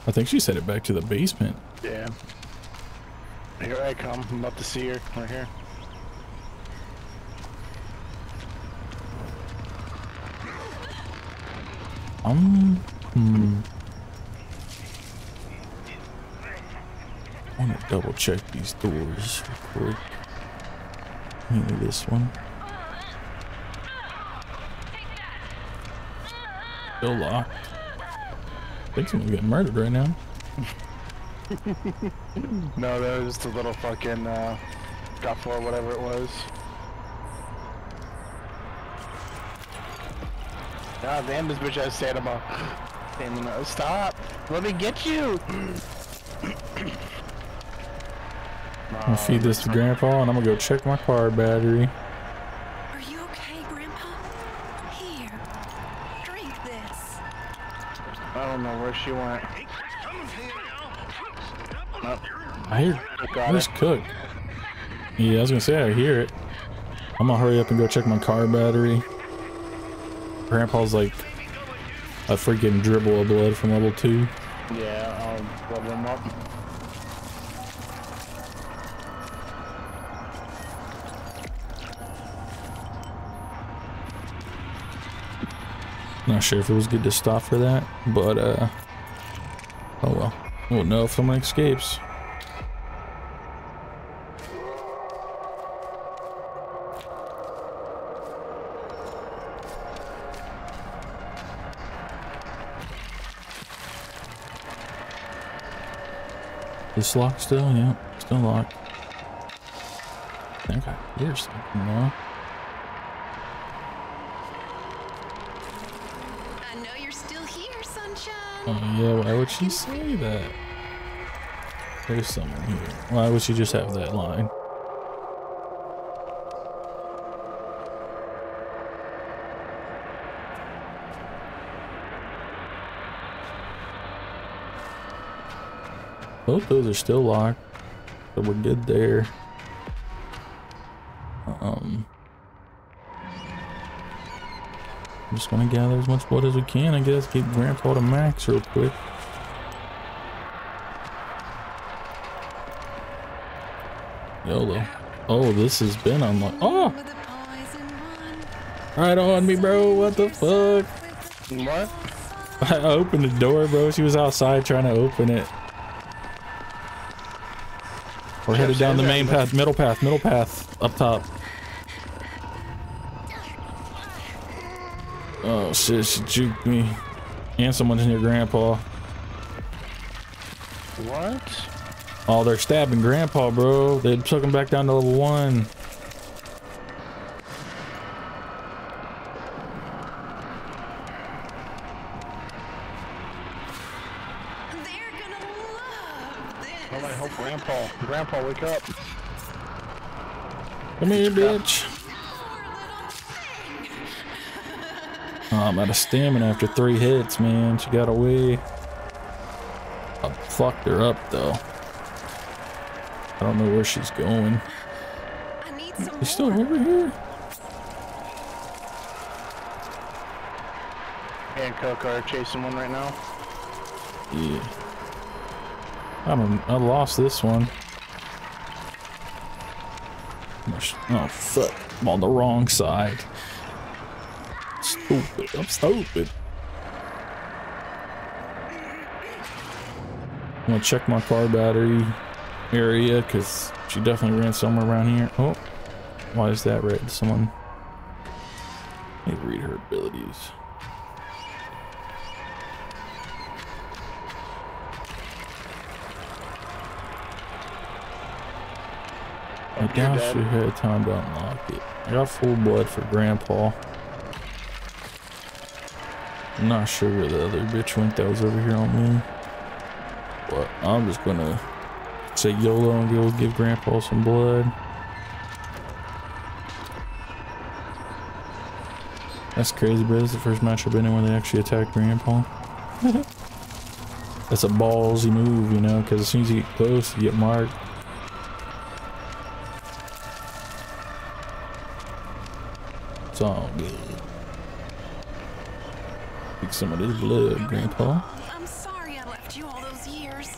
I think she's it back to the basement. Yeah. Here I come. I'm about to see her right here. Um, hmm. I want to double check these doors real quick. Maybe this one. Still locked. I think someone's getting murdered right now. *laughs* No, that was just a little fucking uh, whatever it was. God damn, this bitch has stamina. Stamina. Stop! Let me get you! *coughs* I'm gonna feed this to Grandpa and I'm gonna go check my car battery. Are you okay, Grandpa? Here, drink this. I don't know where she went. Nope. I hear Got where's it. Cook? Yeah, I was gonna say I hear it. I'm gonna hurry up and go check my car battery. Grandpa's like a freaking dribble of blood from level two. Yeah, I'll level him up. Not sure if it was good to stop for that, but uh oh well. We'll know if someone escapes. This locked still? Yeah, still locked. I think I hear something though. I know you're still here, sunshine. Oh yeah, why would she say that? There's someone here. Why would she just have that line? Both those are still locked, so we're good there. Um, I'm just gonna gather as much blood as we can, I guess. Get Grandpa to max real quick. YOLO. Oh, this has been unlocked. Oh! With a poison one. Right on me, bro. What the fuck? What? *laughs* I opened the door, bro. She was outside trying to open it. We're headed down the main path, middle path, middle path, up top. Oh shit, she juked me. And someone's in your grandpa. What? Oh, they're stabbing grandpa, bro. They took him back down to level one. They're gonna love this. Oh, I hope Grandpa, Grandpa, wake up. Come here, bitch. Oh, I'm out of stamina after three hits, man. She got away. I fucked her up, though. I don't know where she's going. I need some She's still over here? Me and Coco are chasing one right now. Yeah. I don't. I lost this one. Oh fuck! I'm on the wrong side. Stupid. I'm stupid. I'm gonna check my car battery area because she definitely ran somewhere around here. Oh, why is that red? Someone. I doubt dead. had time to unlock it. I got full blood for Grandpa. I'm not sure where the other bitch went that was over here on me. But I'm just gonna say YOLO and go give Grandpa some blood. That's crazy, bro. This is the first match I've been in where they actually attacked Grandpa. *laughs* That's a ballsy move, you know, because as soon as you get close, you get marked. It's all good. Take some of this blood, Grandpa. I'm sorry I left you all those years.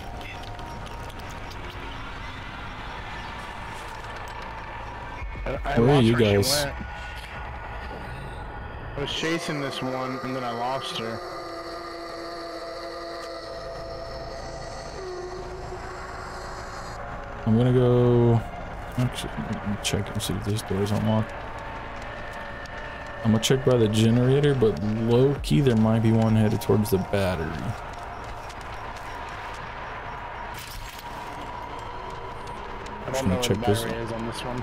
I, I Where are you guys? I was chasing this one and then I lost her. I'm gonna go. Actually, let me check and see if this door's unlocked. I'm gonna check by the generator, but low key there might be one headed towards the battery. I Just don't know gonna check this is on this one.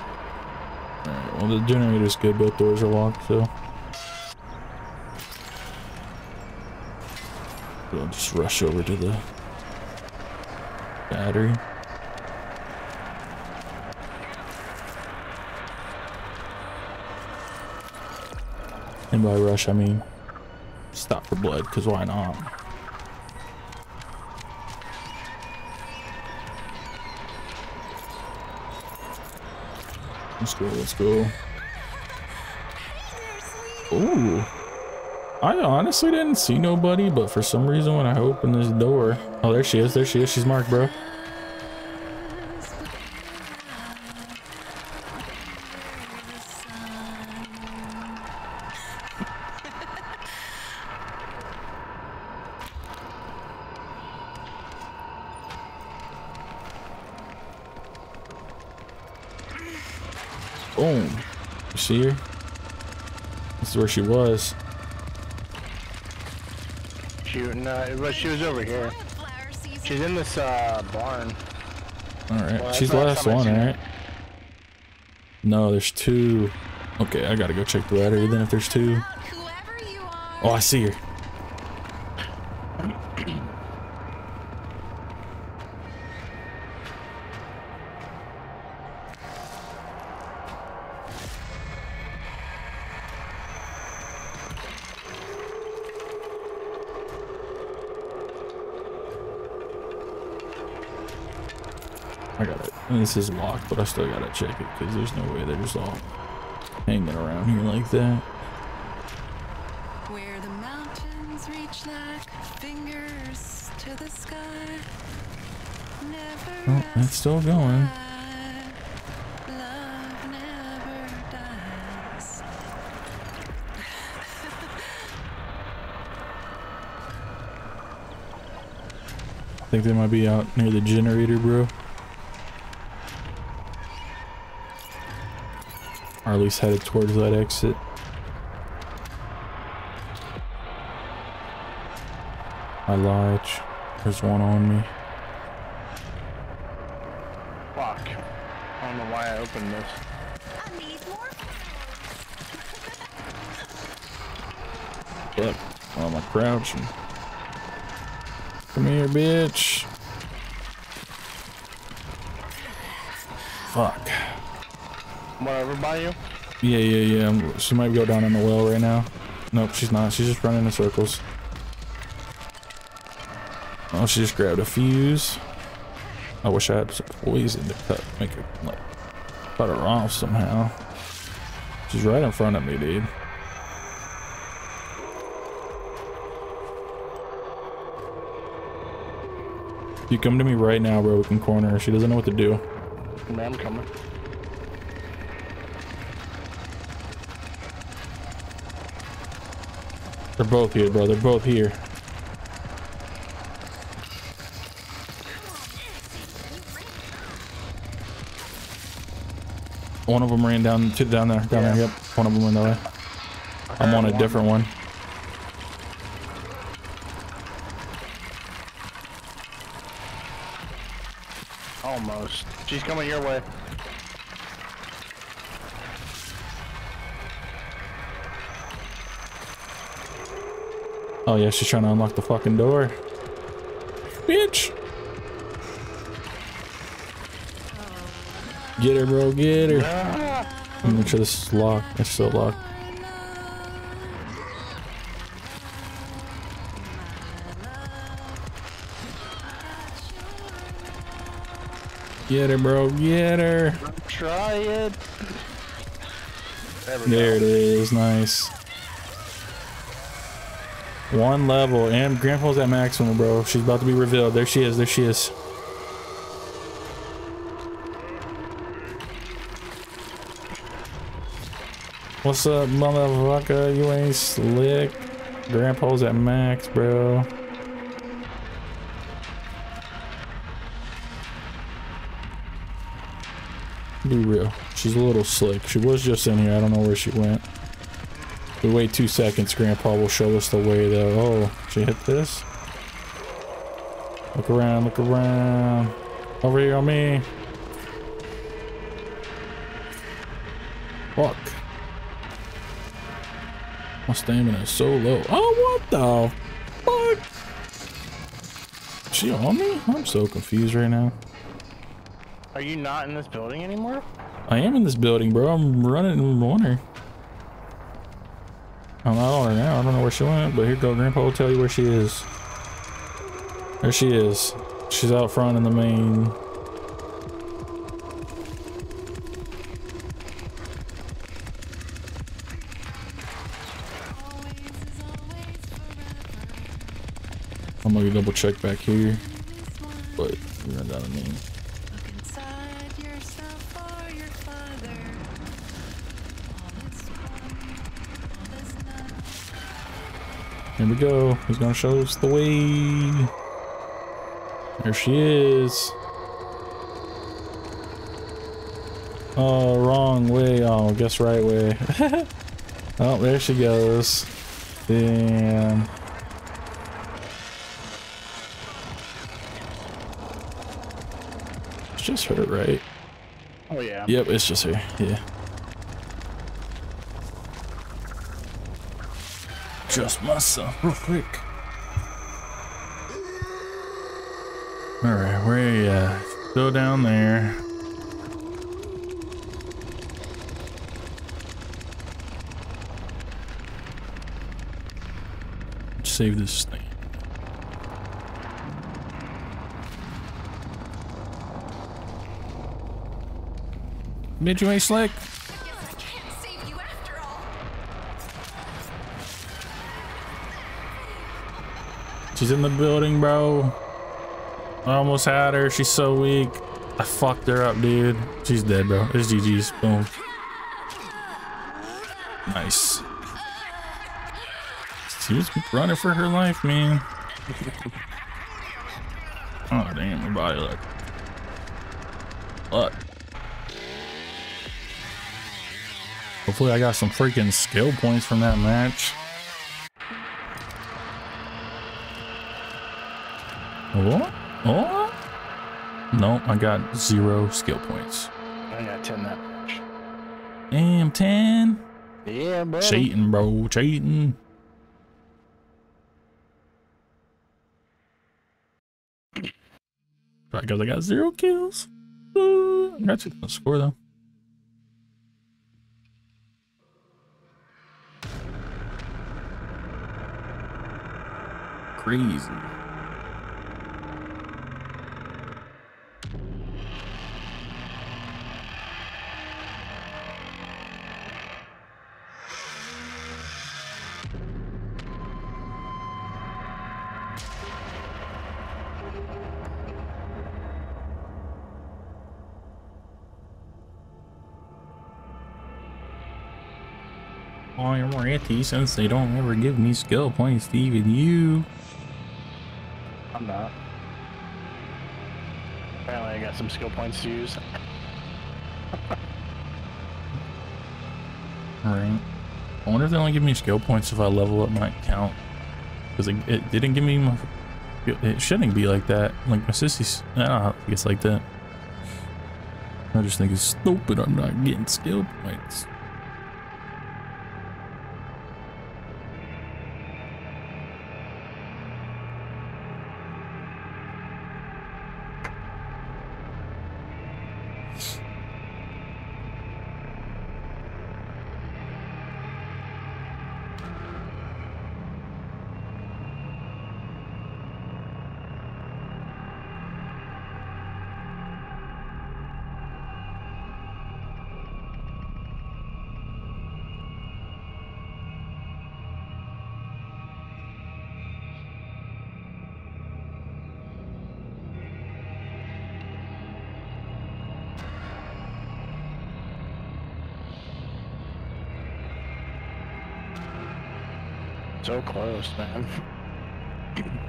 Alright, well the generator's good, both doors are locked, so. I'll just rush over to the battery. By rush, I mean stop for blood, because why not? Let's go, let's go. Ooh. I honestly didn't see nobody, but for some reason when I opened this door... Oh, there she is, there she is. She's marked, bro. Where she was. She, no, but she was over here. She's in this uh, barn. Alright, Well, she's the last one, alright? No, there's two. Okay, I gotta go check the battery then if there's two. Whoever you are. Oh, I see her. And this is locked, but I still gotta check it because there's no way they're just all hanging around here like that. Where the mountains reach like fingers to the sky. Never Oh, that's still going. die. Love never dies. I think they might be out near the generator, bro. At least headed towards that exit. I lied. There's one on me. Fuck. I don't know why I opened this. I need more Yep. Well, I'm crouching. Come here, bitch. Fuck. By you? Yeah, yeah, yeah. Um, she might go down in the well right now. Nope, she's not. She's just running in circles. Oh, she just grabbed a fuse. I wish I had some poison to cut, make her, like, cut her off somehow. She's right in front of me, dude. If you come to me right now, bro, we can corner her. She doesn't know what to do. Man, I'm coming. They're both here, bro. They're both here. One of them ran down to down there, down there. Yep, one of them went that way. I'm on a one. different one. Almost. She's coming your way. Oh yeah, she's trying to unlock the fucking door. Bitch. Get her, bro. Get her. Make sure this is locked. It's still locked. Get her, bro. Get her. Try it. There There it is. Nice. One level, and Grandpa's at maximum, bro. She's about to be revealed. There she is. There she is. What's up, motherfucker? You ain't slick. Grandpa's at max, bro. Be real. She's a little slick. She was just in here. I don't know where she went. We wait two seconds. Grandpa will show us the way, though. Oh, she hit this? Look around, look around. Over here on me. Fuck. My stamina is so low. Oh, what the fuck? She on me? I'm so confused right now. Are you not in this building anymore? I am in this building, bro. I'm running on her. I'm not on her now. I don't know where she went, but here go. Grandpa will tell you where she is. There she is. She's out front in the main. I'm gonna double check back here, but we run down the main. Here we go. He's gonna show us the way. There she is. Oh, wrong way. Oh, guess right way. *laughs* oh, there she goes. Damn. It's just her, right? Oh yeah. Yep, it's just her. Yeah. Just myself, real quick. Alright, are you uh, at? Go down there. Save this thing. Ain't slick. She's in the building, bro. I almost had her. She's so weak. I fucked her up, dude. She's dead, bro. It's GG's. Boom. Nice. She was running for her life, man. *laughs* Oh, damn. Her body look. Look. Hopefully I got some freaking skill points from that match. Oh, oh. No, I got zero skill points. I got 10 that much. Damn, 10. Yeah, bro. Cheating, bro. Cheating. Right, because I got zero kills. Uh, I got you score, though. Crazy. Since they don't ever give me skill points to even you. I'm not. Apparently I got some skill points to use. *laughs* Alright. I wonder if they only give me skill points if I level up my account. Because it, it didn't give me my... It shouldn't be like that. Like my Sissy's... I don't think it's like that. I just think it's stupid I'm not getting skill points. So close, man. *laughs*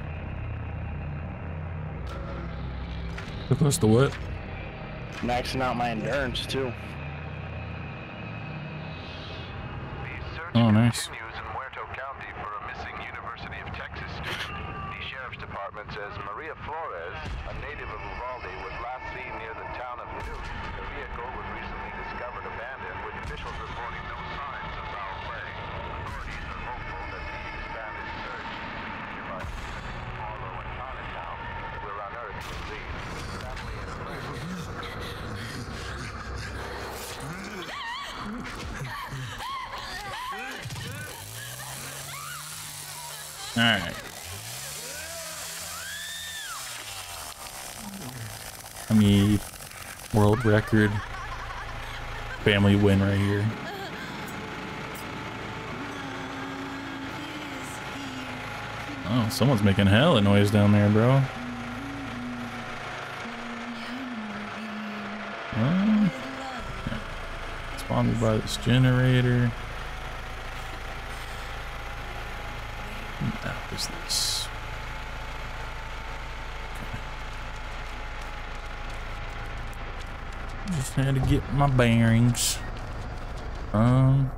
Supposed to what? Maxing out my endurance, too. Oh, nice. Record family win right here. Oh, someone's making hella noise down there, bro. Oh. Spawned by this generator. What the hell is this? Okay. Just had to get my bearings. Um.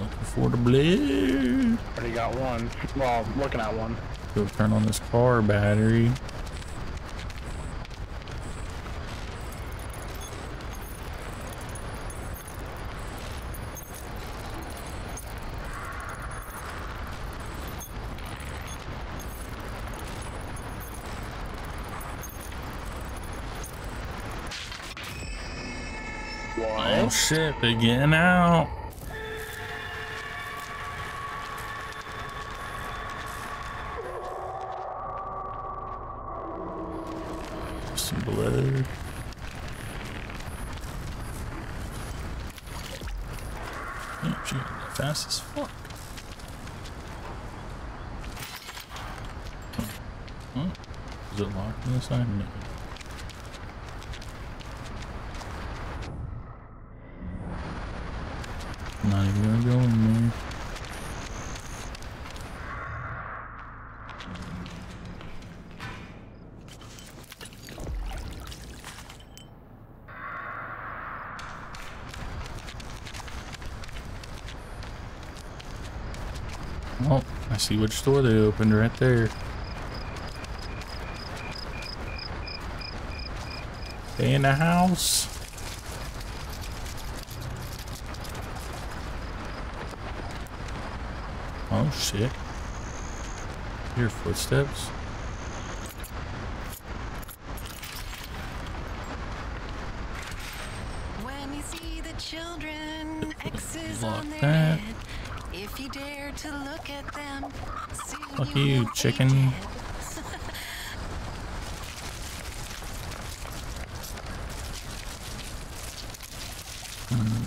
Looking for the blue. Already got one. Well, looking at one. Go turn on this car battery. Oh they're getting out. Some blood. She got fast as fuck. Huh? Is it locked on this? No. Not even gonna go in there. Oh, I see which door they opened right there. Stay in the house. Oh shit. Your footsteps. You dare to look at them, soon Fuck you you, chicken. Hmm.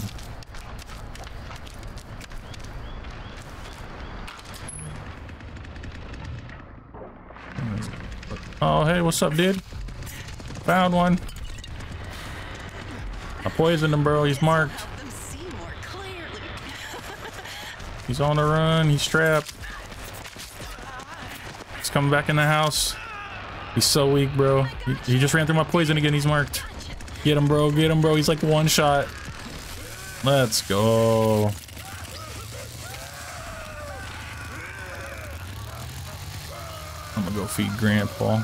Oh, hey, what's up, dude? Found one. I poisoned him, bro. He's marked. He's on the run. He's trapped. He's coming back in the house. He's so weak, bro. He, he just ran through my poison again. He's marked. Get him, bro. Get him, bro. He's like one shot. Let's go. I'm gonna go feed Grandpa.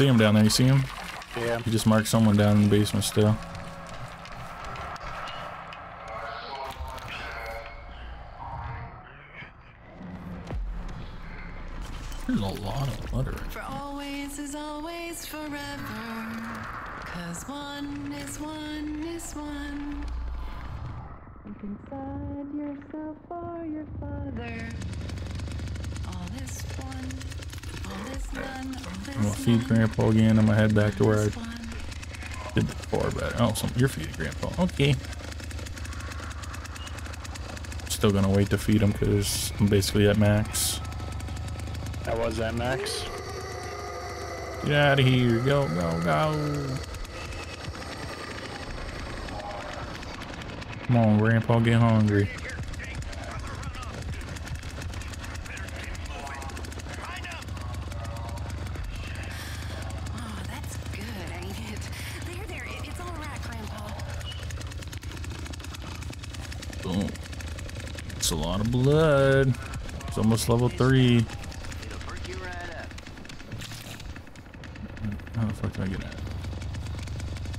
See him down there. You see him? Yeah. He just marked someone down in the basement still. There's a lot of butter. For always is always forever. Cause one is one is one. Look inside yourself or your father. All is one. All is none. All is I'm gonna feed Grandpa again. I'm gonna head back to where I did the bar back. Oh, so you're feeding Grandpa. Okay. Still gonna wait to feed him because I'm basically at max. That was that max. Get out of here. Go, go, go. Come on, Grandpa, get hungry. Oh, that's good, ain't it? There, there. it- It's all right, Grandpa. Boom. It's a lot of blood. It's almost level three. It'll perk you right up. How the fuck do I get out?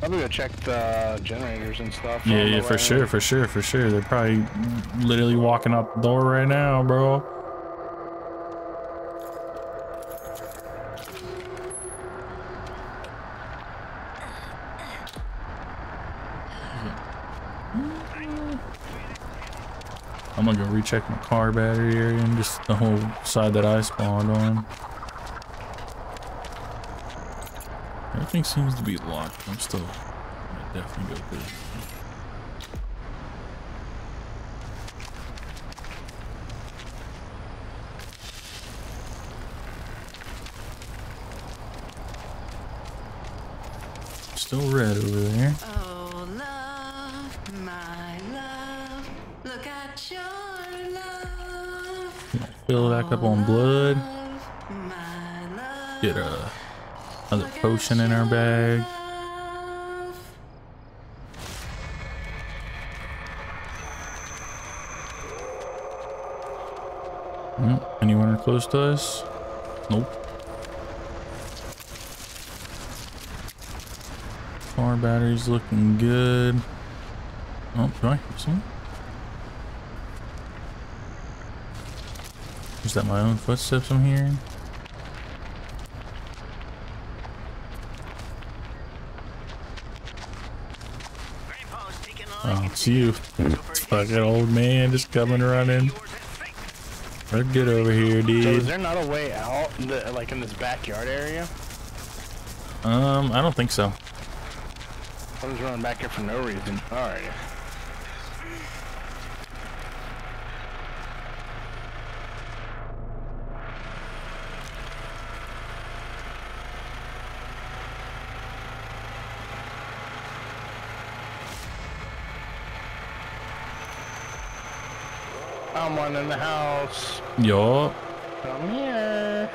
I'm gonna go check the generators and stuff. Yeah, yeah, for way. sure, for sure, for sure. They're probably literally walking out the door right now, bro. I'm gonna go recheck my car battery area and just the whole side that I spawned on. Everything seems to be locked. I'm still gonna definitely go through. Still red over there. Oh, love, my love. Look at your love. Fill it back up on blood. Love, my love. Get a another Look at potion in our bag. Anyone close to us? Nope. Car battery's looking good. Oh, right. This one. Is that my own footsteps I'm hearing? Grandpa's taking a Oh, liking it's you. It's fucking old man just coming running. We're good over here, So is there not a way out, the, like in this backyard area? Um, I don't think so. I'm just running back here for no reason. Alright. Someone in the house. Yup. Come here.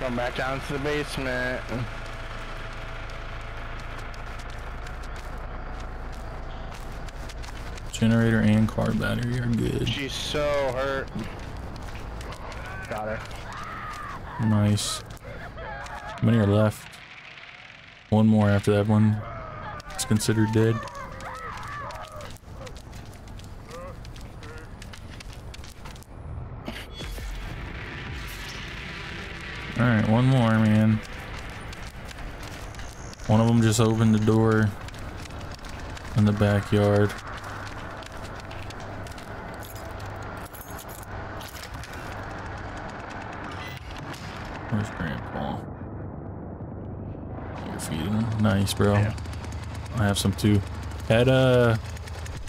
Come back down to the basement. Generator and car battery are good. She's so hurt. Got her. Nice. How many are left? One more after that one. It's considered dead. Alright, one more, man. One of them just opened the door in the backyard. Where's Grandpa? You're feeding him? Nice, bro. Yeah. I have some too. Head, uh,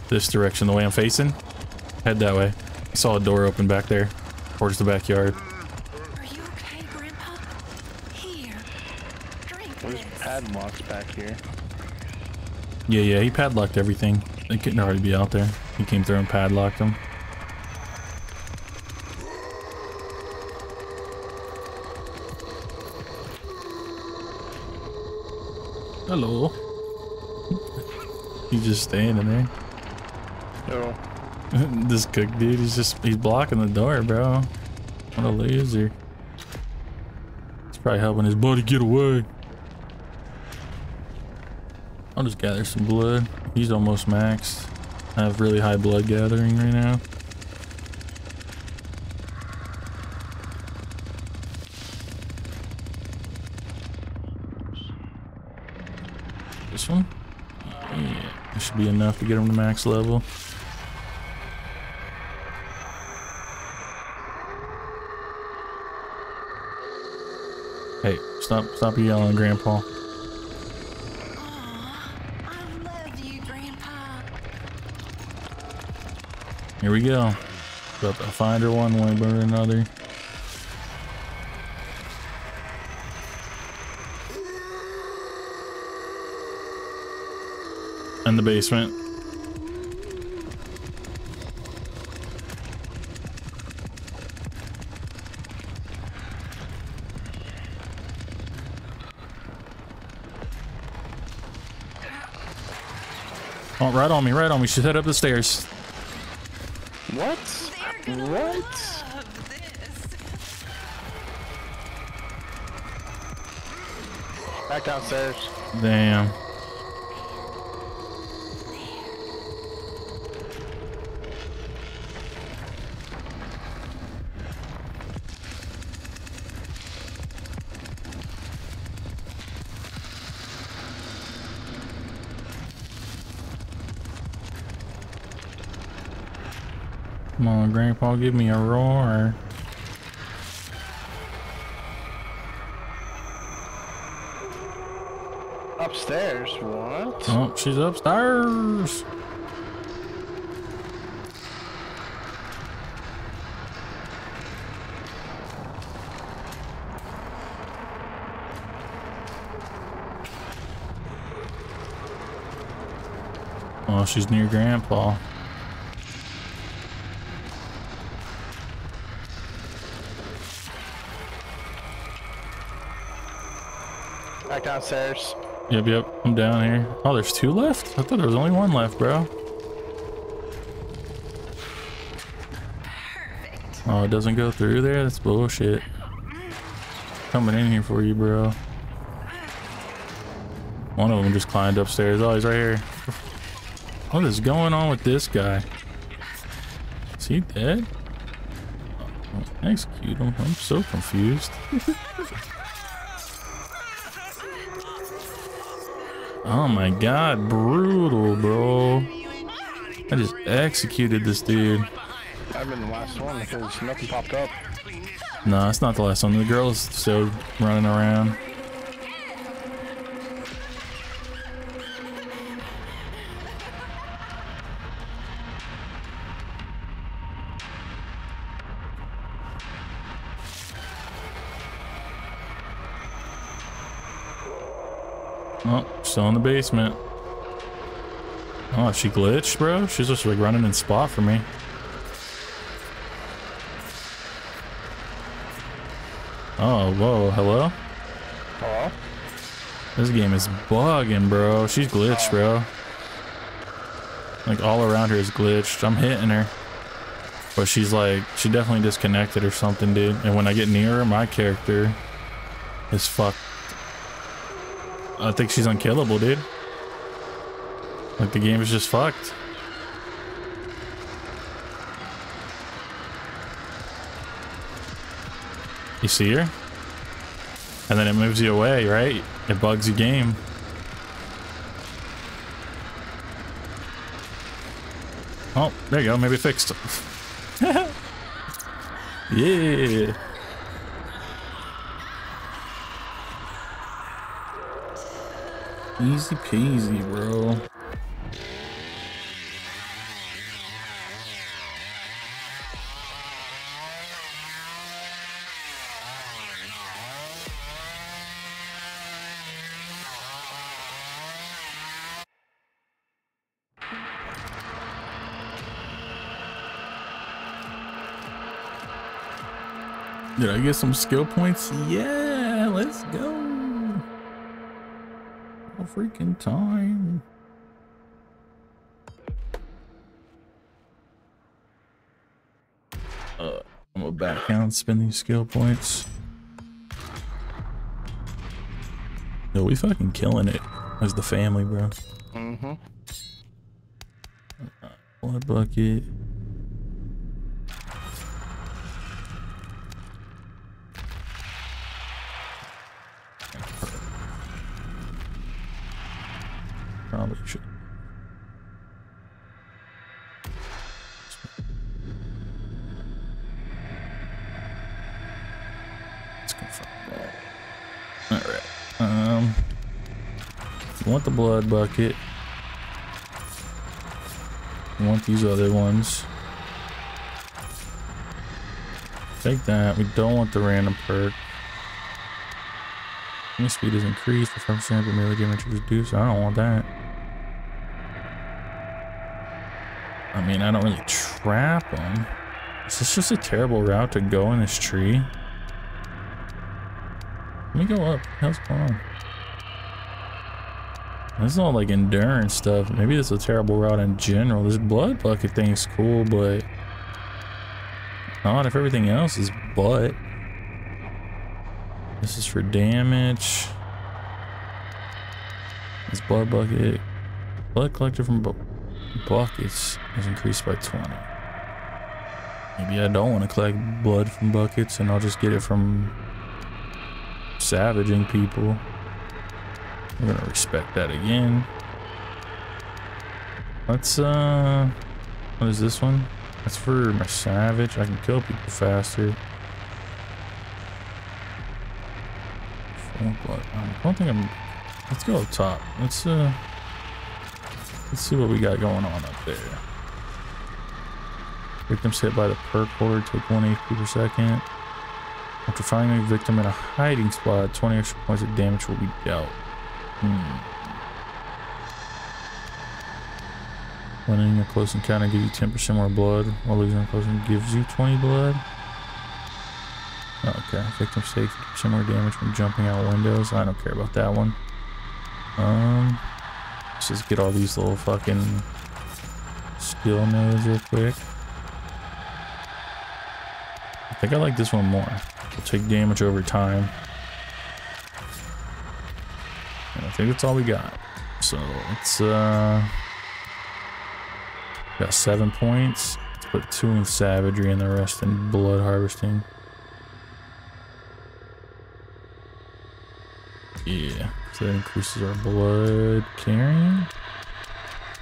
this direction, the way I'm facing. Head that way. I saw a door open back there, towards the backyard. Are you okay, Grandpa? Here. Drink Back here. Yeah, yeah, he padlocked everything. They couldn't already be out there. He came through and padlocked them. Hello. He's just standing there. Oh. *laughs* this cook dude, he's just he's blocking the door, bro. What a loser. He's probably helping his buddy get away. I'll just gather some blood. He's almost maxed. I have really high blood gathering right now. This one? Yeah, this should be enough to get him to max level. Hey, stop stop yelling, Grandpa. Here we go. About to find her one way but another. In the basement. Oh, right on me, right on me. She's head up the stairs. What? They're gonna What? love this. Back downstairs. Damn. Grandpa, give me a roar. Upstairs. What? Oh, she's upstairs. Oh, she's near Grandpa. Downstairs. Yep, yep. I'm down here. Oh, there's two left? I thought there was only one left, bro. Perfect. Oh, it doesn't go through there? That's bullshit. Coming in here for you, bro. One of them just climbed upstairs. Oh, he's right here. What is going on with this guy? Is he dead? Oh, execute him. I'm so confused. *laughs* oh my god, brutal, bro. I just executed this dude. I've been the last one because nothing popped up. No, it's not the last one. The girl is still running around. Basement. Oh, she glitched, bro? She's just like running in spot for me. Oh, whoa, hello? Hello? This game is bugging, bro. She's glitched, bro. Like all around her is glitched. I'm hitting her. But she's like, she definitely disconnected or something, dude. And when I get near her, my character is fucked. I think she's unkillable, dude. Like the game is just fucked. You see her? And then it moves you away, right? It bugs your game. Oh, there you go. Maybe fixed. *laughs* yeah. Easy peasy, bro. Did I get some skill points? Yeah, let's go. Freaking time. Uh, I'm gonna back out and spend these skill points. Yo, we fucking killing it as the family, bro. Mm-hmm. Blood bucket. The blood bucket. You want these other ones. Take that. We don't want the random perk. My speed is increased. The 5% but melee damage is reduced. I don't want that. I mean, I don't really trap them. Is this just a terrible route to go in this tree? Let me go up. The going on? This is all like endurance stuff. Maybe it's a terrible route in general. This blood bucket thing's cool, but not if everything else is butt. This is for damage. This blood bucket. Blood collector from bu buckets is increased by 20. Maybe I don't want to collect blood from buckets and I'll just get it from savaging people. We're gonna respec that again. Let's, uh, what is this one? That's for my savage. I can kill people faster. I don't think I'm, let's go up top. Let's, uh, let's see what we got going on up there. Victims hit by the perk holder take 1 HP per second. After finding a victim in a hiding spot, 20 extra points of damage will be dealt. Hmm. Winning a close encounter gives you 10% more blood, while losing a close encounter gives you 20 blood. Okay, victim take 50% more damage from jumping out windows. I don't care about that one. Um, let's just get all these little fucking skill nodes real quick. I think I like this one more. Will take damage over time. And I think that's all we got. So let's uh got seven points. Let's put two in savagery and the rest in blood harvesting. Yeah, so that increases our blood carrying.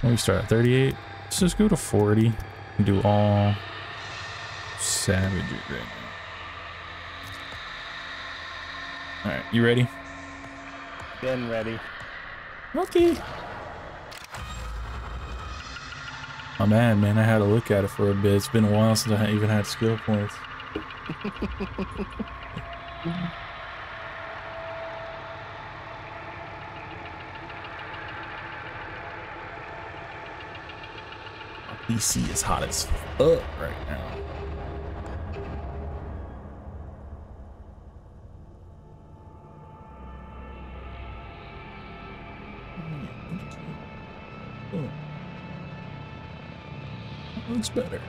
When we start at 38, let's just go to 40 and do all savagery right now. Alright, you ready? Been ready. Okay. I'm mad, man. I had to look at it for a bit. It's been a while since I even had skill points. My PC is hot as fuck right now. Looks better.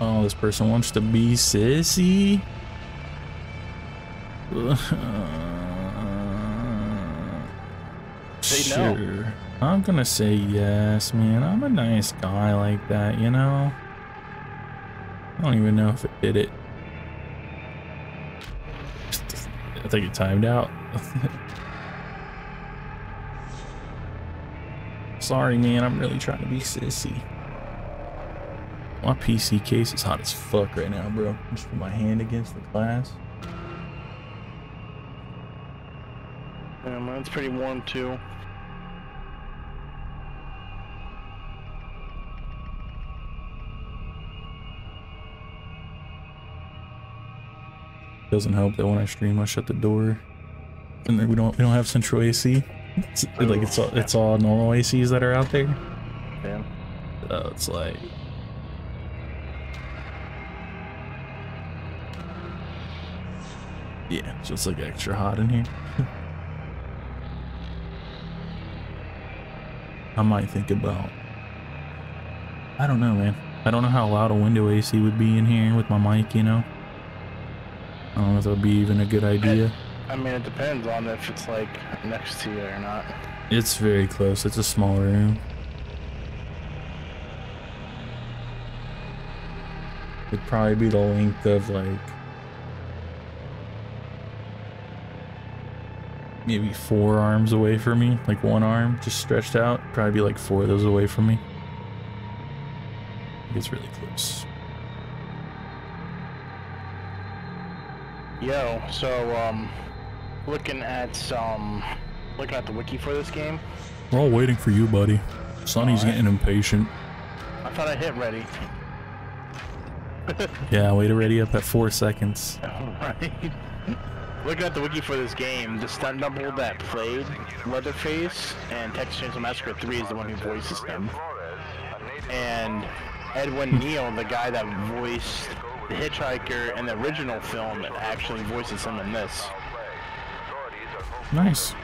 Oh, this person wants to be Sissy. *laughs* Say no. sure. I'm gonna say yes, man. I'm a nice guy like that, you know? I don't even know if it did it. Think it timed out. *laughs* Sorry, man. I'm really trying to be Sissy. My PC case is hot as fuck right now, bro. Just put my hand against the glass. Yeah, mine's pretty warm too. Doesn't help that when I stream, I shut the door, and we don't we don't have central AC. It's, like it's all it's all normal ACs that are out there. Yeah. So it's like Yeah, so it's like extra hot in here. *laughs* I might think about I don't know, man. I don't know how loud a window AC would be in here with my mic, you know? I don't know if that would be even a good idea. I mean, it depends on if it's like next to you or not. It's very close. It's a small room. It'd probably be the length of like maybe four arms away from me, like one arm just stretched out. Probably be like four of those away from me. It's really close. Yo, so um, looking at some, looking at the wiki for this game. We're all waiting for you, buddy. Sonny's Alright. getting impatient. I thought I hit ready. *laughs* Yeah, wait a ready up at four seconds. Alright. *laughs* Looking at the wiki for this game, the stunt double that played Leatherface and Texas Chainsaw Massacre 3 is the one who voices him. And Edwin *laughs* Neal, the guy that voiced the Hitchhiker in the original film, actually voices him in this. Nice.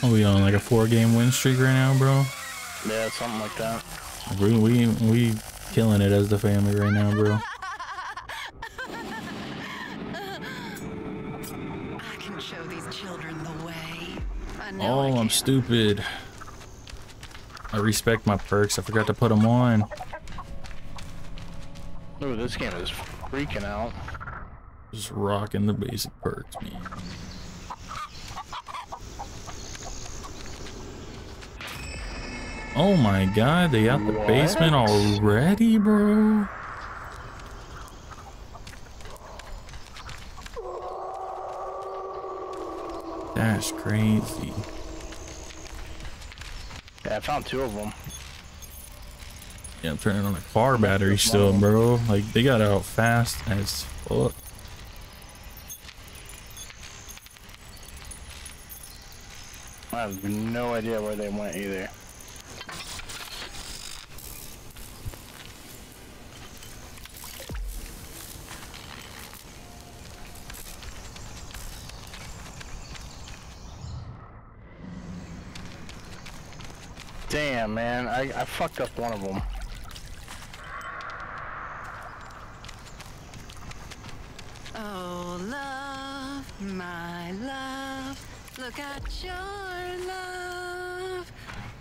Are we on like a four game win streak right now, bro? Yeah, something like that. We we we killing it as the family right now, bro. I can show these children the way. I know I Oh, I'm stupid. I respect my perks. I forgot to put them on. Ooh, this game is freaking out. Just rocking the basic perks, man. Oh my god, they got the basement already, bro. That's crazy. Yeah, I found two of them. Yeah, I'm turning on a car battery still, bro. Like, they got out fast as fuck. I have no idea where they went either. Damn, man. I, I fucked up one of them. Oh, love, my love, look at your love.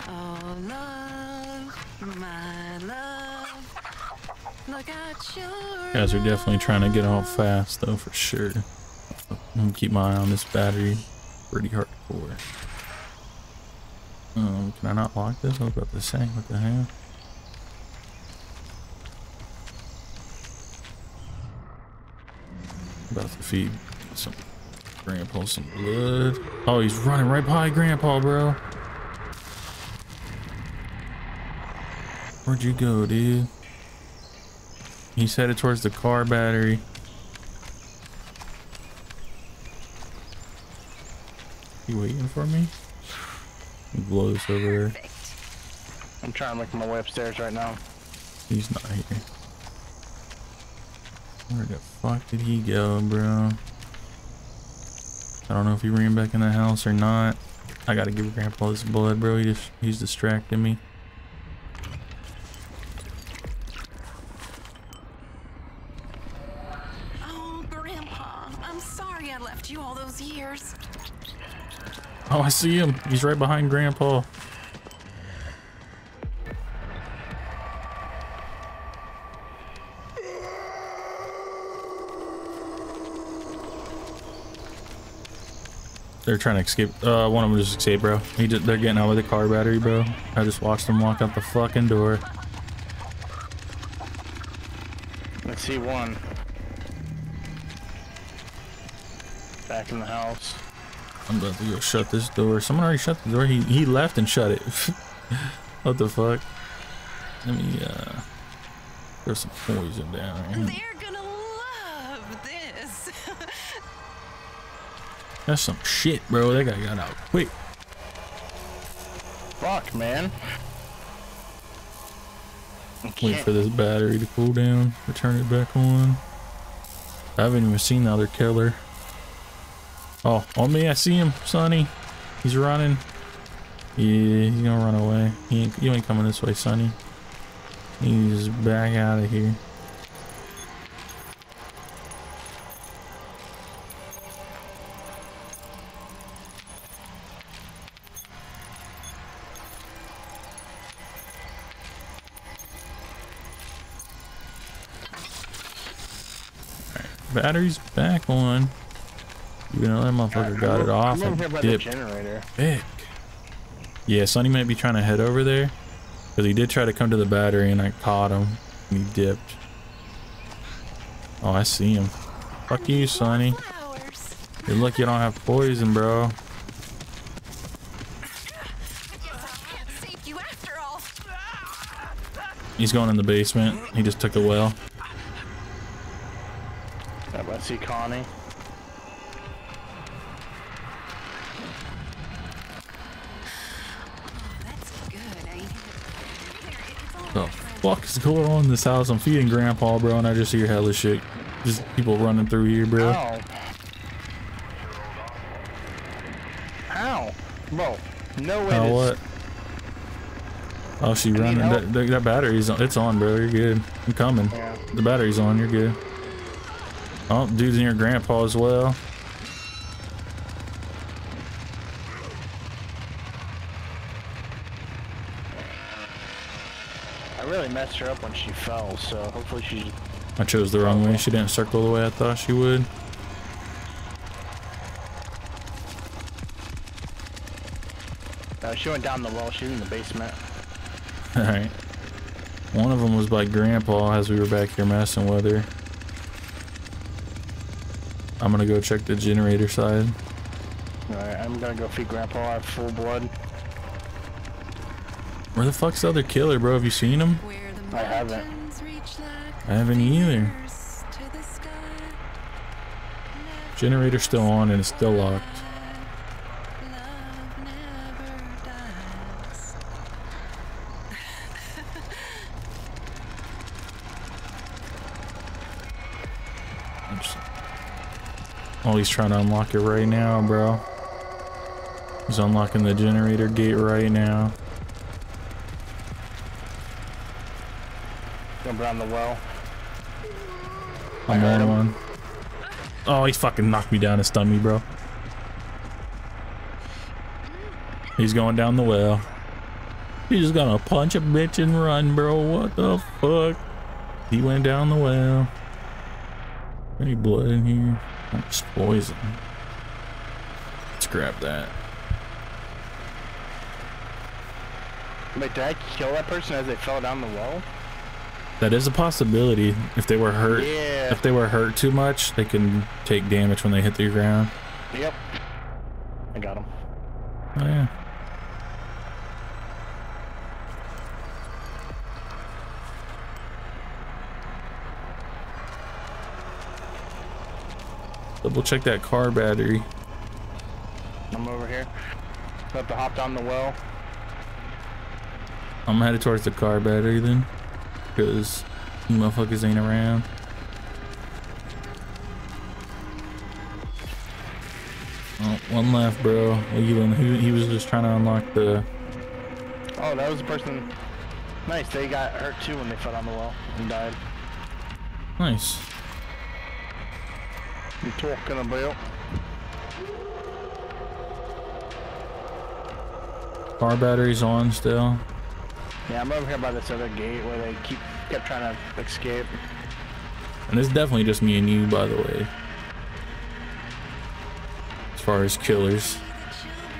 Oh, love, my love, look at your Guys are definitely trying to get off fast though, for sure. I'm gonna keep my eye on this battery. Pretty hardcore. Um, can I not lock this? I was about to say, what the hell? About to feed some grandpa some blood. Oh, he's running right behind grandpa, bro. Where'd you go, dude? He's headed towards the car battery. You waiting for me? Blows over there. I'm trying to make my way upstairs right now. He's not here. Where the fuck did he go, bro? I don't know if he ran back in the house or not. I gotta give Grandpa his blood, bro. He just he's distracting me. Oh, I see him. He's right behind Grandpa. They're trying to escape. Uh, one of them just escaped, bro. He just, they're getting out with the car battery, bro. I just watched them walk out the fucking door. Let's see one. Back in the house. I'm about to go shut this door. Someone already shut the door. He he left and shut it. *laughs* what the fuck? Let me uh there's some poison down here. They're gonna love this. *laughs* That's some shit, bro. That guy got out quick. Fuck, man. Wait for this battery to cool down. Return it back on. I haven't even seen the other killer. Oh, on me, I see him, Sonny. He's running. Yeah, he's gonna run away. He ain't, you ain't coming this way, Sonny. He's back out of here. Battery's back on. You know that motherfucker got it off I'm and dipped generator. Yeah, Sonny might be trying to head over there. Because he did try to come to the battery and I caught him. And he dipped. Oh, I see him. Fuck you, Sonny. You're lucky you don't have poison, bro. I guess I can't save you after all. He's going in the basement. He just took the well. I see Connie. Fuck is going on in this house? I'm feeding Grandpa, bro, and I just hear hella shit. Just people running through here, bro. How? How? Bro, no way oh, How what? Oh, she running. That, that, that battery's on. It's on, bro. You're good. I'm coming. Yeah. The battery's on. You're good. Oh, dude's your grandpa as well. Messed her up when she fell, so hopefully she... I chose the wrong way. She didn't circle the way I thought she would. Uh, she went down the well. She's in the basement. Alright. One of them was by Grandpa as we were back here messing with her. I'm gonna go check the generator side. Alright, I'm gonna go feed Grandpa. I have full blood. Where the fuck's the other killer, bro? Have you seen him? where the I haven't. mountains I haven't either. fingers to the sky. Generator's still on and it's still locked. Love never dies. I'm just- Oh, he's trying to unlock it right now, bro. He's unlocking the generator gate right now. Jump around the well. I'm heard on one. Oh, he fucking knocked me down and stunned me, bro. He's going down the well. He's just gonna punch a bitch and run, bro. What the fuck? He went down the well. Any blood in here? That's poison. Let's grab that. Wait, did I kill that person as they fell down the well? That is a possibility. If they were hurt, Yeah. if they were hurt too much, they can take damage when they hit the ground. Yep. I got him. Oh yeah. Double check that car battery. I'm over here. Have to hop down the well. I'm headed towards the car battery then. Because motherfuckers ain't around. Oh, one left, bro. He, he was just trying to unlock the. Oh, that was the person. Nice. They got hurt too when they fell down the well and died. Nice. You talking about? Car battery's on still. Yeah, I'm over here by this other gate where they keep kept trying to escape. And it's definitely just me and you, by the way. As far as killers. The children,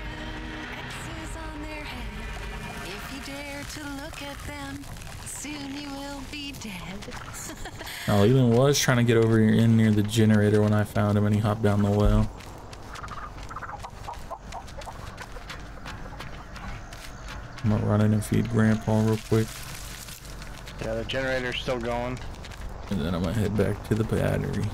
X's on their head. If you dare to look at them, soon you will be dead. *laughs* Oh, Leland was trying to get over here in near the generator when I found him and he hopped down the well. I'm gonna run in and feed Grandpa real quick. Yeah, the generator's still going. And then I'm gonna head back to the battery.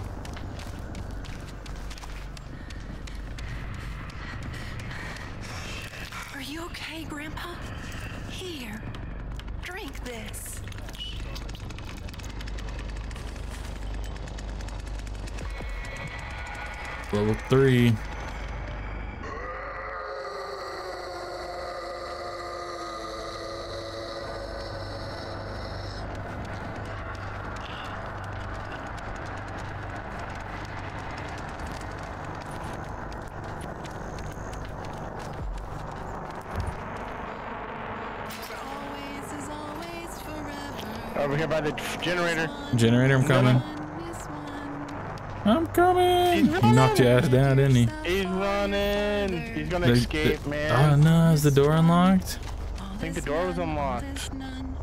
Generator. Generator, I'm coming. One is one. I'm coming. He knocked your ass down, didn't he? He's running. He's gonna The- escape, the- man. Oh no, is the door unlocked? I think the door was unlocked. all none.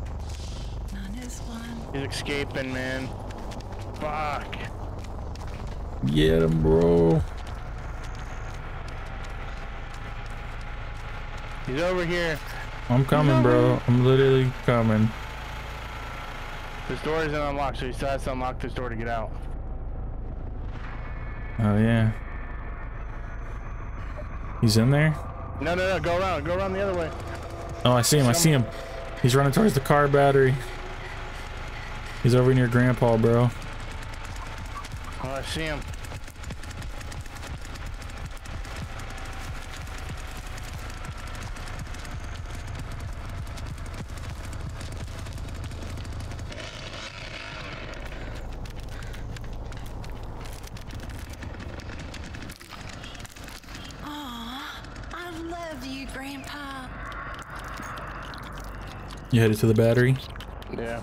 None is one. He's escaping, man. Fuck. Get him, bro. He's over here. I'm coming, bro. I'm literally coming. This door isn't unlocked, so he still has to unlock this door to get out. Oh yeah. He's in there? No, no, no. Go around. Go around the other way. Oh, I see him. I see him. He's running towards the car battery. He's over near Grandpa, bro. Oh, I see him. Aw, I love you, Grandpa. You headed to the battery? Yeah.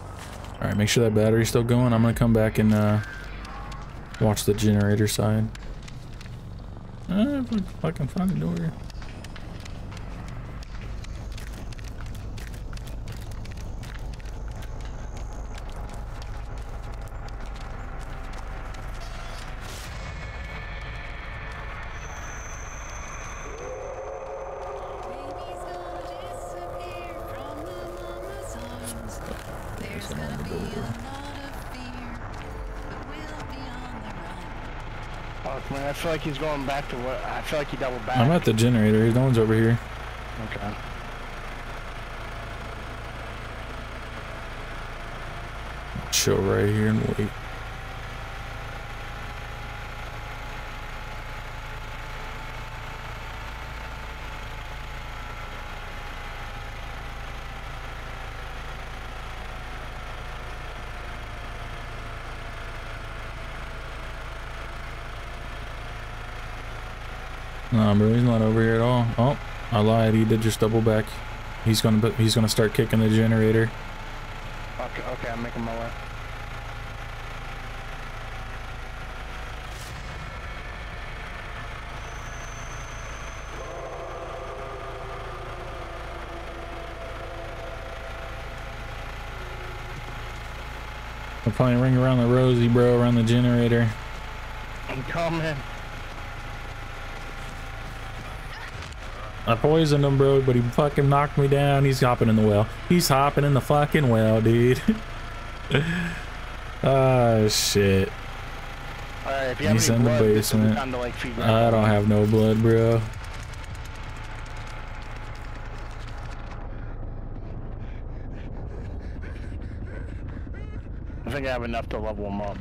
All right, make sure that battery's still going. I'm gonna come back and uh, watch the generator side. Uh, if I can find the door. He's going back to what. I feel like he doubled back. I'm at the generator. No one's over here. Okay. Chill right here and wait. Nah, bro, he's not over here at all. Oh, I lied. He did just double back. He's gonna he's gonna start kicking the generator. Okay, okay, I'm making my way. I'll probably ring around the rosy, bro, around the generator. I'm coming. I poisoned him, bro, but he fucking knocked me down. He's hopping in the well. He's hopping in the fucking well, dude. *laughs* Ah, shit. Alright, if you have He's in the blood, this basement. like I don't have no blood, bro. I think I have enough to level him up.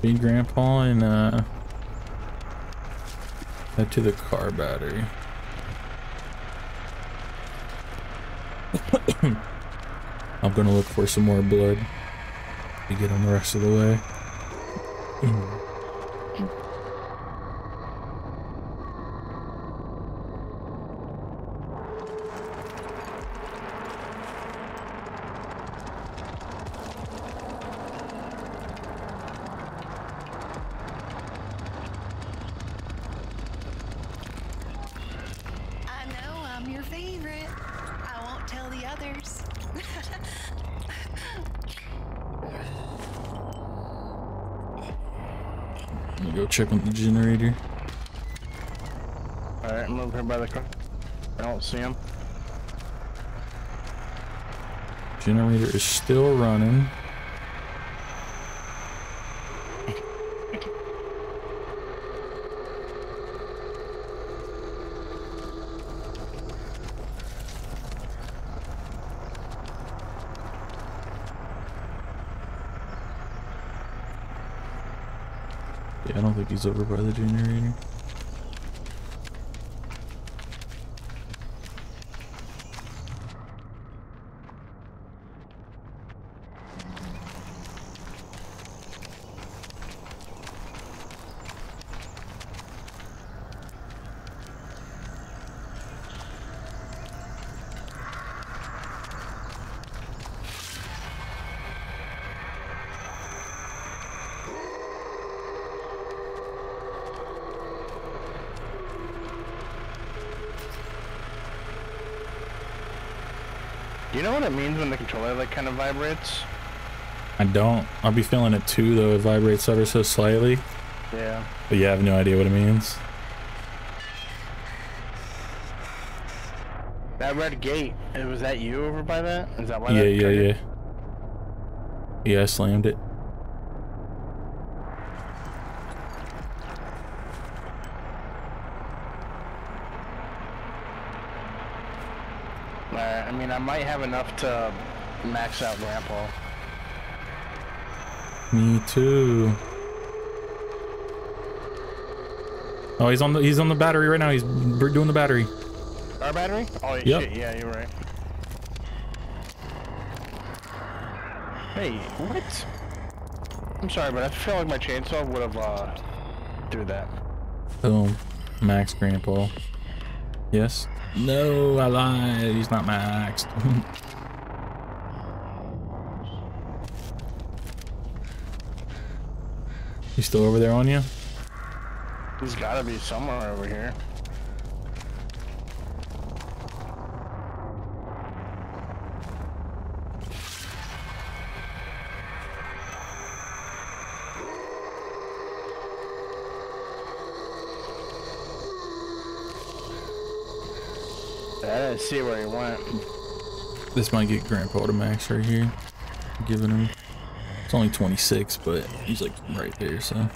Feed grandpa and uh head to the car battery. *coughs* I'm gonna look for some more blood to get him the rest of the way. Check on the generator. Alright, I'm over here by the car. I don't see him. Generator is still running. Over by the generator. Do you know what it means when the controller like kind of vibrates? I don't. I'll be feeling it too, though. It vibrates ever so slightly. Yeah. But yeah, I have no idea what it means. That red gate, was that you over by that? Is that why yeah, that yeah, yeah. Yeah, I slammed it. I mean, I might have enough to max out Grandpa. Me too. Oh, he's on the he's on the battery right now. He's doing the battery. Our battery? Oh, Yep. shit, yeah, you're right. Hey, what? I'm sorry, but I feel like my chainsaw would have, uh, do that. Boom. Max Grandpa. Yes. No, I lied. He's not maxed. *laughs* still over there on you? He's gotta be somewhere over here. I didn't see where he went. This might get Grandpa to max right here. Giving him. It's only 26, but he's like right there, so.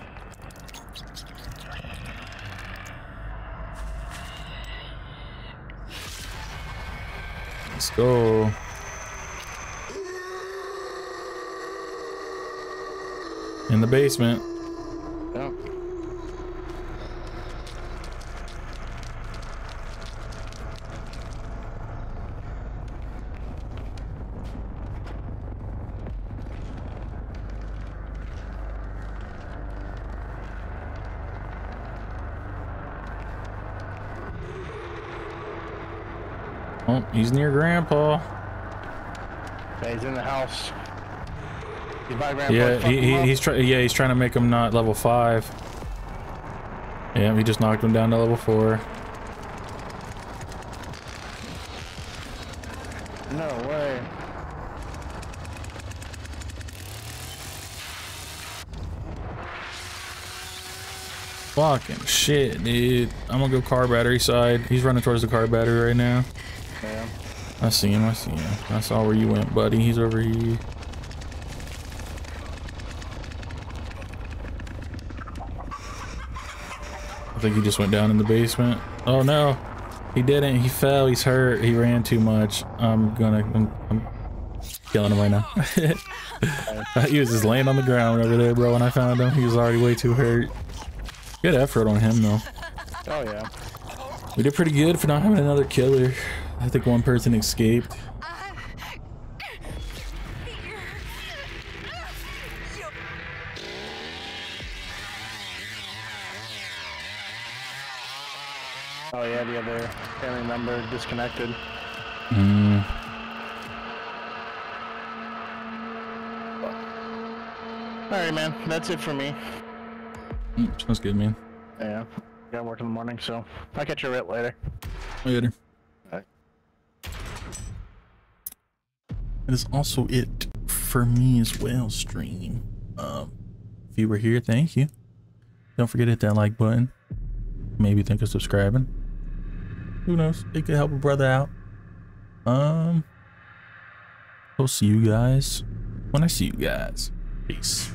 Let's go. In the basement. Yeah. Oh, he's near Grandpa. Yeah, he's in the house. He's by Grandpa. Yeah, he, he, he's trying. Yeah, he's trying to make him not level five. Yeah, he just knocked him down to level four. No way. Fucking shit, dude. I'm gonna go car battery side. He's running towards the car battery right now. I see him. I see him. I saw where you went, buddy. He's over here. I think he just went down in the basement. Oh no, he didn't. He fell. He's hurt. He ran too much. I'm gonna. I'm, I'm killing him right now. *laughs* he was just laying on the ground over there, bro. When I found him, he was already way too hurt. Good effort on him though. Oh yeah. We did pretty good for not having another killer. I think one person escaped. Oh yeah, the other family member disconnected. Mm, Alright man, that's it for me. mm, sounds good, man. Yeah. Got work in the morning, so I'll catch you a bit later. Later. Alright. That is also it for me as well, stream. Um, if you were here, thank you. Don't forget to hit that like button. Maybe think of subscribing. Who knows? It could help a brother out. Um, I'll see you guys when I see you guys. Peace.